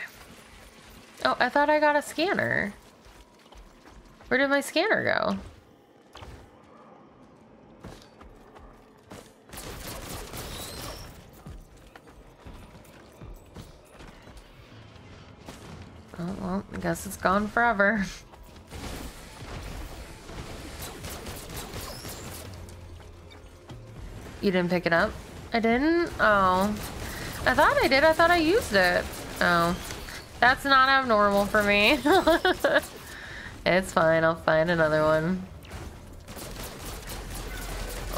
Oh, I thought I got a scanner. Where did my scanner go? Oh, well, I guess it's gone forever. You didn't pick it up? I didn't? Oh. I thought I did. I thought I used it. Oh. That's not abnormal for me. it's fine. I'll find another one.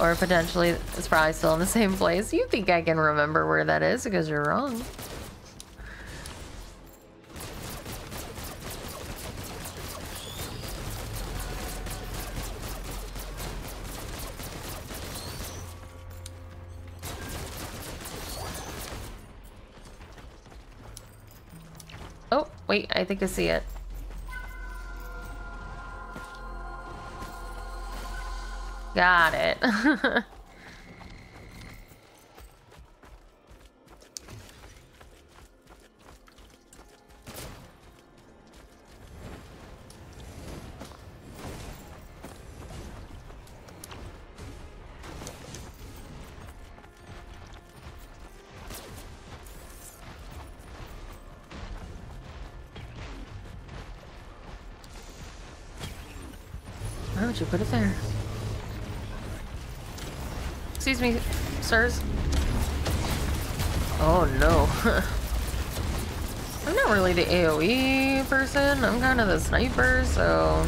Or potentially, it's probably still in the same place. You think I can remember where that is because you're wrong. I think I see it. Got it. you put it there? Excuse me, sirs. Oh no. I'm not really the AoE person. I'm kind of the sniper, so...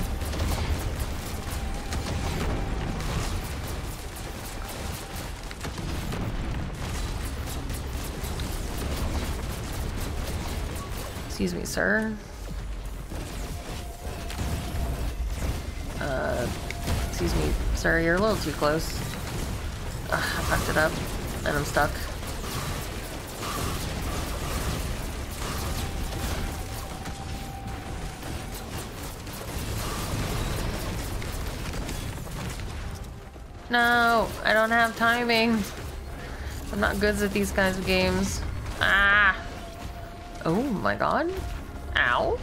Excuse me, sir. Sir, you're a little too close. Ugh, I fucked it up, and I'm stuck. No, I don't have timing. I'm not good at these kinds of games. Ah! Oh my god. Ow.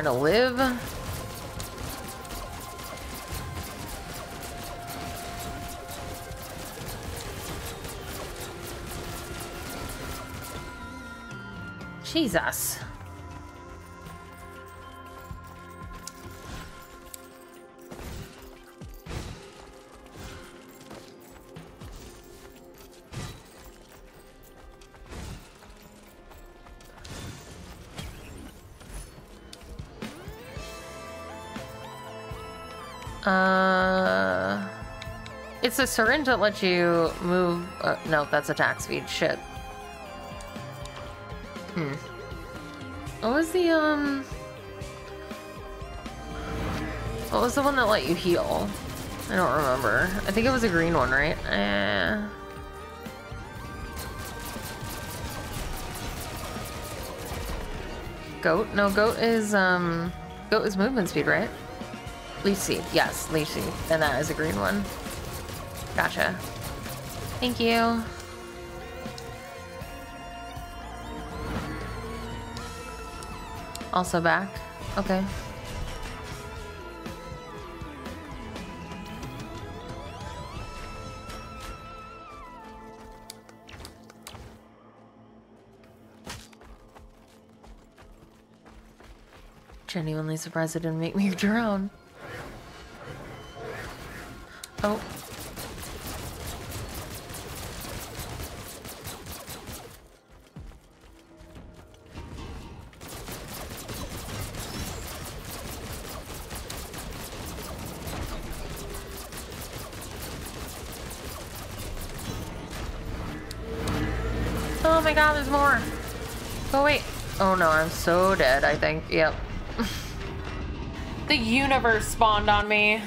Trying to live. Jesus. A syringe that lets you move. Uh, no, that's attack speed. Shit. Hmm. What was the um? What was the one that let you heal? I don't remember. I think it was a green one, right? Eh. Goat? No, goat is, um... Goat is movement speed, right? Leaf seed. Yes, leaf seed. And that is a green one. Gotcha. Thank you. Also back. Okay. Genuinely surprised it didn't make me drown. Oh. God, there's more. Oh wait. Oh no, I'm so dead, I think. Yep. the universe spawned on me.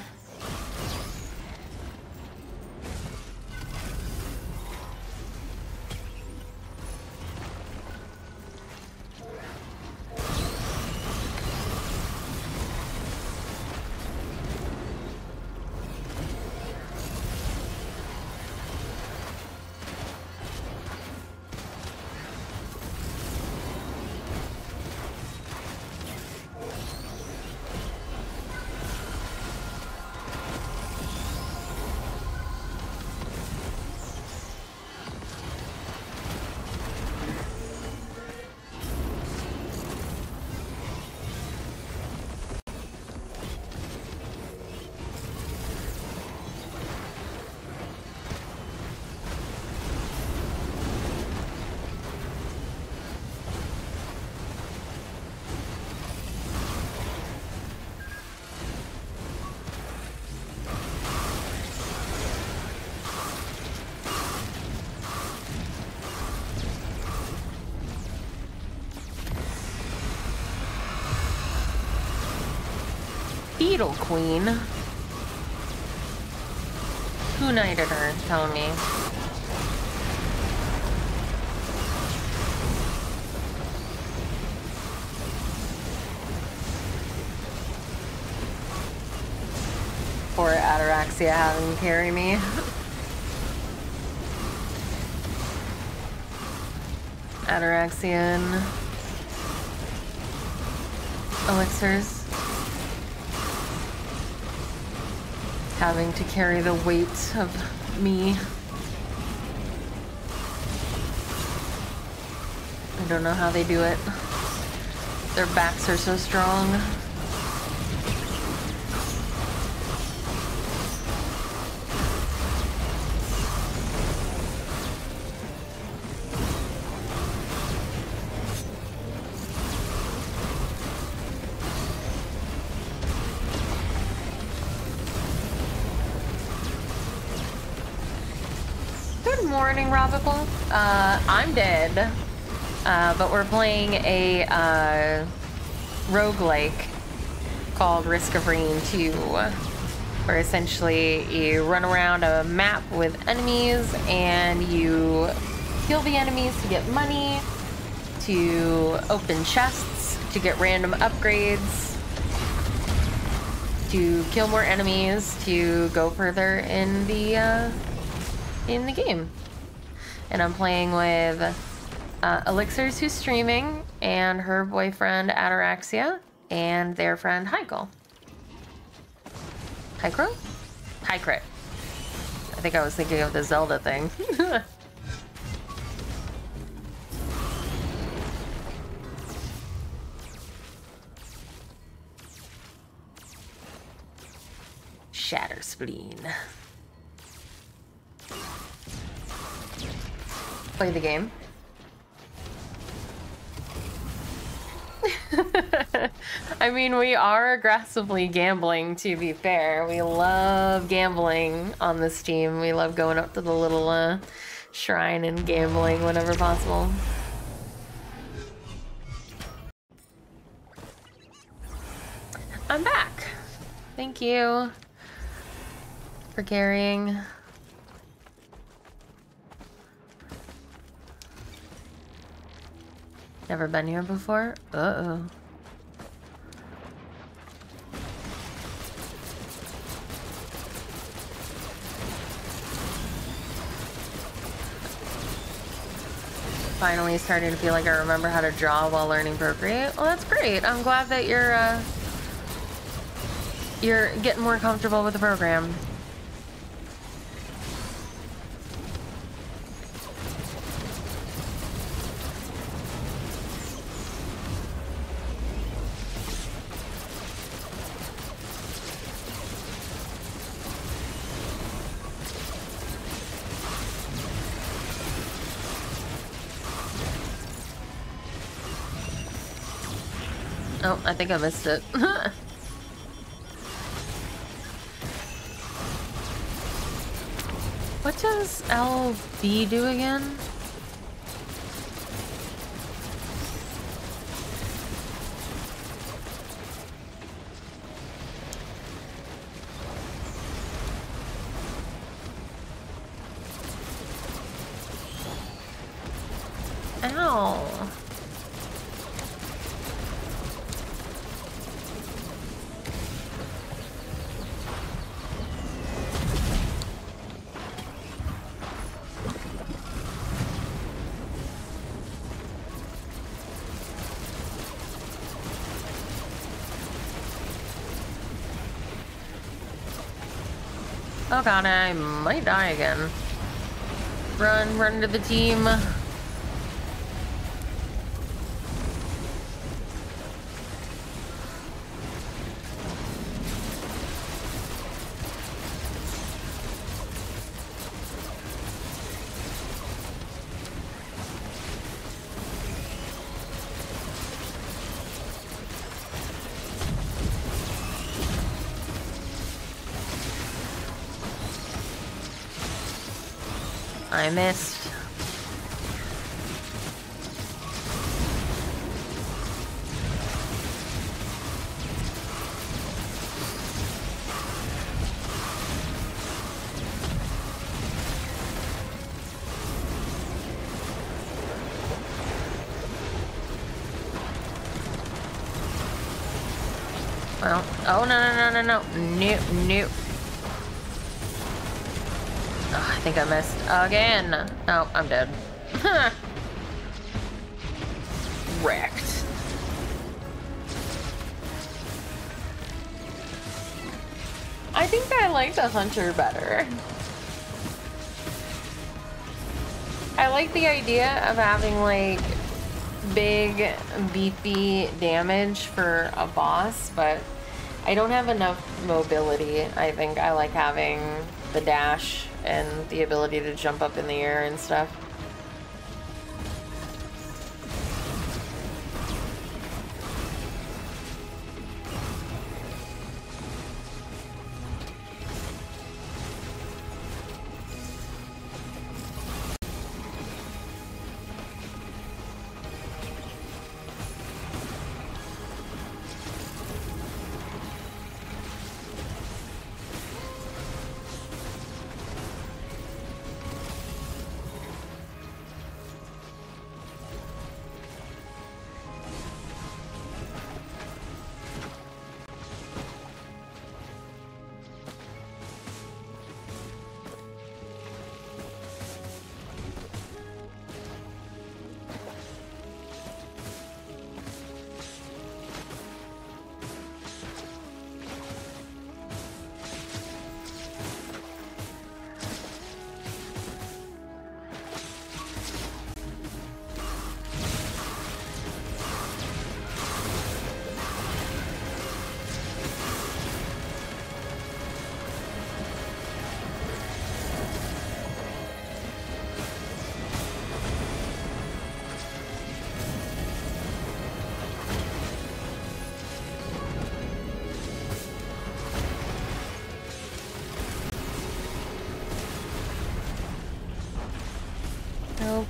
Beetle Queen. Who knighted her? Tell me. Poor Ataraxia having to carry me. Ataraxian elixirs. Having to carry the weight of me. I don't know how they do it. Their backs are so strong. Uh, but we're playing a uh, roguelike called Risk of Rain 2, where essentially you run around a map with enemies and you kill the enemies to get money, to open chests, to get random upgrades, to kill more enemies, to go further in the uh, in the game. And I'm playing with uh, Elixirs, who's streaming, and her boyfriend Ataraxia, and their friend Hykel. Hykro? Hycrit. I think I was thinking of the Zelda thing. Shatter Spleen. play the game. I mean, we are aggressively gambling, to be fair. We love gambling on this team. We love going up to the little uh, shrine and gambling whenever possible. I'm back. Thank you for carrying. Never been here before? Uh-oh. Finally starting to feel like I remember how to draw while learning Procreate. Well, that's great. I'm glad that you're, uh, you're getting more comfortable with the program. Think I missed it. what does LB do again? Ow. I might die again. Run, run to the team. Missed. Well, oh no no no no no, nope nope. Oh, I think I missed again. Oh, I'm dead. Wrecked. I think I like the hunter better. I like the idea of having like big beefy damage for a boss, but I don't have enough mobility. I think I like having the dash and the ability to jump up in the air and stuff.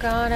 God,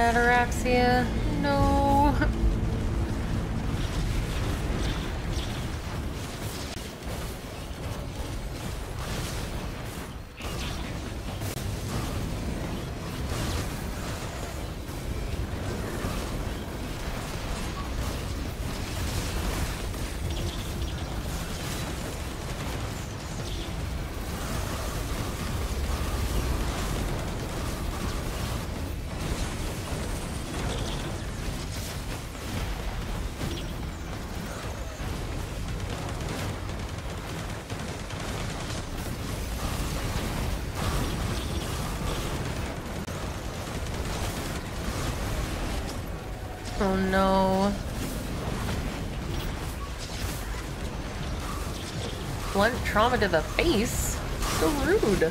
trauma to the face? So rude.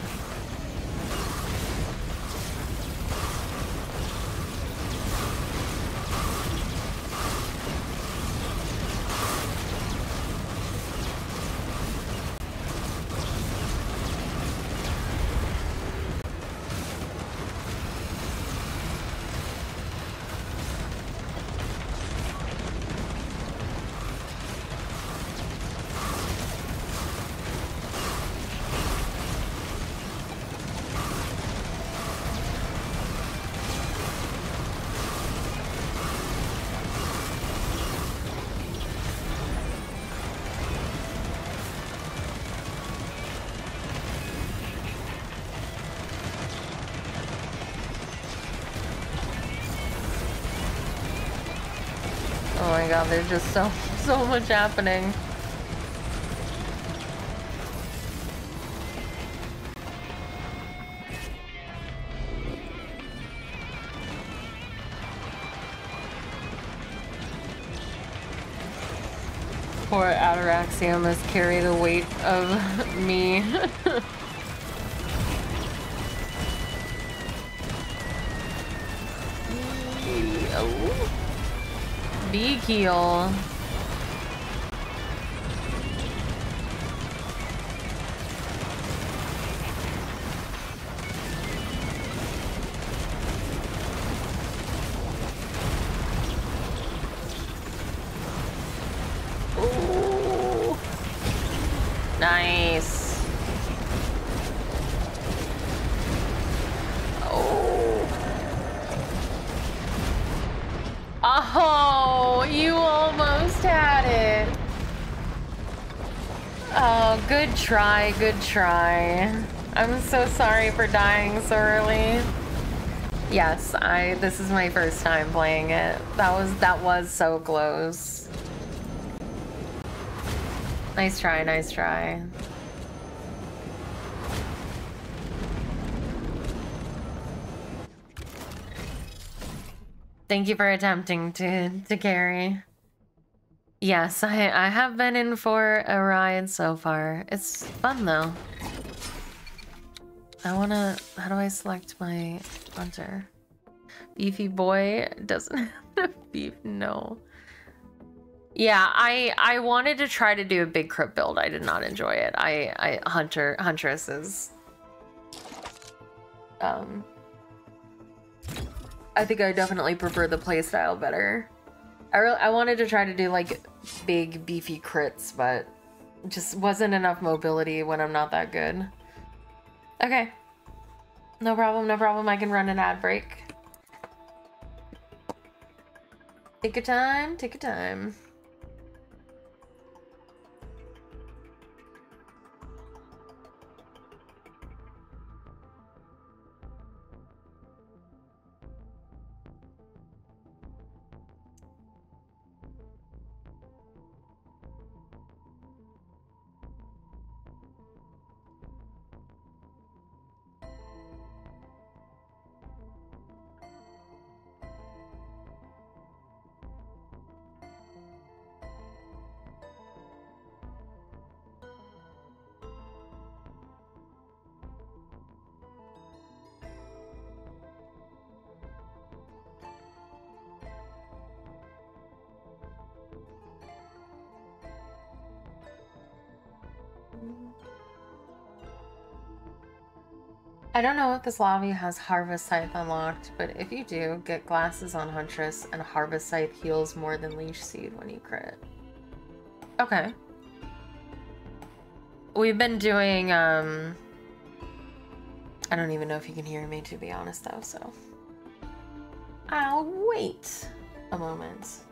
There's just so, so much happening. Poor Ataraxia must carry the weight of me. Big heal. Try. I'm so sorry for dying so early. Yes, I this is my first time playing it. That was that was so close. Nice try, nice try. Thank you for attempting to to carry. Yes, I I have been in for a ride so far. It's fun though. I wanna. How do I select my hunter? Beefy boy doesn't have beef. No. Yeah, I I wanted to try to do a big crit build. I did not enjoy it. I I hunter huntress is. Um. I think I definitely prefer the playstyle better. I really, I wanted to try to do like big beefy crits, but just wasn't enough mobility when I'm not that good. Okay. No problem, no problem. I can run an ad break. Take your time, take your time. I don't know if this lobby has Harvest Scythe unlocked, but if you do, get glasses on Huntress and Harvest Scythe heals more than Leech Seed when you crit. Okay. We've been doing, um... I don't even know if you can hear me, to be honest, though, so... I'll wait a moment.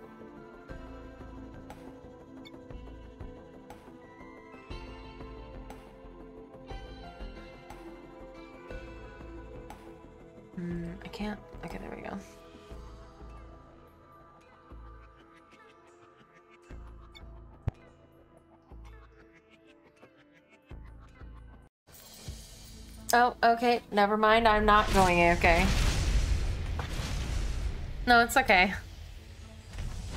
Mm, I can't. Okay, there we go. Oh, okay. Never mind. I'm not going okay. No, it's okay.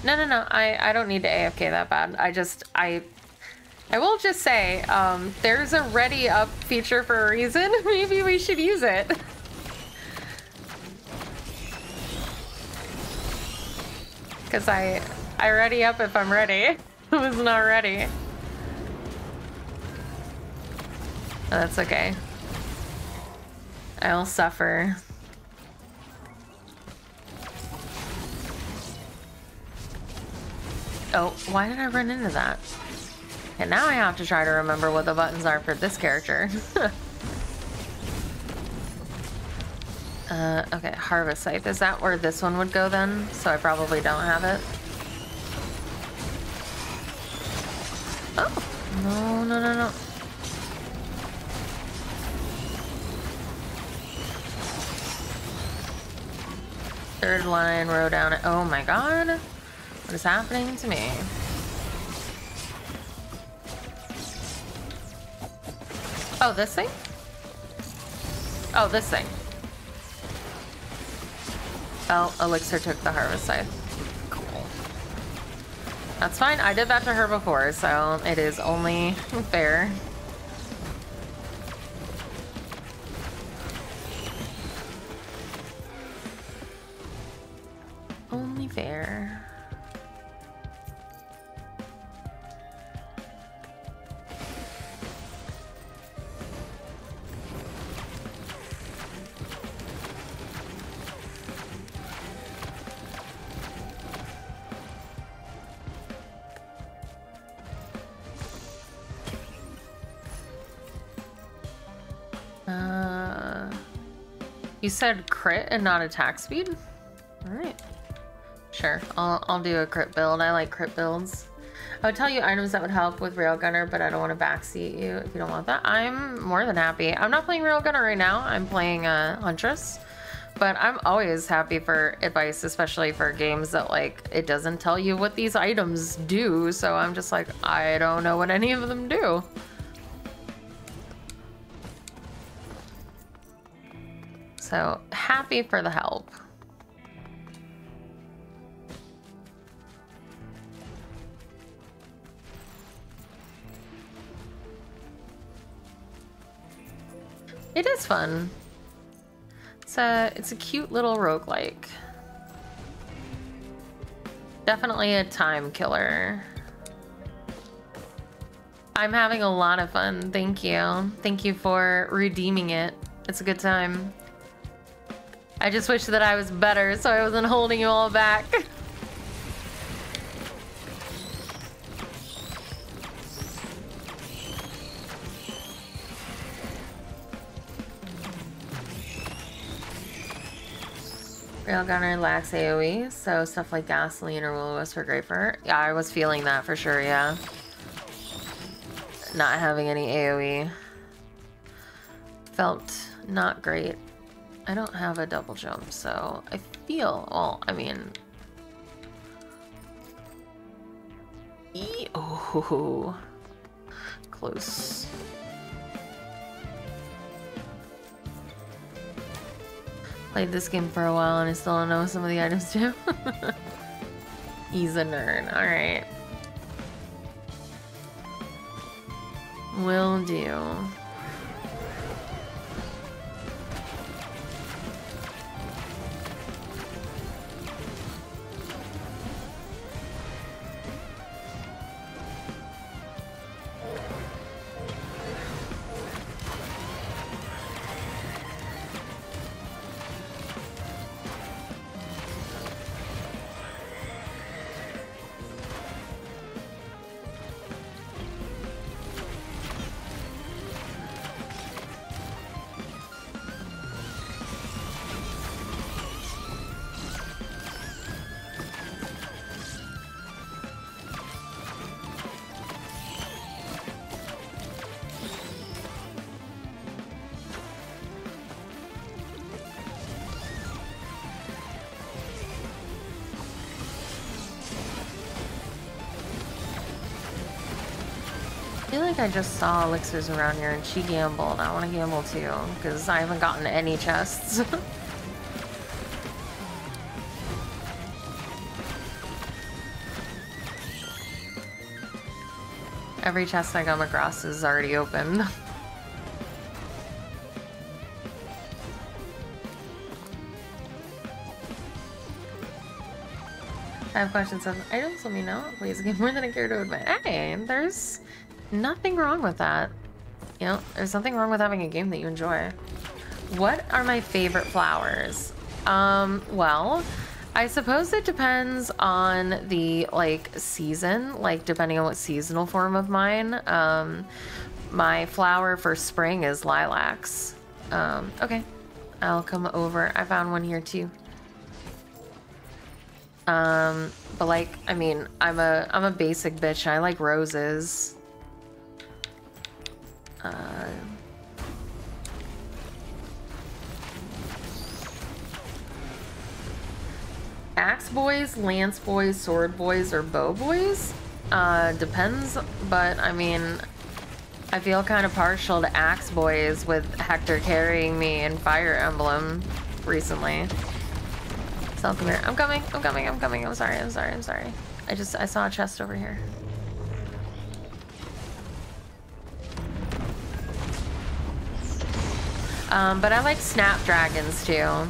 No, no, no. I, I don't need to AFK that bad. I just, I, I will just say, um, there's a ready up feature for a reason. Maybe we should use it. Because I, I ready up if I'm ready. I was not ready. Oh, that's okay. I'll suffer. Oh, why did I run into that? And now I have to try to remember what the buttons are for this character. Uh, okay, Harvest Scythe. Is that where this one would go then? So I probably don't have it. Oh, no, no, no, no. Third line, row down. Oh my god. What is happening to me? Oh, this thing? Oh, this thing. Oh, Elixir took the Harvest Scythe. Cool. That's fine. I did that to her before, so it is only fair. Only fair. You said crit and not attack speed? Alright. Sure, I'll, I'll do a crit build. I like crit builds. I would tell you items that would help with Railgunner, but I don't want to backseat you if you don't want that. I'm more than happy. I'm not playing Railgunner right now. I'm playing uh, Huntress. But I'm always happy for advice, especially for games that, like, it doesn't tell you what these items do. So I'm just like, I don't know what any of them do. So happy for the help. It is fun. It's a, it's a cute little roguelike. Definitely a time killer. I'm having a lot of fun. Thank you. Thank you for redeeming it. It's a good time. I just wish that I was better so I wasn't holding you all back. Railgunner lacks AoE, so stuff like gasoline or will-o-wisp are great for. Yeah, I was feeling that for sure, yeah. Not having any AoE. Felt not great. I don't have a double jump, so I feel, well, I mean... E oh, close. Played this game for a while and I still don't know some of the items too. He's a nerd, alright. Will do. I just saw elixirs around here and she gambled. I want to gamble too, because I haven't gotten any chests. Every chest I come across is already open. I have questions on items, let me know. Please give more than I care to admit. Hey, there's nothing wrong with that. You know, there's nothing wrong with having a game that you enjoy. What are my favorite flowers? Um, well, I suppose it depends on the, like, season, like, depending on what seasonal form of mine. Um, my flower for spring is lilacs. Um, okay. I'll come over. I found one here, too. Um, but like, I mean, I'm a I'm a basic bitch. I like roses. Uh, axe boys, lance boys, sword boys, or bow boys? Uh, depends, but I mean, I feel kind of partial to axe boys with Hector carrying me in Fire Emblem recently. South America. I'm coming. I'm coming. I'm coming. I'm sorry. I'm sorry. I'm sorry. I just I saw a chest over here. Um, but I like snapdragons too.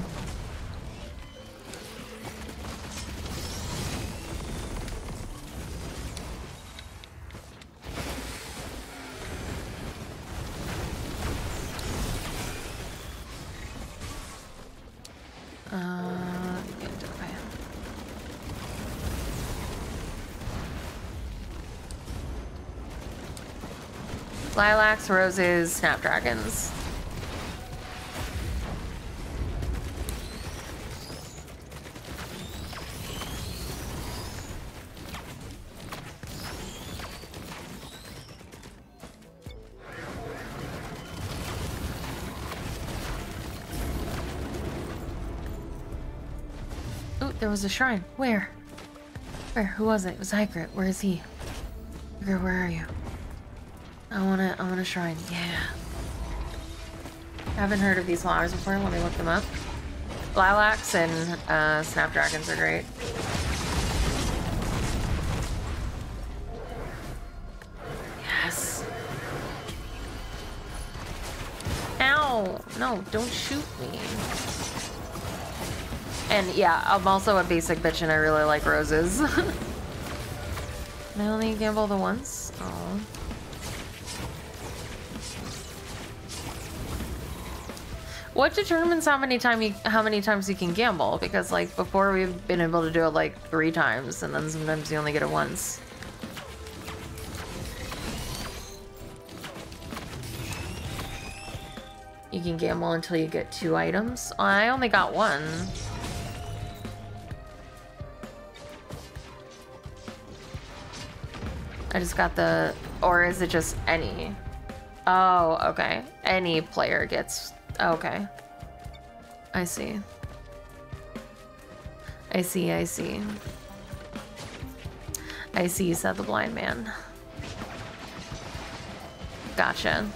Uh, Lilacs, roses, snapdragons. There was a shrine. Where? Where? Who was it? It was Hycrit. Where is he? Hycrit, where are you? I wanna, I want a shrine. Yeah. I haven't heard of these flowers before. Let me look them up. Lilacs and uh, snapdragons are great. Yes. Ow! No, don't shoot me. And yeah, I'm also a basic bitch and I really like roses. I only gamble the once? Oh. What determines how many time you how many times you can gamble? Because like before we've been able to do it like three times and then sometimes you only get it once. You can gamble until you get two items. I only got one. I just got the, or is it just any? Oh, okay. Any player gets, okay. I see. I see, I see. I see, said the blind man. Gotcha.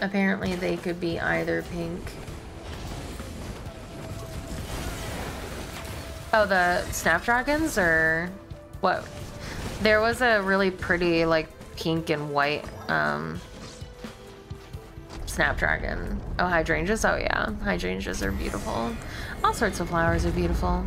Apparently they could be either pink Oh, the snapdragons or what? There was a really pretty like pink and white um, snapdragon. Oh, hydrangeas? Oh yeah, hydrangeas are beautiful. All sorts of flowers are beautiful.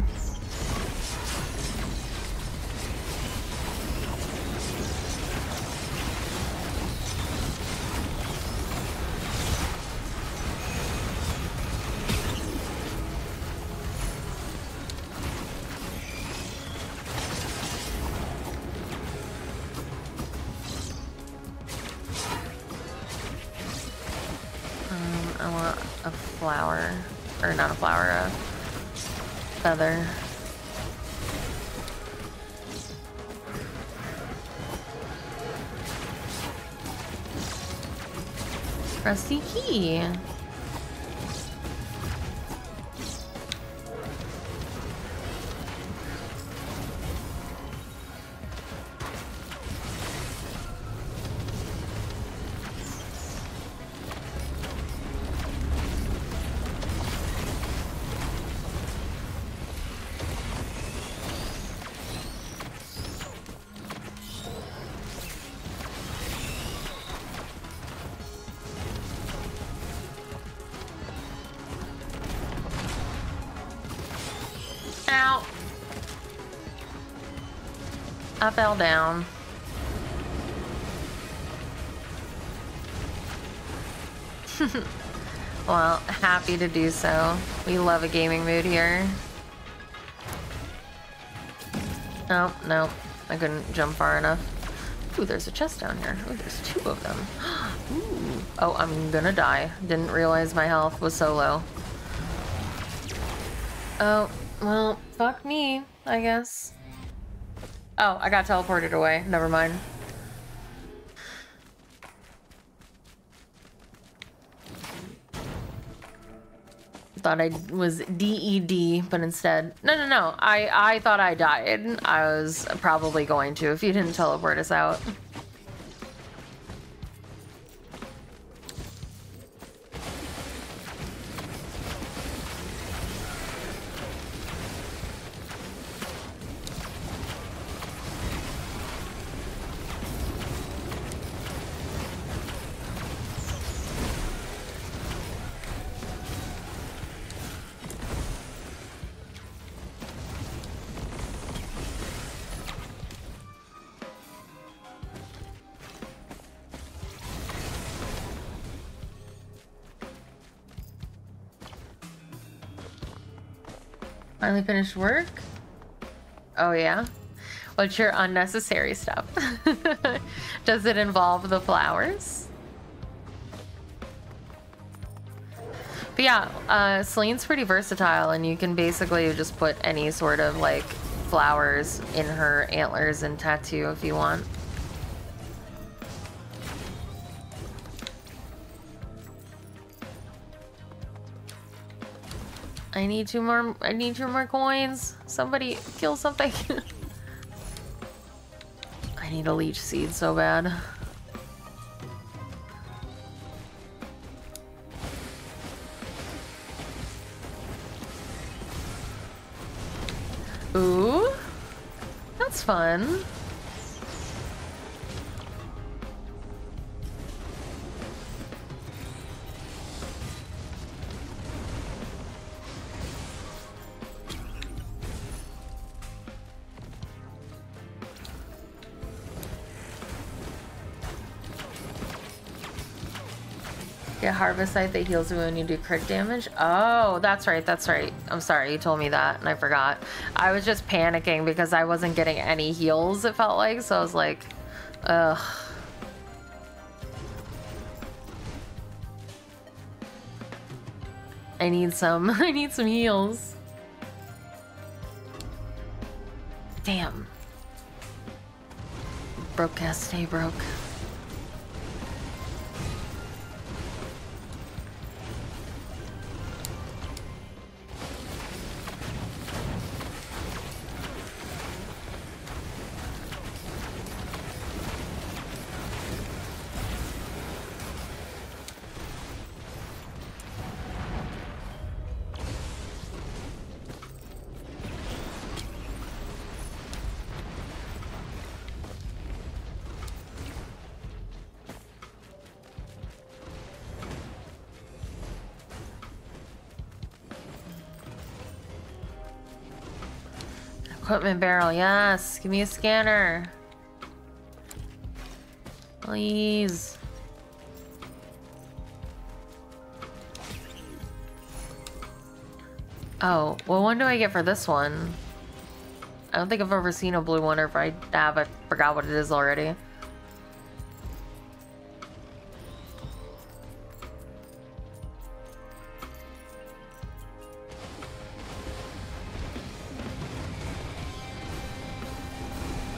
Fell down. well, happy to do so. We love a gaming mood here. Oh, no. I couldn't jump far enough. Ooh, there's a chest down here. Ooh, there's two of them. Ooh. Oh, I'm gonna die. Didn't realize my health was so low. Oh, well, fuck me, I guess. Oh, I got teleported away. Never mind. Thought I was DED, but instead... No, no, no. I, I thought I died. I was probably going to if you didn't teleport us out. Finally finished work? Oh yeah? What's your unnecessary stuff? Does it involve the flowers? But yeah, uh, Celine's pretty versatile and you can basically just put any sort of like flowers in her antlers and tattoo if you want. I need two more, I need two more coins. Somebody kill something. I need a leech seed so bad. Ooh, that's fun. Harvest that heals you when you do crit damage. Oh, that's right, that's right. I'm sorry, you told me that and I forgot. I was just panicking because I wasn't getting any heals, it felt like, so I was like, ugh. I need some, I need some heals. Damn. Broke cast, stay broke. Barrel, yes. Give me a scanner. Please. Oh, well when do I get for this one? I don't think I've ever seen a blue one, or if I have, I forgot what it is already.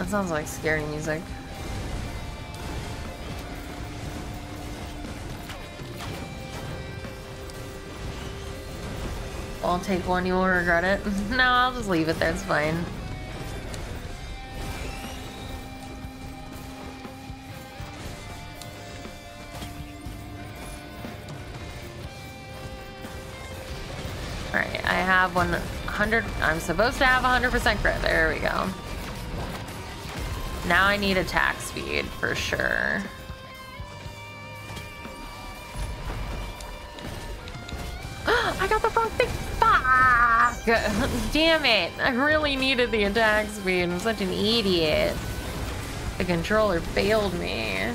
That sounds like scary music. I'll take one, you will regret it. no, I'll just leave it there, it's fine. Alright, I have 100, I'm supposed to have 100% crit, there we go. Now I need attack speed for sure. I got the frog thing. Fuck! Damn it! I really needed the attack speed. I'm such an idiot. The controller failed me.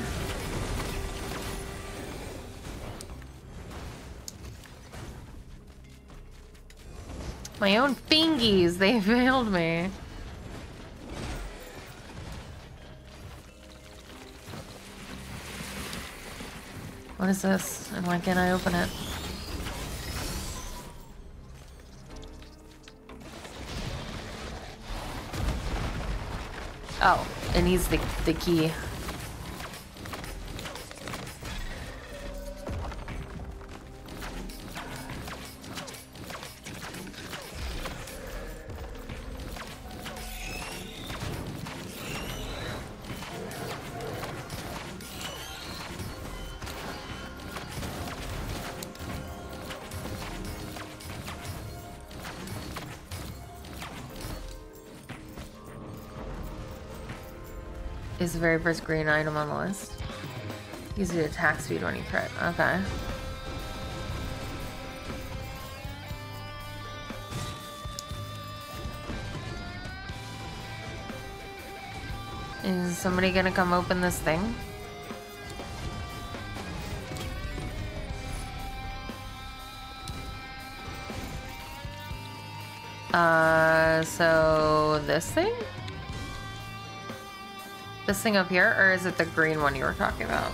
My own fingies, they failed me. What is this? And why can't I open it? Oh, it needs the, the key. Very first green item on the list. Gives you attack speed when you crit. Okay. Is somebody gonna come open this thing? Uh, so this thing? This thing up here, or is it the green one you were talking about?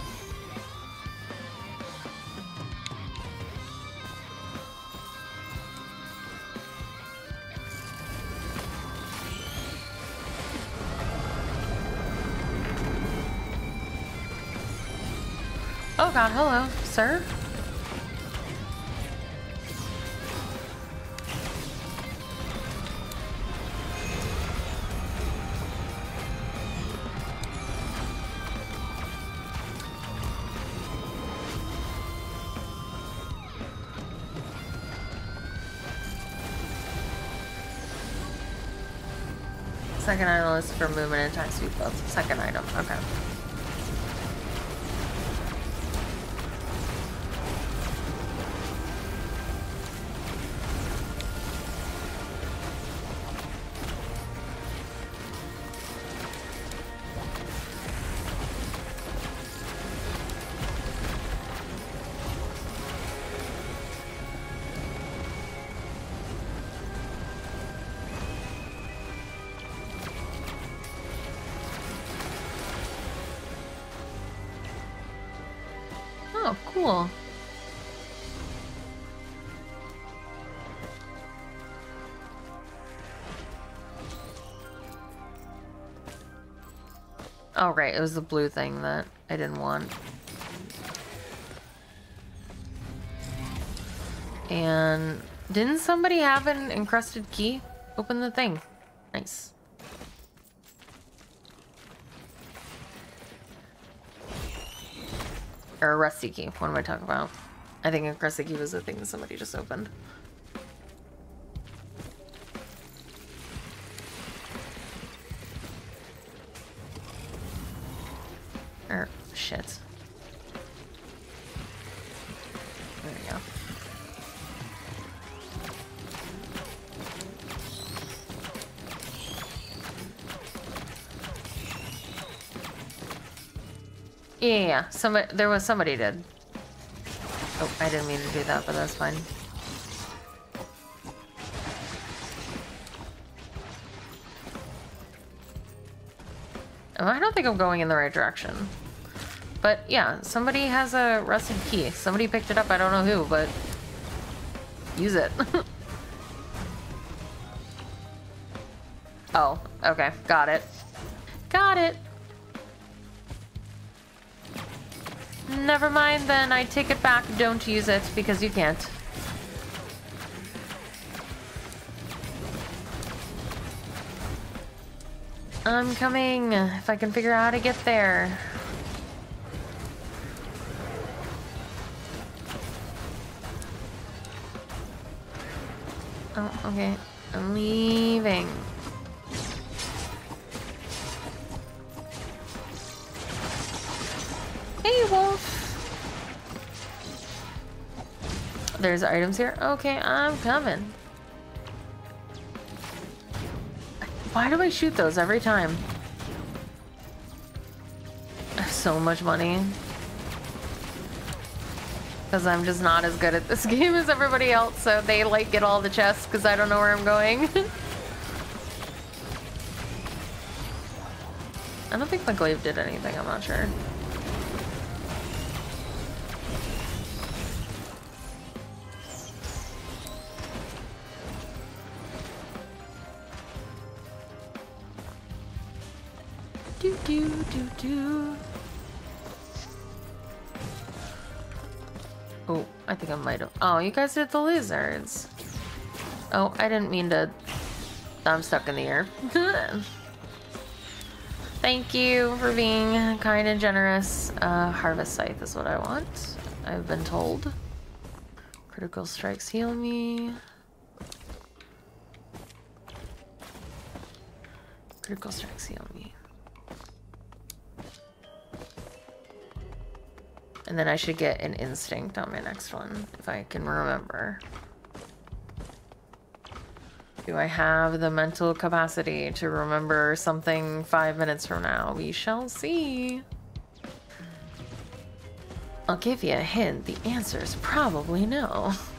Oh god, hello, sir. For movement and attack speed both. Second item, okay. Right. It was the blue thing that I didn't want. And didn't somebody have an encrusted key? Open the thing. Nice. Or a rusty key. What am I talking about? I think encrusted key was the thing that somebody just opened. Yeah. Somebody, there was somebody did. Oh, I didn't mean to do that, but that's fine. I don't think I'm going in the right direction. But yeah, somebody has a rusted key. Somebody picked it up, I don't know who, but use it. oh, okay, got it. Never mind then, I take it back, don't use it, because you can't. I'm coming, if I can figure out how to get there. Oh, okay. I'm leaving. There's items here? Okay, I'm coming. Why do I shoot those every time? I have so much money. Because I'm just not as good at this game as everybody else, so they like get all the chests because I don't know where I'm going. I don't think my glaive did anything, I'm not sure. You guys did the lizards. Oh, I didn't mean to. I'm stuck in the air. Thank you for being kind and generous. Uh, Harvest Scythe is what I want. I've been told. Critical strikes heal me. Critical strikes heal And then I should get an instinct on my next one, if I can remember. Do I have the mental capacity to remember something five minutes from now? We shall see. I'll give you a hint. The answer is probably no.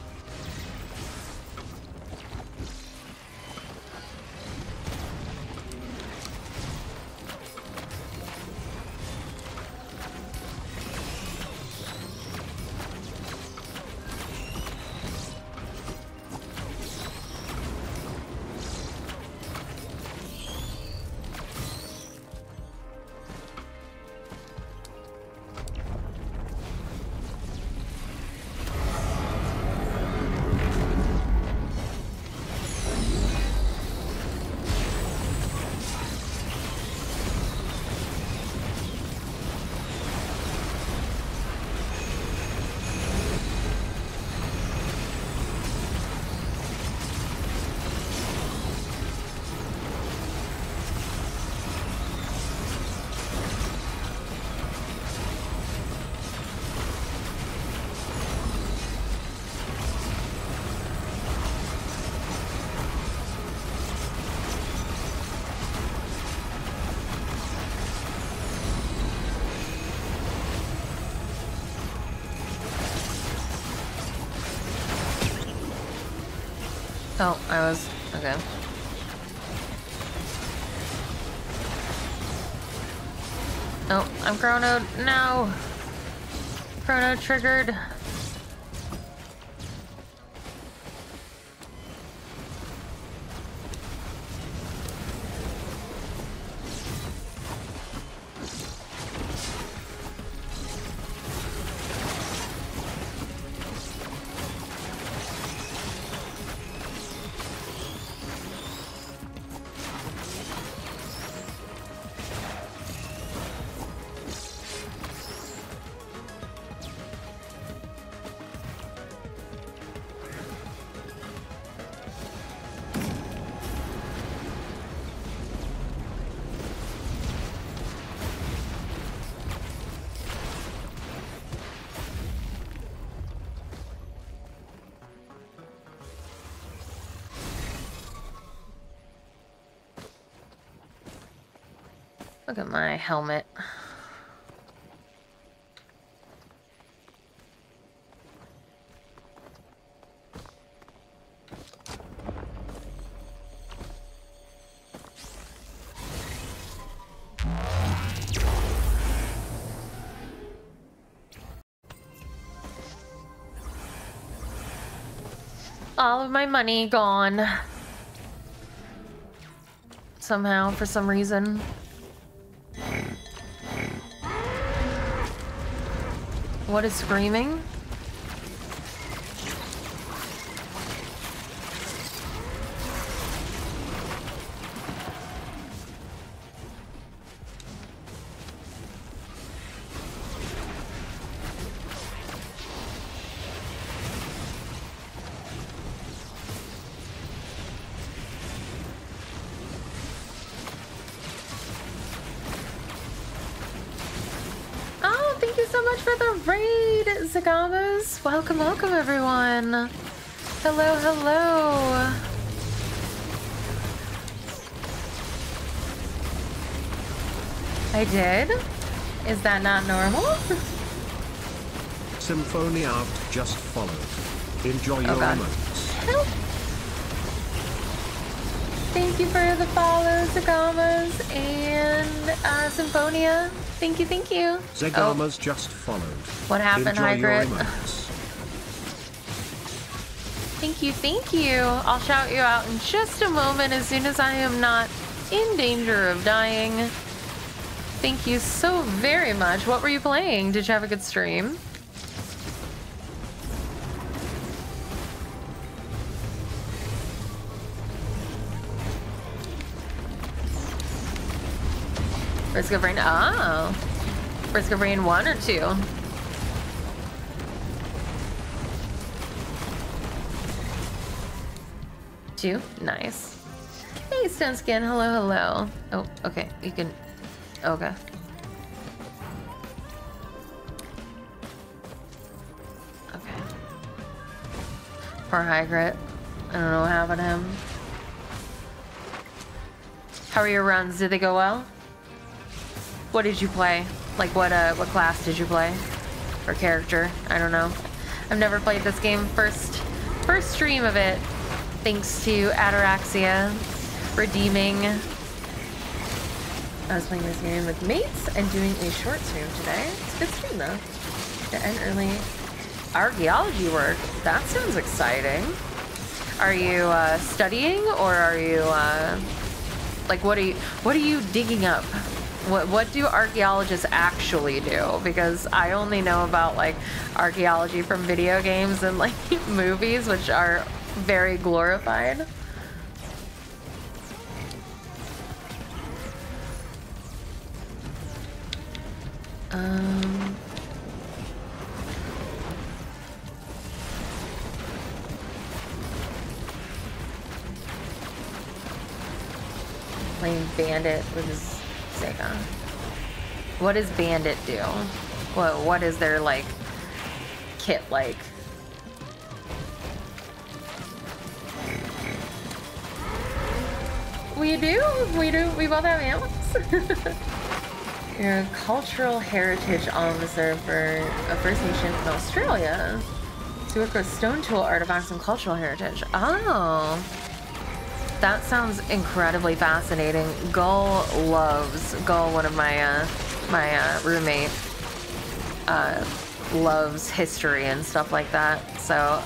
triggered. My helmet. All of my money gone. Somehow, for some reason. What is screaming? For the raid, Zagamas. Welcome, welcome, everyone. Hello, hello. I did? Is that not normal? Symphony Out just followed. Enjoy oh your God. emotes. Help. Thank you for the follows, Zagamas and uh, Symphonia. Thank you, thank you. Zagamas oh. just followed. Oh. What happened, Hycrit? Thank you, thank you. I'll shout you out in just a moment as soon as I am not in danger of dying. Thank you so very much. What were you playing? Did you have a good stream? Risk of Rain. Oh. Risk of Rain 1 or 2? Two? Nice. Hey, Stone Skin. Hello, hello. Oh, okay. You can... Oh, okay. Okay. Poor Hycrit. I don't know what happened to him. How are your runs? Did they go well? What did you play? Like what uh what class did you play? Or character? I don't know. I've never played this game. First first stream of it. Thanks to Ataraxia redeeming. I was playing this game with mates and doing a short stream today. It's a good stream though. To end early. Archaeology work. That sounds exciting. Are you uh, studying or are you uh, like what are you what are you digging up? What what do archaeologists actually do? Because I only know about like archaeology from video games and like movies, which are very glorified. Um. Playing Bandit with his Sega. What does Bandit do? What what is their like kit like? We do, we do, we both have amps. You're a cultural heritage officer for a First Nation in Australia. To work with stone tool artifacts and cultural heritage. Oh. That sounds incredibly fascinating. Gull loves Gull. One of my uh, my uh, roommate uh, loves history and stuff like that. So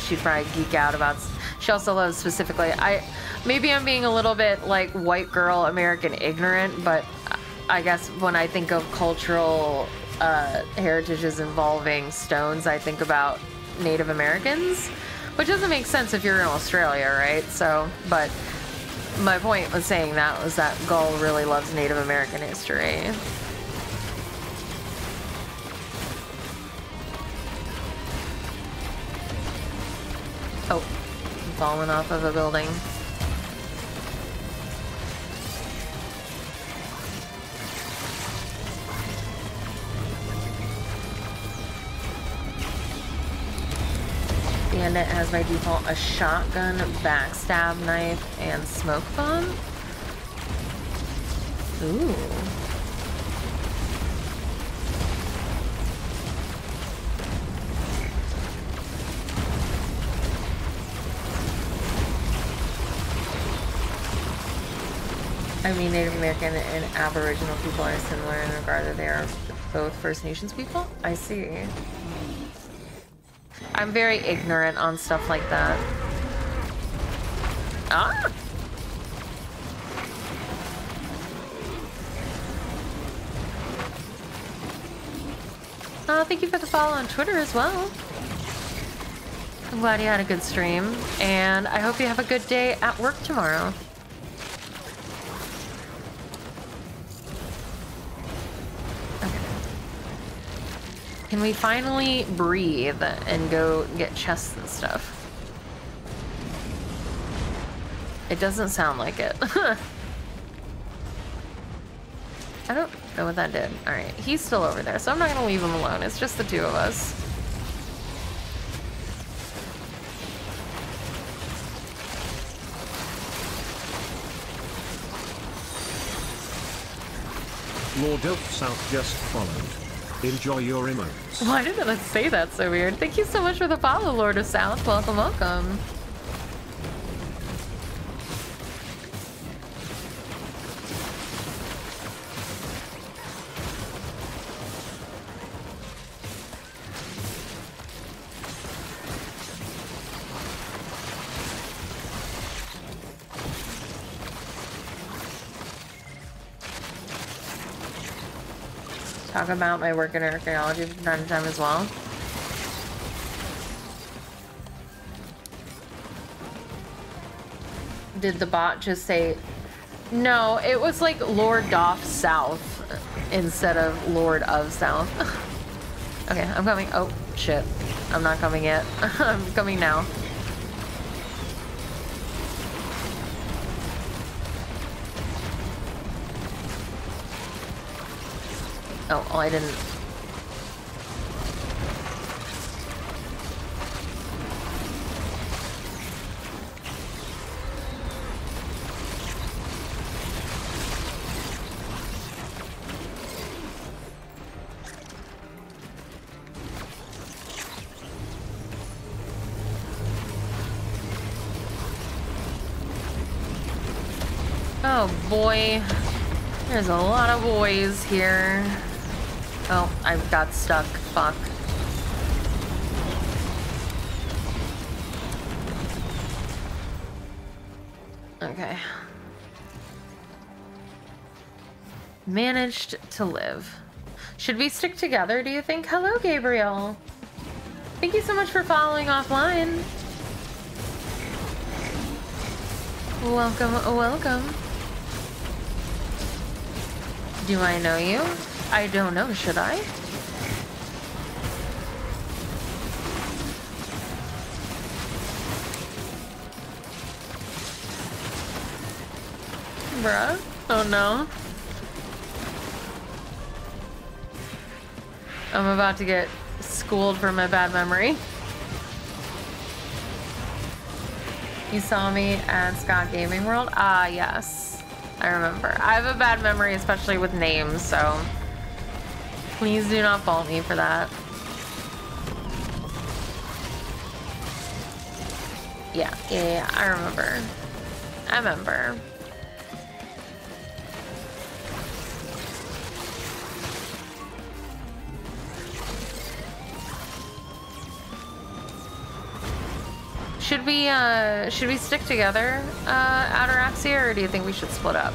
she'd probably geek out about. She also loves specifically. I maybe I'm being a little bit like white girl American ignorant, but I guess when I think of cultural uh, heritages involving stones, I think about Native Americans. Which doesn't make sense if you're in Australia, right? So, but my point was saying that was that Gull really loves Native American history. Oh, falling off of a building. Bandit has by default a shotgun, backstab knife, and smoke bomb. Ooh. I mean, Native American and Aboriginal people are similar in regard that they are both First Nations people? I see. I'm very ignorant on stuff like that. Ah! Oh, thank you for the follow on Twitter as well. I'm glad you had a good stream, and I hope you have a good day at work tomorrow. Can we finally breathe and go get chests and stuff? It doesn't sound like it. I don't know what that did. Alright, he's still over there, so I'm not gonna leave him alone. It's just the two of us. Lord Elf South just followed. Enjoy your emotes. Why did it say that so weird? Thank you so much for the follow, Lord of South. Welcome, welcome. Talk about my work in archaeology from time to time as well. Did the bot just say... No, it was like Lord Doff South instead of Lord of South. okay, I'm coming. Oh, shit. I'm not coming yet. I'm coming now. Oh, oh, I didn't. Oh boy, there's a lot of boys here. Oh, I got stuck. Fuck. Okay. Managed to live. Should we stick together, do you think? Hello, Gabriel. Thank you so much for following offline. Welcome, welcome. Do I know you? I don't know, should I? Bruh? Oh no. I'm about to get schooled for my bad memory. You saw me at Scott Gaming World? Ah, yes. I remember. I have a bad memory, especially with names, so... Please do not fault me for that. Yeah, yeah, yeah, I remember. I remember. Should we, uh, should we stick together, uh, Ataraxia, or do you think we should split up?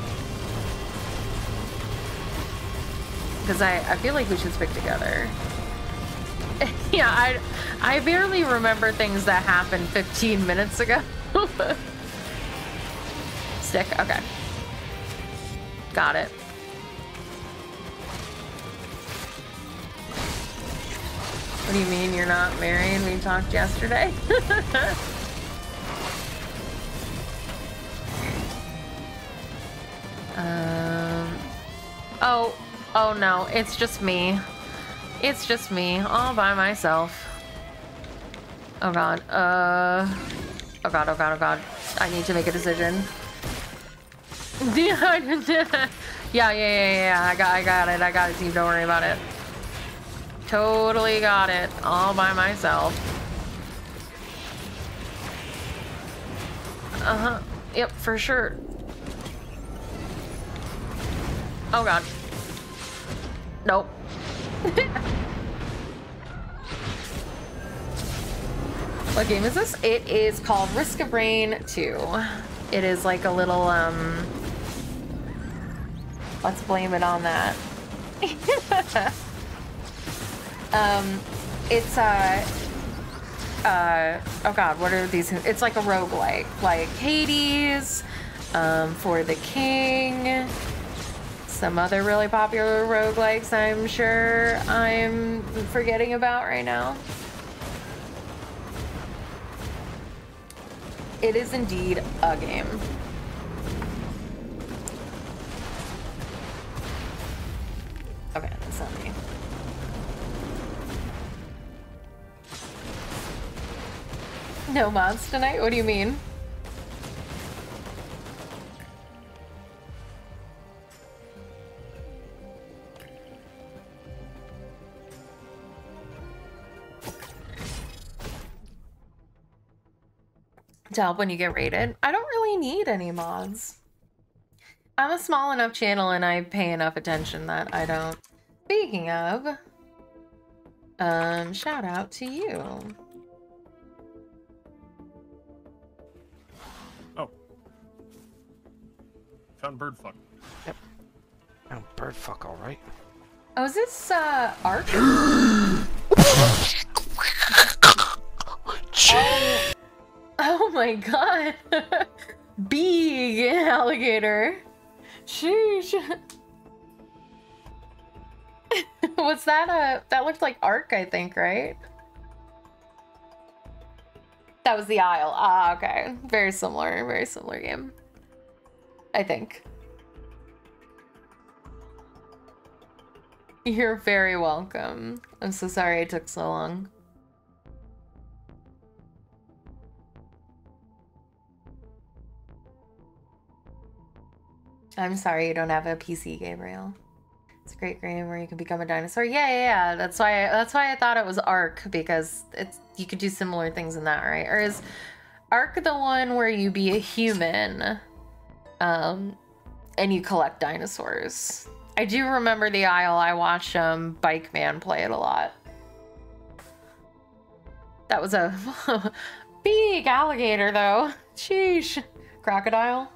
Because I, I feel like we should stick together. yeah, I, I barely remember things that happened 15 minutes ago. Stick, okay. Got it. What do you mean you're not married? We talked yesterday. oh, no, it's just me. It's just me, all by myself. Oh god, uh... Oh god, oh god, oh god. I need to make a decision. yeah, yeah, yeah, yeah, yeah, I got, I got it, I got it, team, don't worry about it. Totally got it, all by myself. Uh-huh, yep, for sure. Oh god. Nope. what game is this? It is called Risk of Rain 2. It is like a little, um... Let's blame it on that. um, it's, uh... Uh, oh god, what are these? It's like a roguelike. Like Hades, um, For the King, some other really popular roguelikes I'm sure I'm forgetting about right now. It is indeed a game. Okay, that's not me. No mods tonight? What do you mean? To help when you get rated. I don't really need any mods. I'm a small enough channel and I pay enough attention that I don't. Speaking of, um, shout out to you. Oh. Found bird fuck. Yep. Oh, bird fuck, all right. Oh, is this, uh, Ark? oh, oh my god. Big alligator. Sheesh. Was that a... That looked like Ark, I think, right? That was the Isle. Ah, okay. Very similar. Very similar game. I think. You're very welcome. I'm so sorry it took so long. I'm sorry you don't have a PC, Gabriel. It's a great game where you can become a dinosaur. Yeah, yeah, yeah. That's why. I, that's why I thought it was Ark because it's you could do similar things in that, right? Or is Ark the one where you be a human, um, and you collect dinosaurs? I do remember the Isle. I watched um Bike Man play it a lot. That was a big alligator, though. Sheesh, crocodile.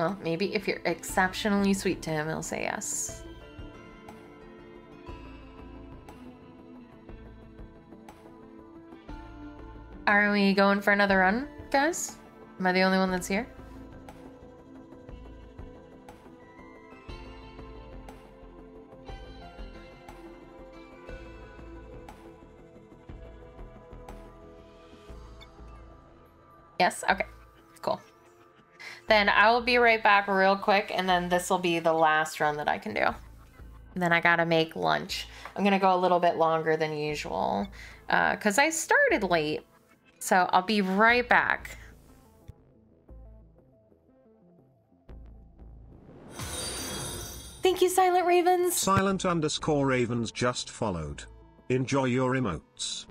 Well, maybe if you're exceptionally sweet to him, he'll say yes. Are we going for another run, guys? Am I the only one that's here? Yes? Okay. Then I will be right back real quick, and then this will be the last run that I can do. And then I gotta make lunch. I'm gonna go a little bit longer than usual, because uh, I started late. So I'll be right back. Thank you, Silent Ravens. Silent underscore Ravens just followed. Enjoy your emotes.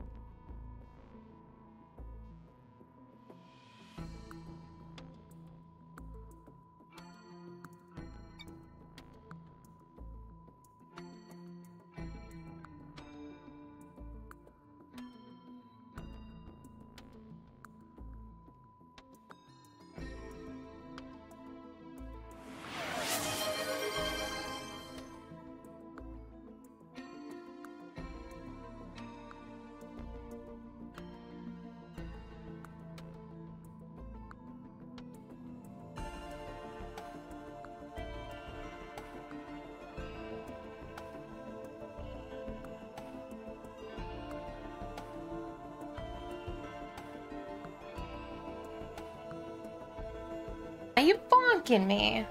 Me?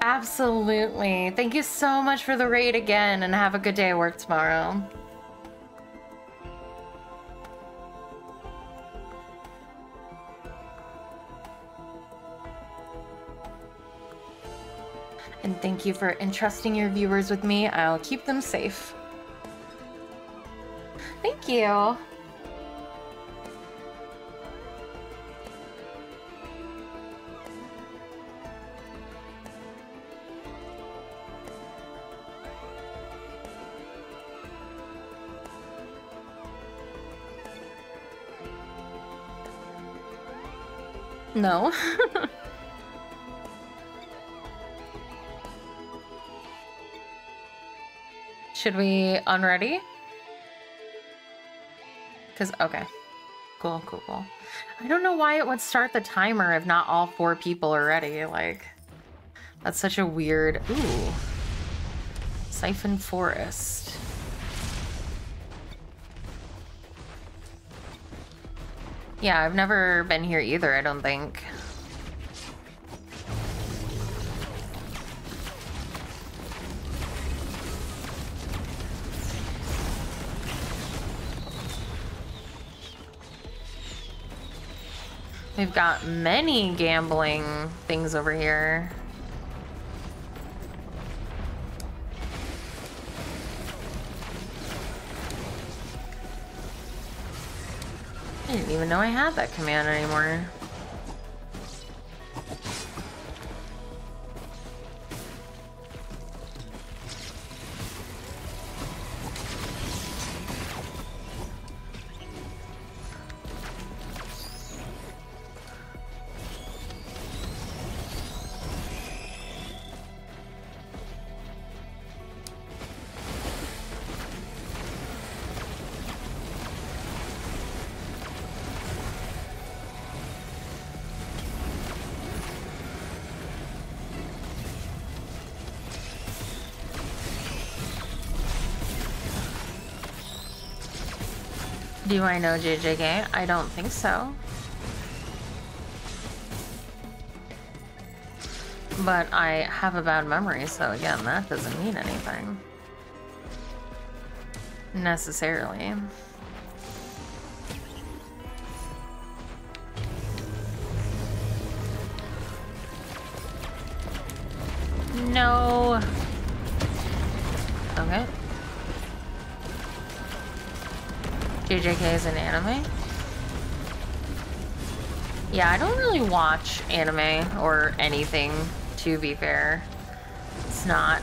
Absolutely. Thank you so much for the raid again and have a good day at work tomorrow. And thank you for entrusting your viewers with me. I'll keep them safe. Thank you. No. Should we unready? Because, okay. Cool, cool, cool. I don't know why it would start the timer if not all four people are ready. Like, that's such a weird... Ooh. Siphon Forest. Yeah, I've never been here either, I don't think. We've got many gambling things over here. Even know I had that command anymore. Do I know JJ JJK? I don't think so. But I have a bad memory, so again, that doesn't mean anything. Necessarily. No. Okay. JJK is an anime? Yeah, I don't really watch anime or anything, to be fair. It's not...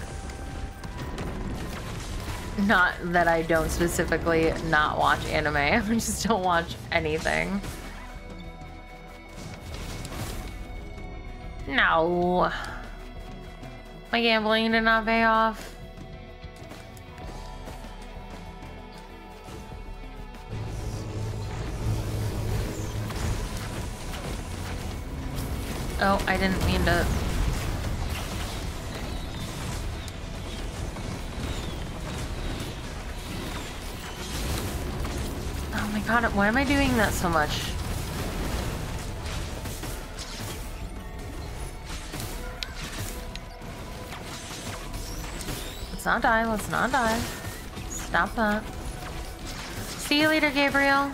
Not that I don't specifically not watch anime, I just don't watch anything. No. My gambling did not pay off. Oh, I didn't mean to... Oh my god, why am I doing that so much? Let's not die, let's not die. Stop that. See you later, Gabriel.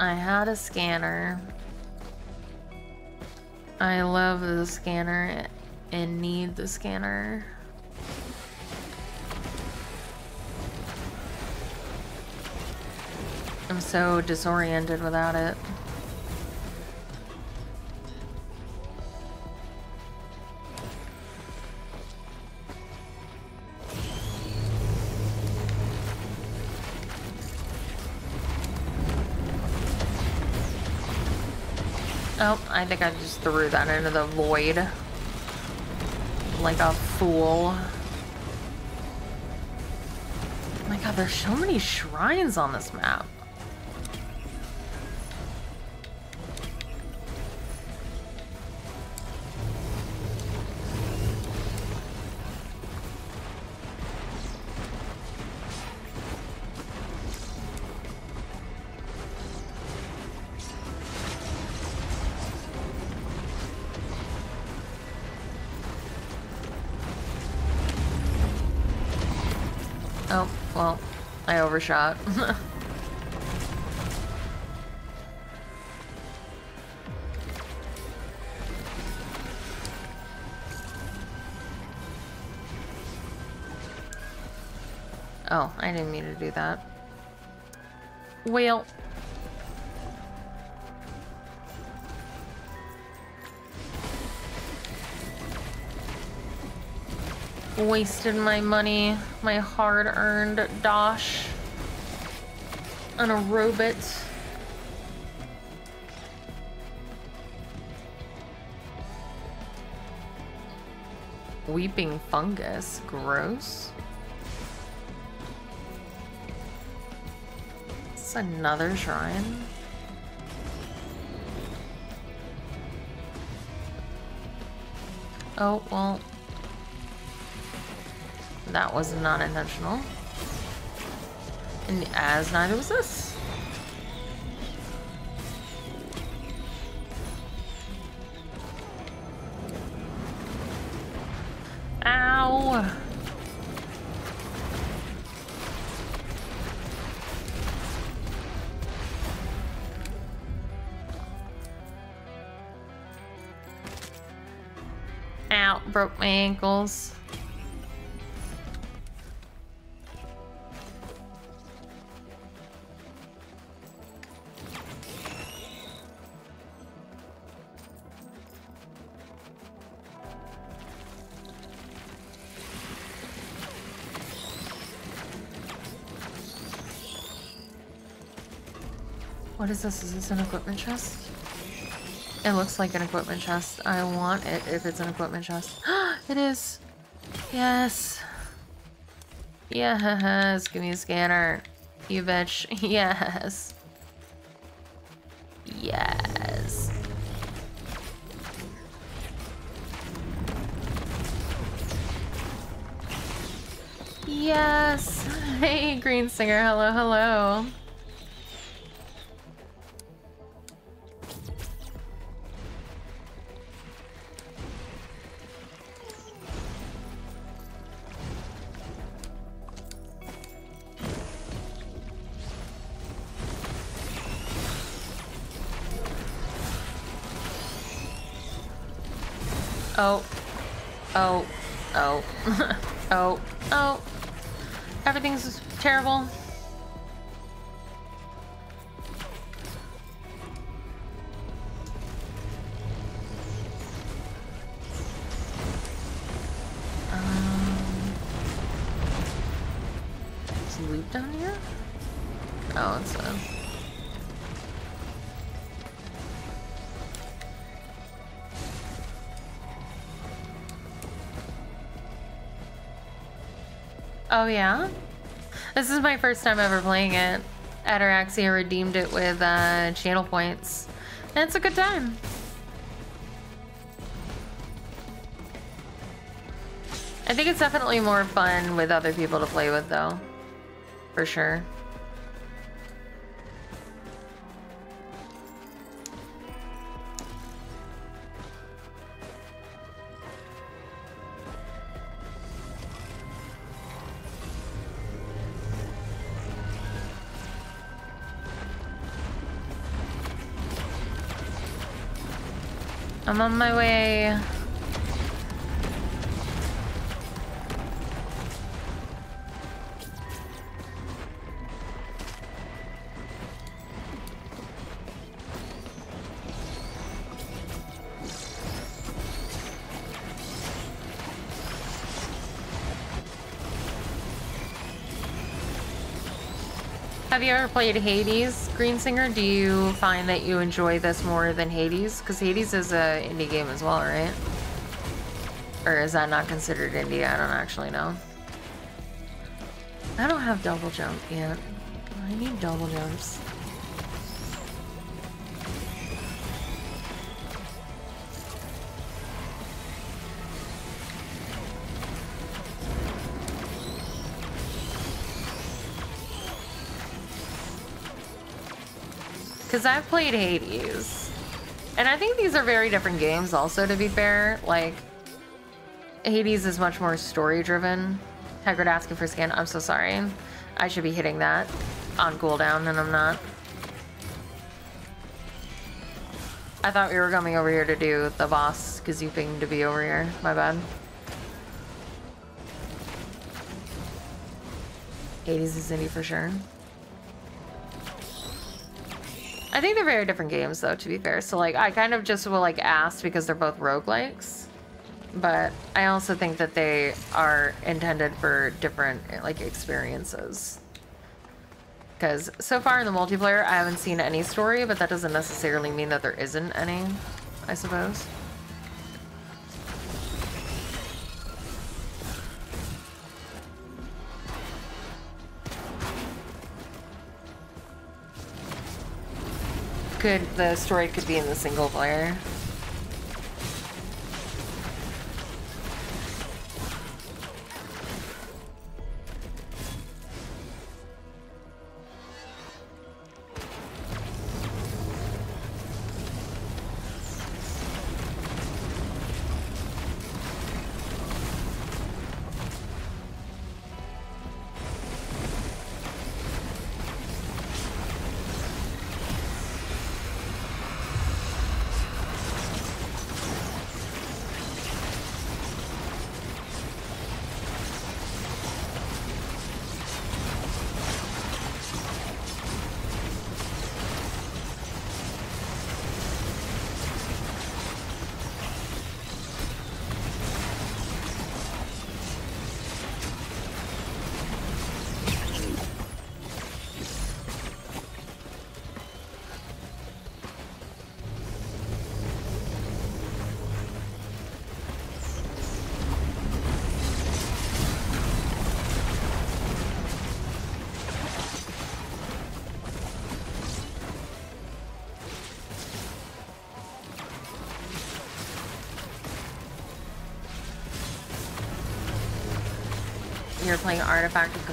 I had a scanner. I love the scanner and need the scanner. I'm so disoriented without it. I think I just threw that into the void. Like a fool. Oh my god, there's so many shrines on this map. shot. oh, I didn't mean to do that. Well. Wasted my money, my hard-earned dosh on a robot. Weeping fungus, gross. It's another shrine. Oh, well. That was not intentional. And as neither was this. Ow! Ow, broke my ankles. What is this? Is this an equipment chest? It looks like an equipment chest. I want it if it's an equipment chest. it is! Yes! Yes! Give me a scanner. You bitch. Yes! Yes! Yes! Hey, Green Singer. Hello, hello. Oh yeah? This is my first time ever playing it. Ataraxia redeemed it with uh, channel points. And it's a good time. I think it's definitely more fun with other people to play with though. For sure. I'm on my way. Have you ever played Hades, Green Singer? Do you find that you enjoy this more than Hades? Because Hades is a indie game as well, right? Or is that not considered indie? I don't actually know. I don't have double jump yet. I need double jumps. Because I've played Hades. And I think these are very different games also, to be fair. Like, Hades is much more story-driven. Hagrid asking for skin. I'm so sorry. I should be hitting that on cooldown, and I'm not. I thought we were coming over here to do the boss, because you pinged to be over here. My bad. Hades is indie for sure. I think they're very different games though, to be fair. So like I kind of just will like ask because they're both roguelikes. But I also think that they are intended for different like experiences. Because so far in the multiplayer, I haven't seen any story, but that doesn't necessarily mean that there isn't any, I suppose. Could the story could be in the single player?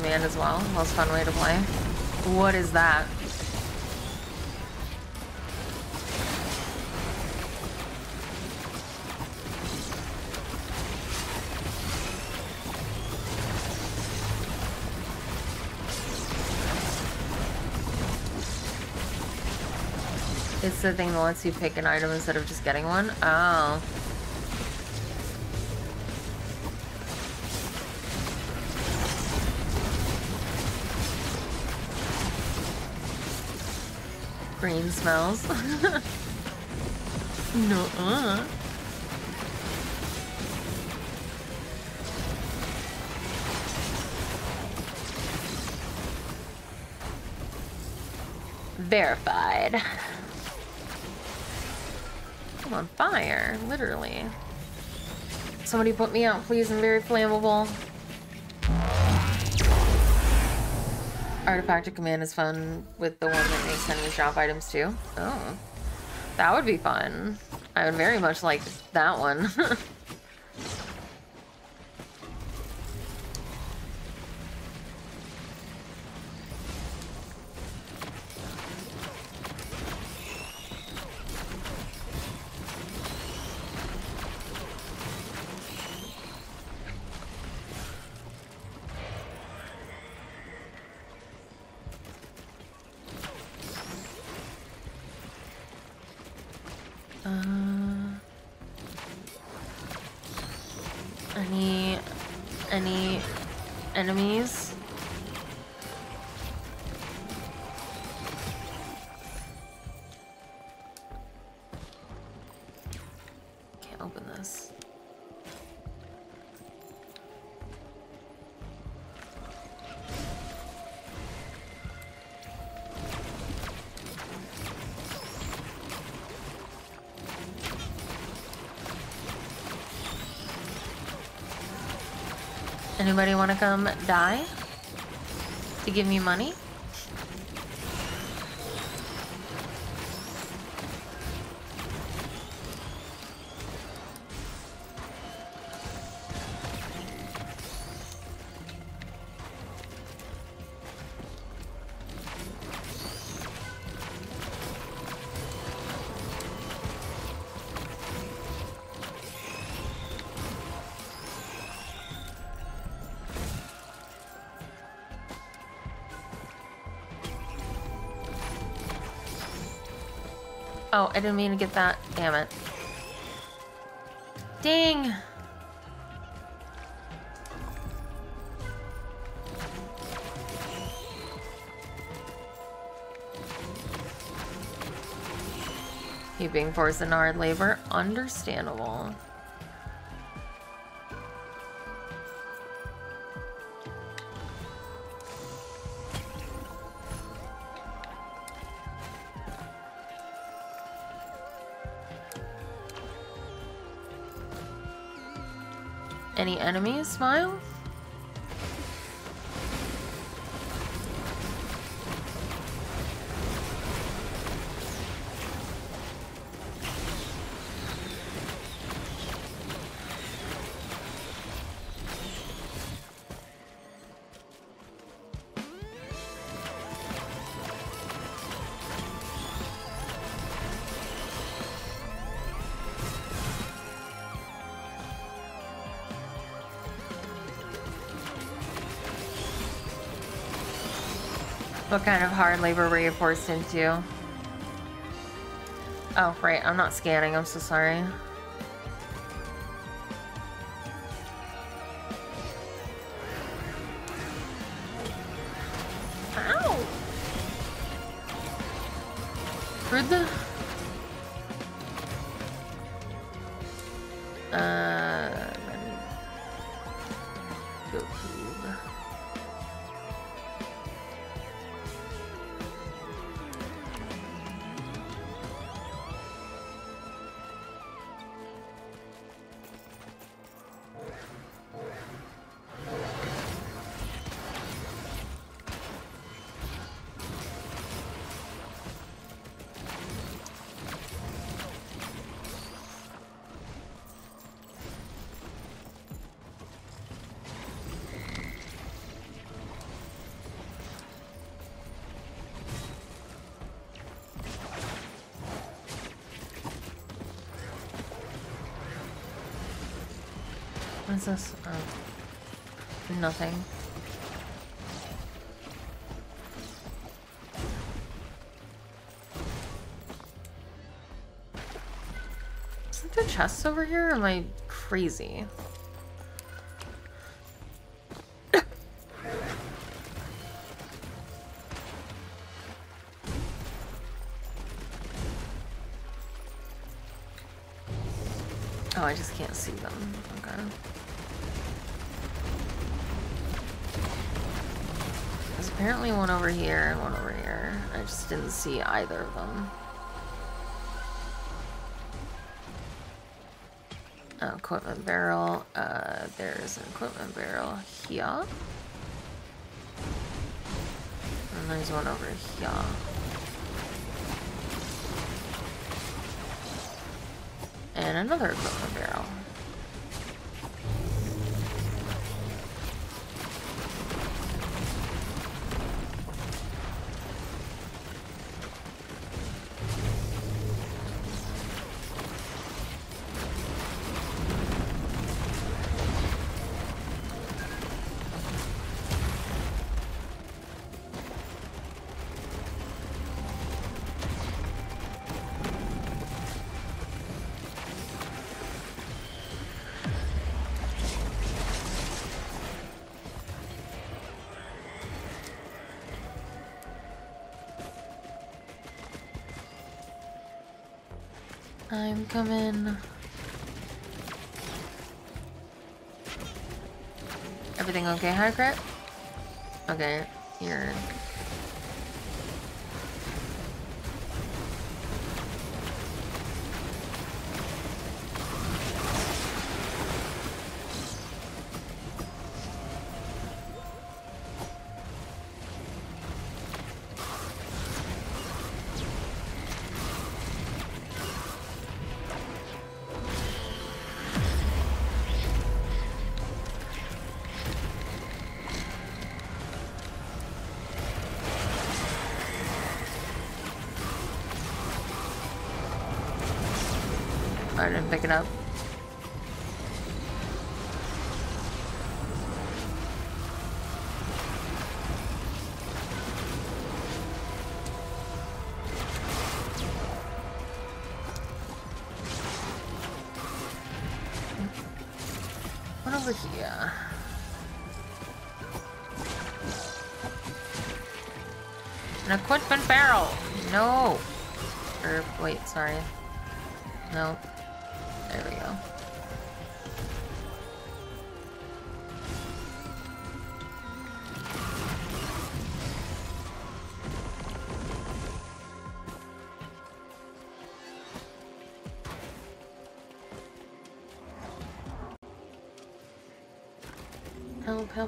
Command as well. Most fun way to play. What is that? It's the thing that lets you pick an item instead of just getting one? Oh. Green smells. no, uh. Verified. I'm on fire, literally. Somebody put me out, please. I'm very flammable. Artifact of Command is fun with the one that makes enemies drop items too. Oh. That would be fun. I would very much like that one. Anybody want to come die? To give me money? I didn't mean to get that. Damn it. Ding! You being forced into hard labor? Understandable. Enemies, Smile? What kind of hard labor were you forced into? Oh, right. I'm not scanning. I'm so sorry. This? Oh. Nothing. Isn't there chests over here? Am I crazy? Oh, I just can't see them. Okay. Apparently one over here and one over here. I just didn't see either of them. Oh, equipment barrel. Uh, there's an equipment barrel here. And there's one over here. And another equipment barrel. I'm coming. Everything okay, Hycrit? Okay, you're...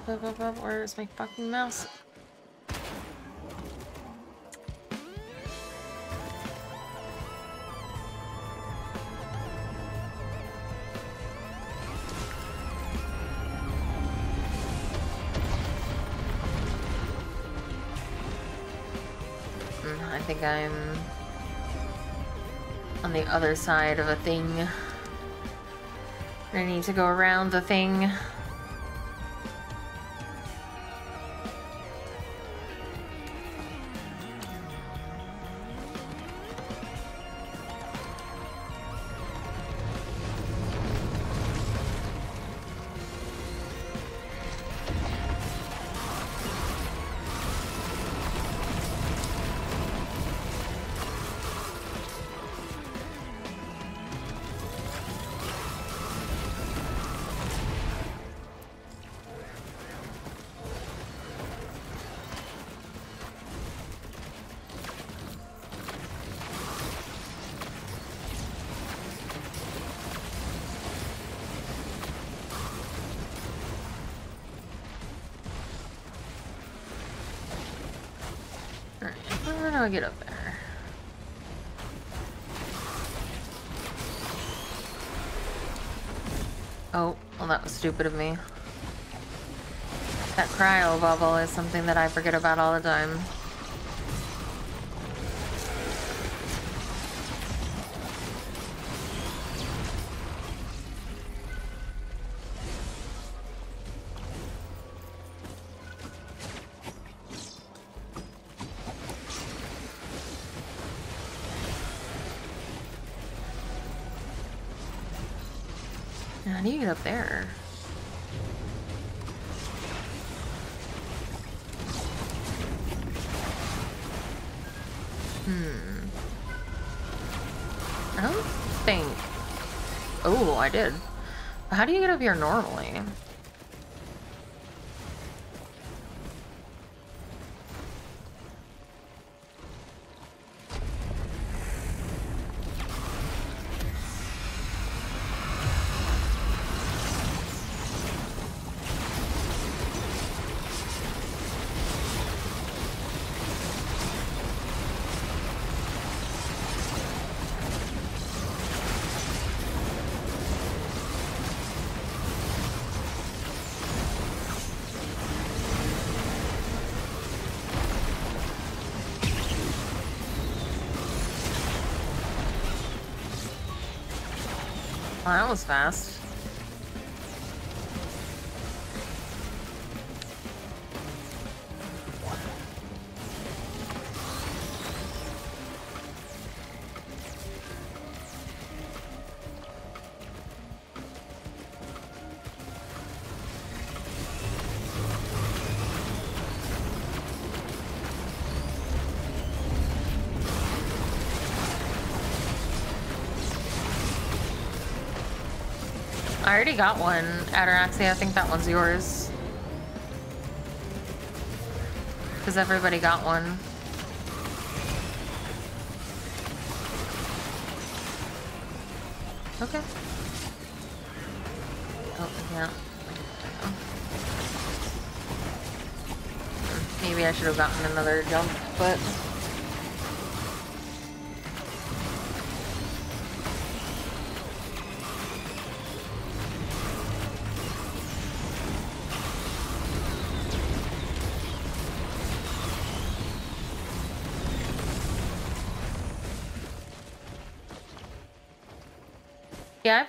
Where's my fucking mouse? Mm, I think I'm on the other side of a thing. I need to go around the thing. I get up there? Oh, well that was stupid of me. That cryo bubble is something that I forget about all the time. I did. How do you get up here normally? Was fast. Got one, Ataraxia. I think that one's yours. Because everybody got one. Okay. Oh, yeah. Maybe I should have gotten another jump, but...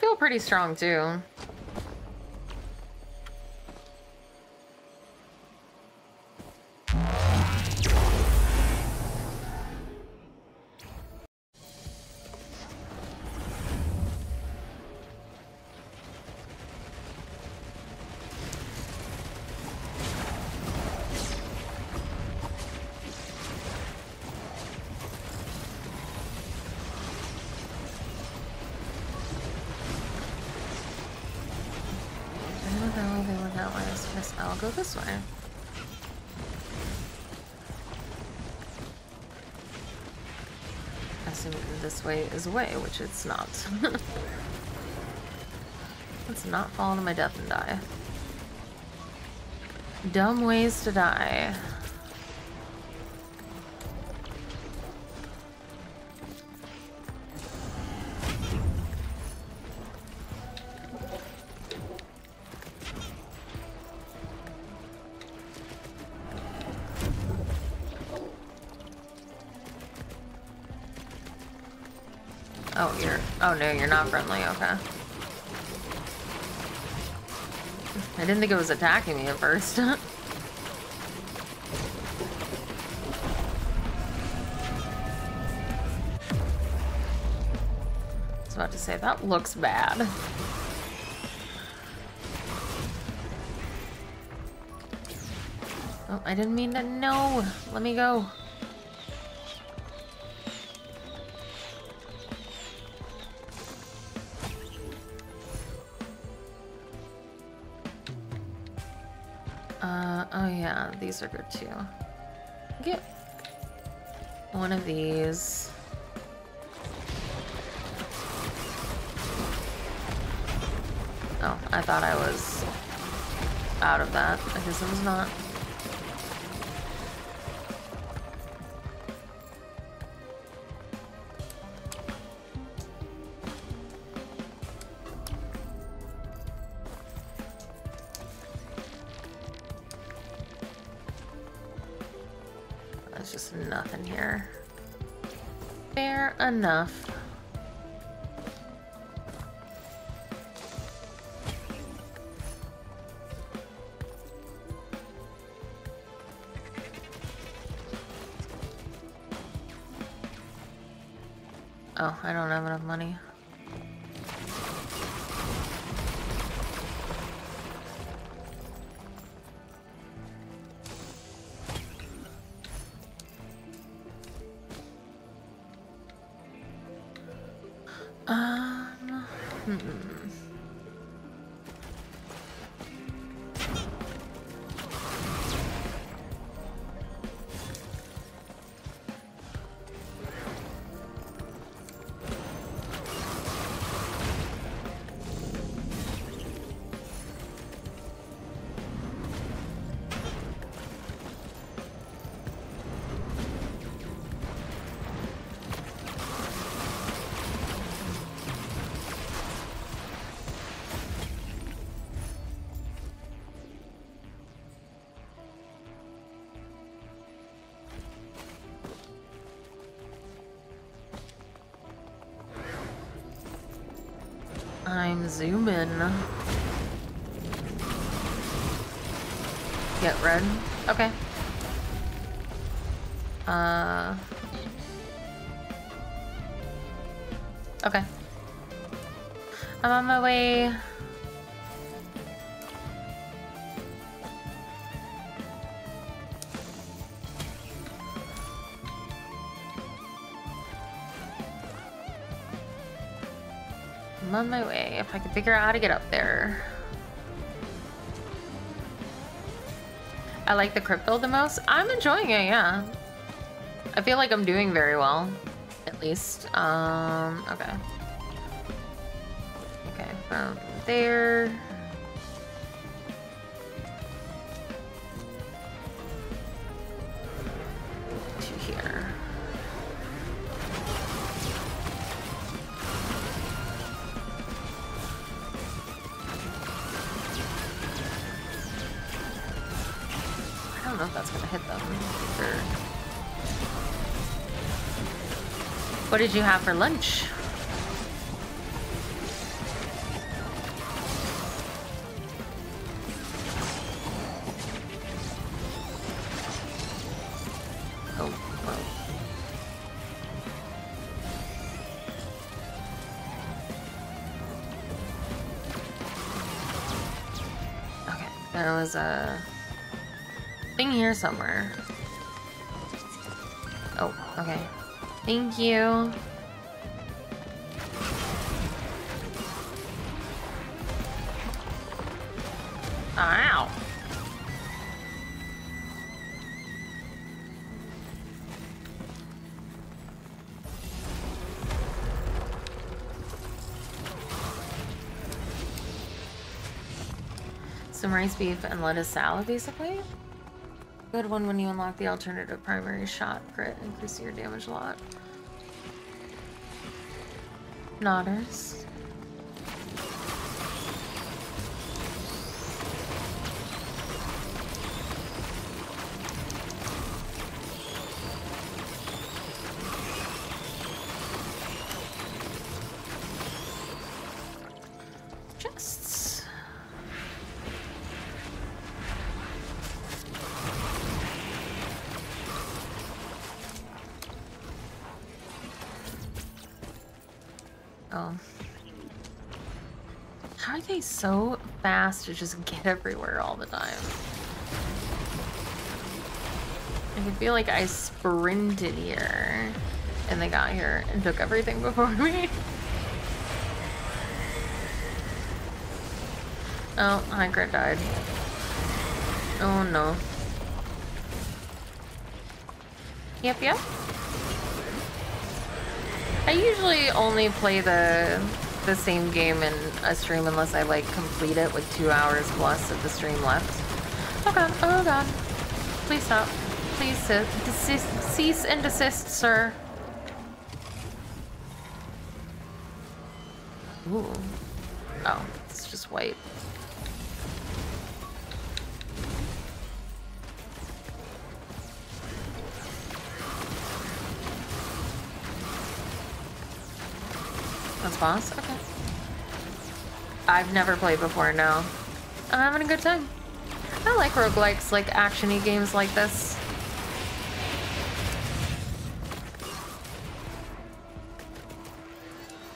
feel pretty strong too. Way is away, which it's not. Let's not fall to my death and die. Dumb ways to die. No, you're not friendly. Okay. I didn't think it was attacking me at first. I was about to say that looks bad. Oh, I didn't mean to. No, let me go. These are good too. Get one of these. Oh, I thought I was out of that. I guess I was not. Enough. I'm zooming. Get red. Okay. Uh. Okay. I'm on my way. If I can figure out how to get up there. I like the crypto the most. I'm enjoying it, yeah. I feel like I'm doing very well, at least. Um, okay. Okay, from there. Did you have for lunch? Oh, oh. Okay, there was a thing here somewhere. Thank you. Ow. Some rice, beef, and lettuce salad, basically. Good one when you unlock the alternative primary shot. Crit, increase your damage a lot. Nodders. To just get everywhere all the time? I feel like I sprinted here and they got here and took everything before me. Oh, Hycrit died. Oh no. Yep, yep. I usually only play the the same game in a stream unless I like complete it with two hours plus of the stream left. Oh god, oh god. Please stop. Please. Uh, desist, cease and desist, sir. I've never played before, no. I'm having a good time. I like roguelikes, like actiony games like this.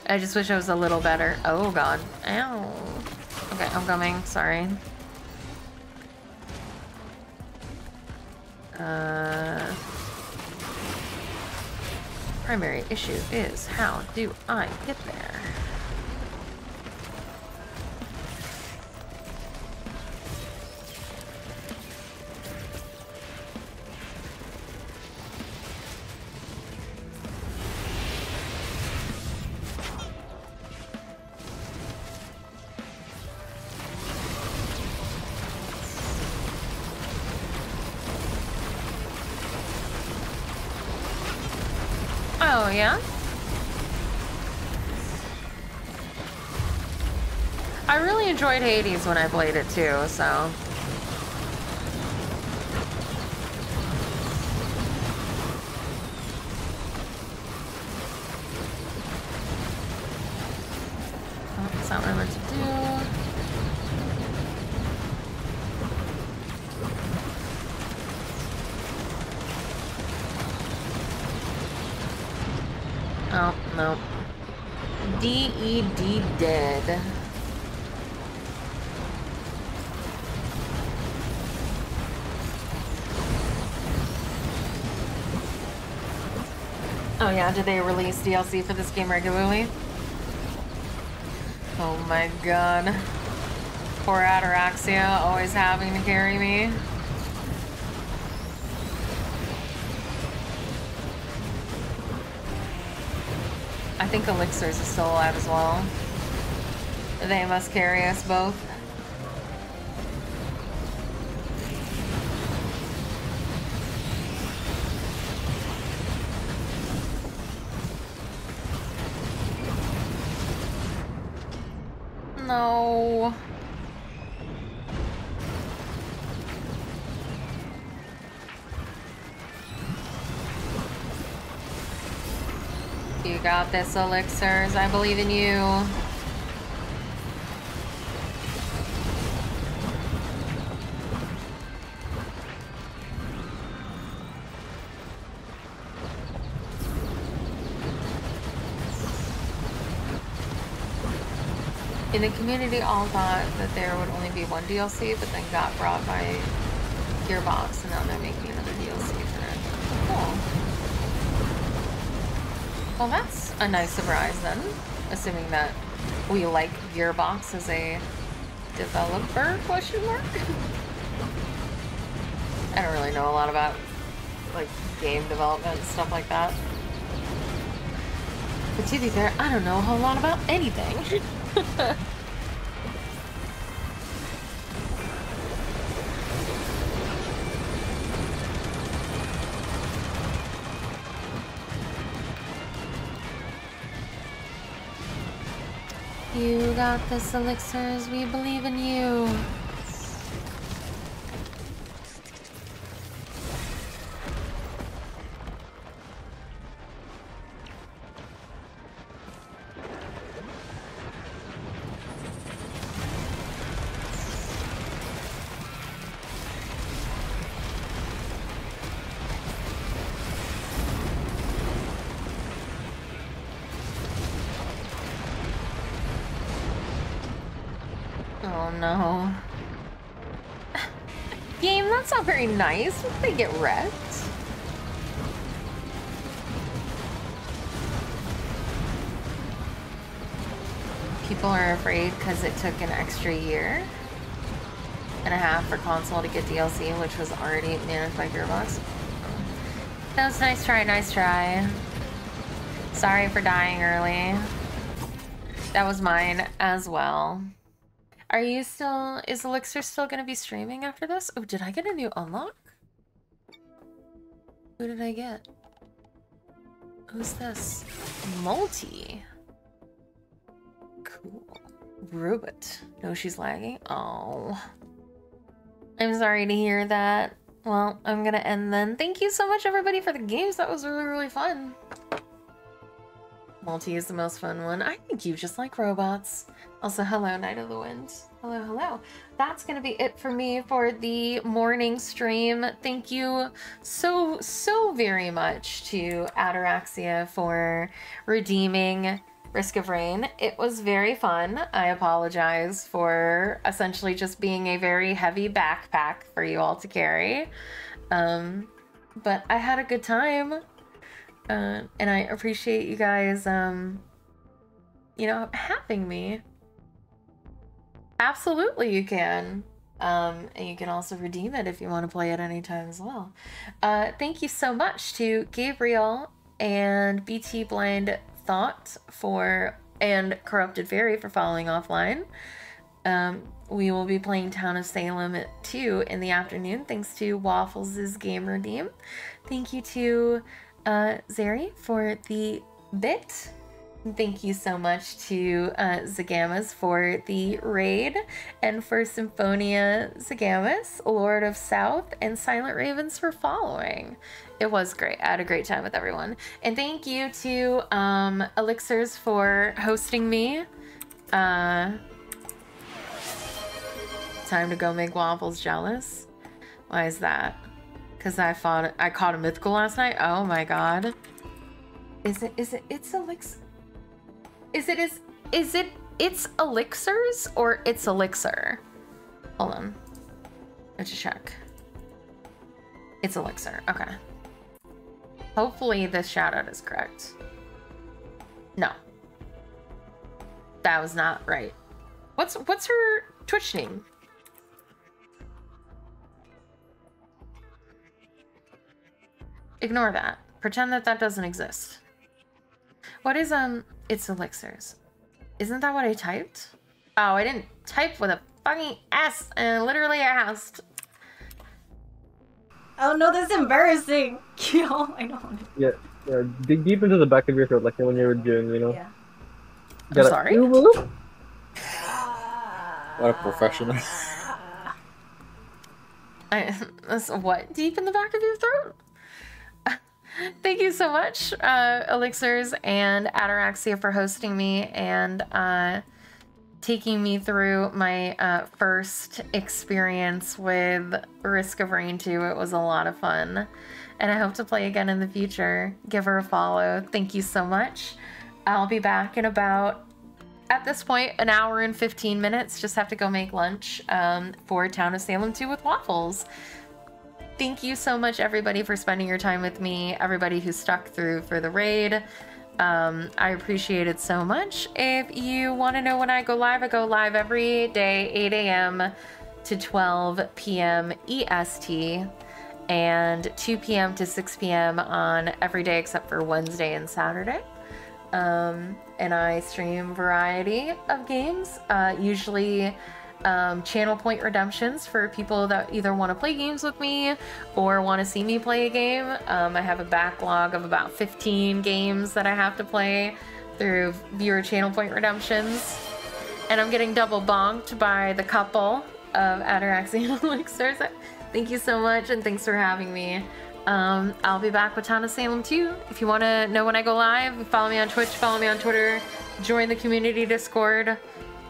I just wish I was a little better. Oh god. Ow. Okay, I'm coming. Sorry. Uh, primary issue is how do I get there? Really enjoyed Hades when I played it too, so. Oh, that's not what I meant to do. Oh, no. D-E-D dead. Oh yeah, did they release DLC for this game regularly? Oh my god. Poor Ataraxia, always having to carry me. I think Elixirs is still alive as well. They must carry us both. This, Elixirs. I believe in you. In the community, all thought that there would only be one DLC, but then got brought by Gearbox, and now they're making another DLC for it. Cool. Well, that's a nice surprise then, assuming that we like Gearbox as a developer, question mark? I don't really know a lot about, like, game development and stuff like that. But to be fair, I don't know a whole lot about anything. Got this, Elixirs. We believe in you. Very nice. They get wrecked. People are afraid because it took an extra year and a half for console to get DLC, which was already managed by Gearbox. That was nice try, nice try. Sorry for dying early. That was mine as well. Are you still... Is Elixir still to be streaming after this? Oh, did I get a new unlock? Who did I get? Who's this? Multi. Cool. Rubit. No, she's lagging? Oh. I'm sorry to hear that. Well, I'm gonna end then. Thank you so much, everybody, for the games. That was really, really fun. Multi is the most fun one. I think you just like robots. Also, hello, Night of the Wind. Hello, hello. That's going to be it for me for the morning stream. Thank you so, so very much to Ataraxia for redeeming Risk of Rain. It was very fun. I apologize for essentially just being a very heavy backpack for you all to carry. Um, but I had a good time. Uh, and I appreciate you guys, um, you know, having me. Absolutely, you can. Um, and you can also redeem it if you want to play it anytime as well. Uh, thank you so much to Gabriel and BT Blind Thought for and Corrupted Fairy for following offline. Um, we will be playing Town of Salem at 2 in the afternoon, thanks to Waffles' Game Redeem. Thank you to uh, Zeri for the bit Thank you so much to uh, Zagamas for the raid and for Symphonia Zagamas, Lord of South, and Silent Ravens for following. It was great. I had a great time with everyone. And thank you to um, Elixirs for hosting me. Uh, time to go make waffles jealous. Why is that? Because I fought, I caught a mythical last night. Oh my god. Is it? Is it? It's Elixir. Is it is is it it's elixirs or it's elixir? Hold on. Let's check. It's elixir. Okay. Hopefully this shoutout is correct. No. That was not right. What's what's her Twitch name? Ignore that. Pretend that that doesn't exist. What is, um, it's elixirs. Isn't that what I typed? Oh, I didn't type with a fucking S and literally asked. Oh no, that's embarrassing. Yo, I know. Yeah, yeah. Dig deep into the back of your throat, like when you were doing, you know. Yeah. I'm sorry. What a professional. I, that's what deep in the back of your throat? Thank you so much, uh, Elixirs and Ataraxia, for hosting me and uh, taking me through my uh, first experience with Risk of Rain 2. It was a lot of fun, and I hope to play again in the future. Give her a follow. Thank you so much. I'll be back in about, at this point, an hour and 15 minutes. Just have to go make lunch um, for Town of Salem 2 with waffles thank you so much, everybody, for spending your time with me. Everybody who stuck through for the raid. Um, I appreciate it so much. If you want to know when I go live, I go live every day, 8 a.m. to 12 p.m. EST and 2 p.m. to 6 p.m. on every day except for Wednesday and Saturday. Um, and I stream variety of games, uh, usually um, channel point redemptions for people that either want to play games with me or want to see me play a game. Um, I have a backlog of about 15 games that I have to play through viewer channel point redemptions. And I'm getting double bonked by the couple of Ataraxian elixirs. Thank you so much, and thanks for having me. Um, I'll be back with Town of Salem too. If you want to know when I go live, follow me on Twitch, follow me on Twitter, join the community Discord,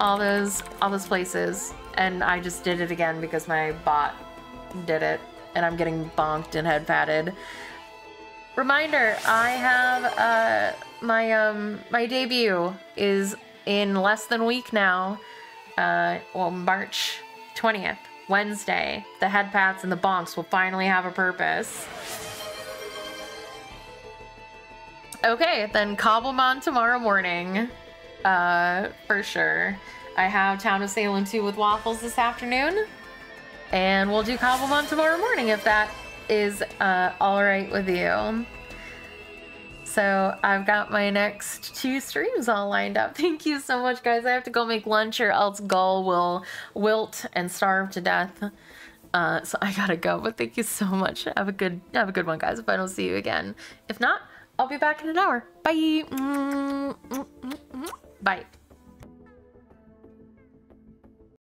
all those, all those places. And I just did it again because my bot did it, and I'm getting bonked and head patted. Reminder: I have uh, my um my debut is in less than a week now. Uh, well, March 20th, Wednesday. The head pats and the bonks will finally have a purpose. Okay, then Cobblemon tomorrow morning. Uh, for sure. I have Town of Salem 2 with waffles this afternoon. And we'll do Cobblemon tomorrow morning if that is uh, alright with you. So I've got my next two streams all lined up. Thank you so much, guys. I have to go make lunch or else Gull will wilt and starve to death. Uh, so I gotta go. But thank you so much. Have a good have a good one, guys. If I don't see you again, if not, I'll be back in an hour. Bye. Bye.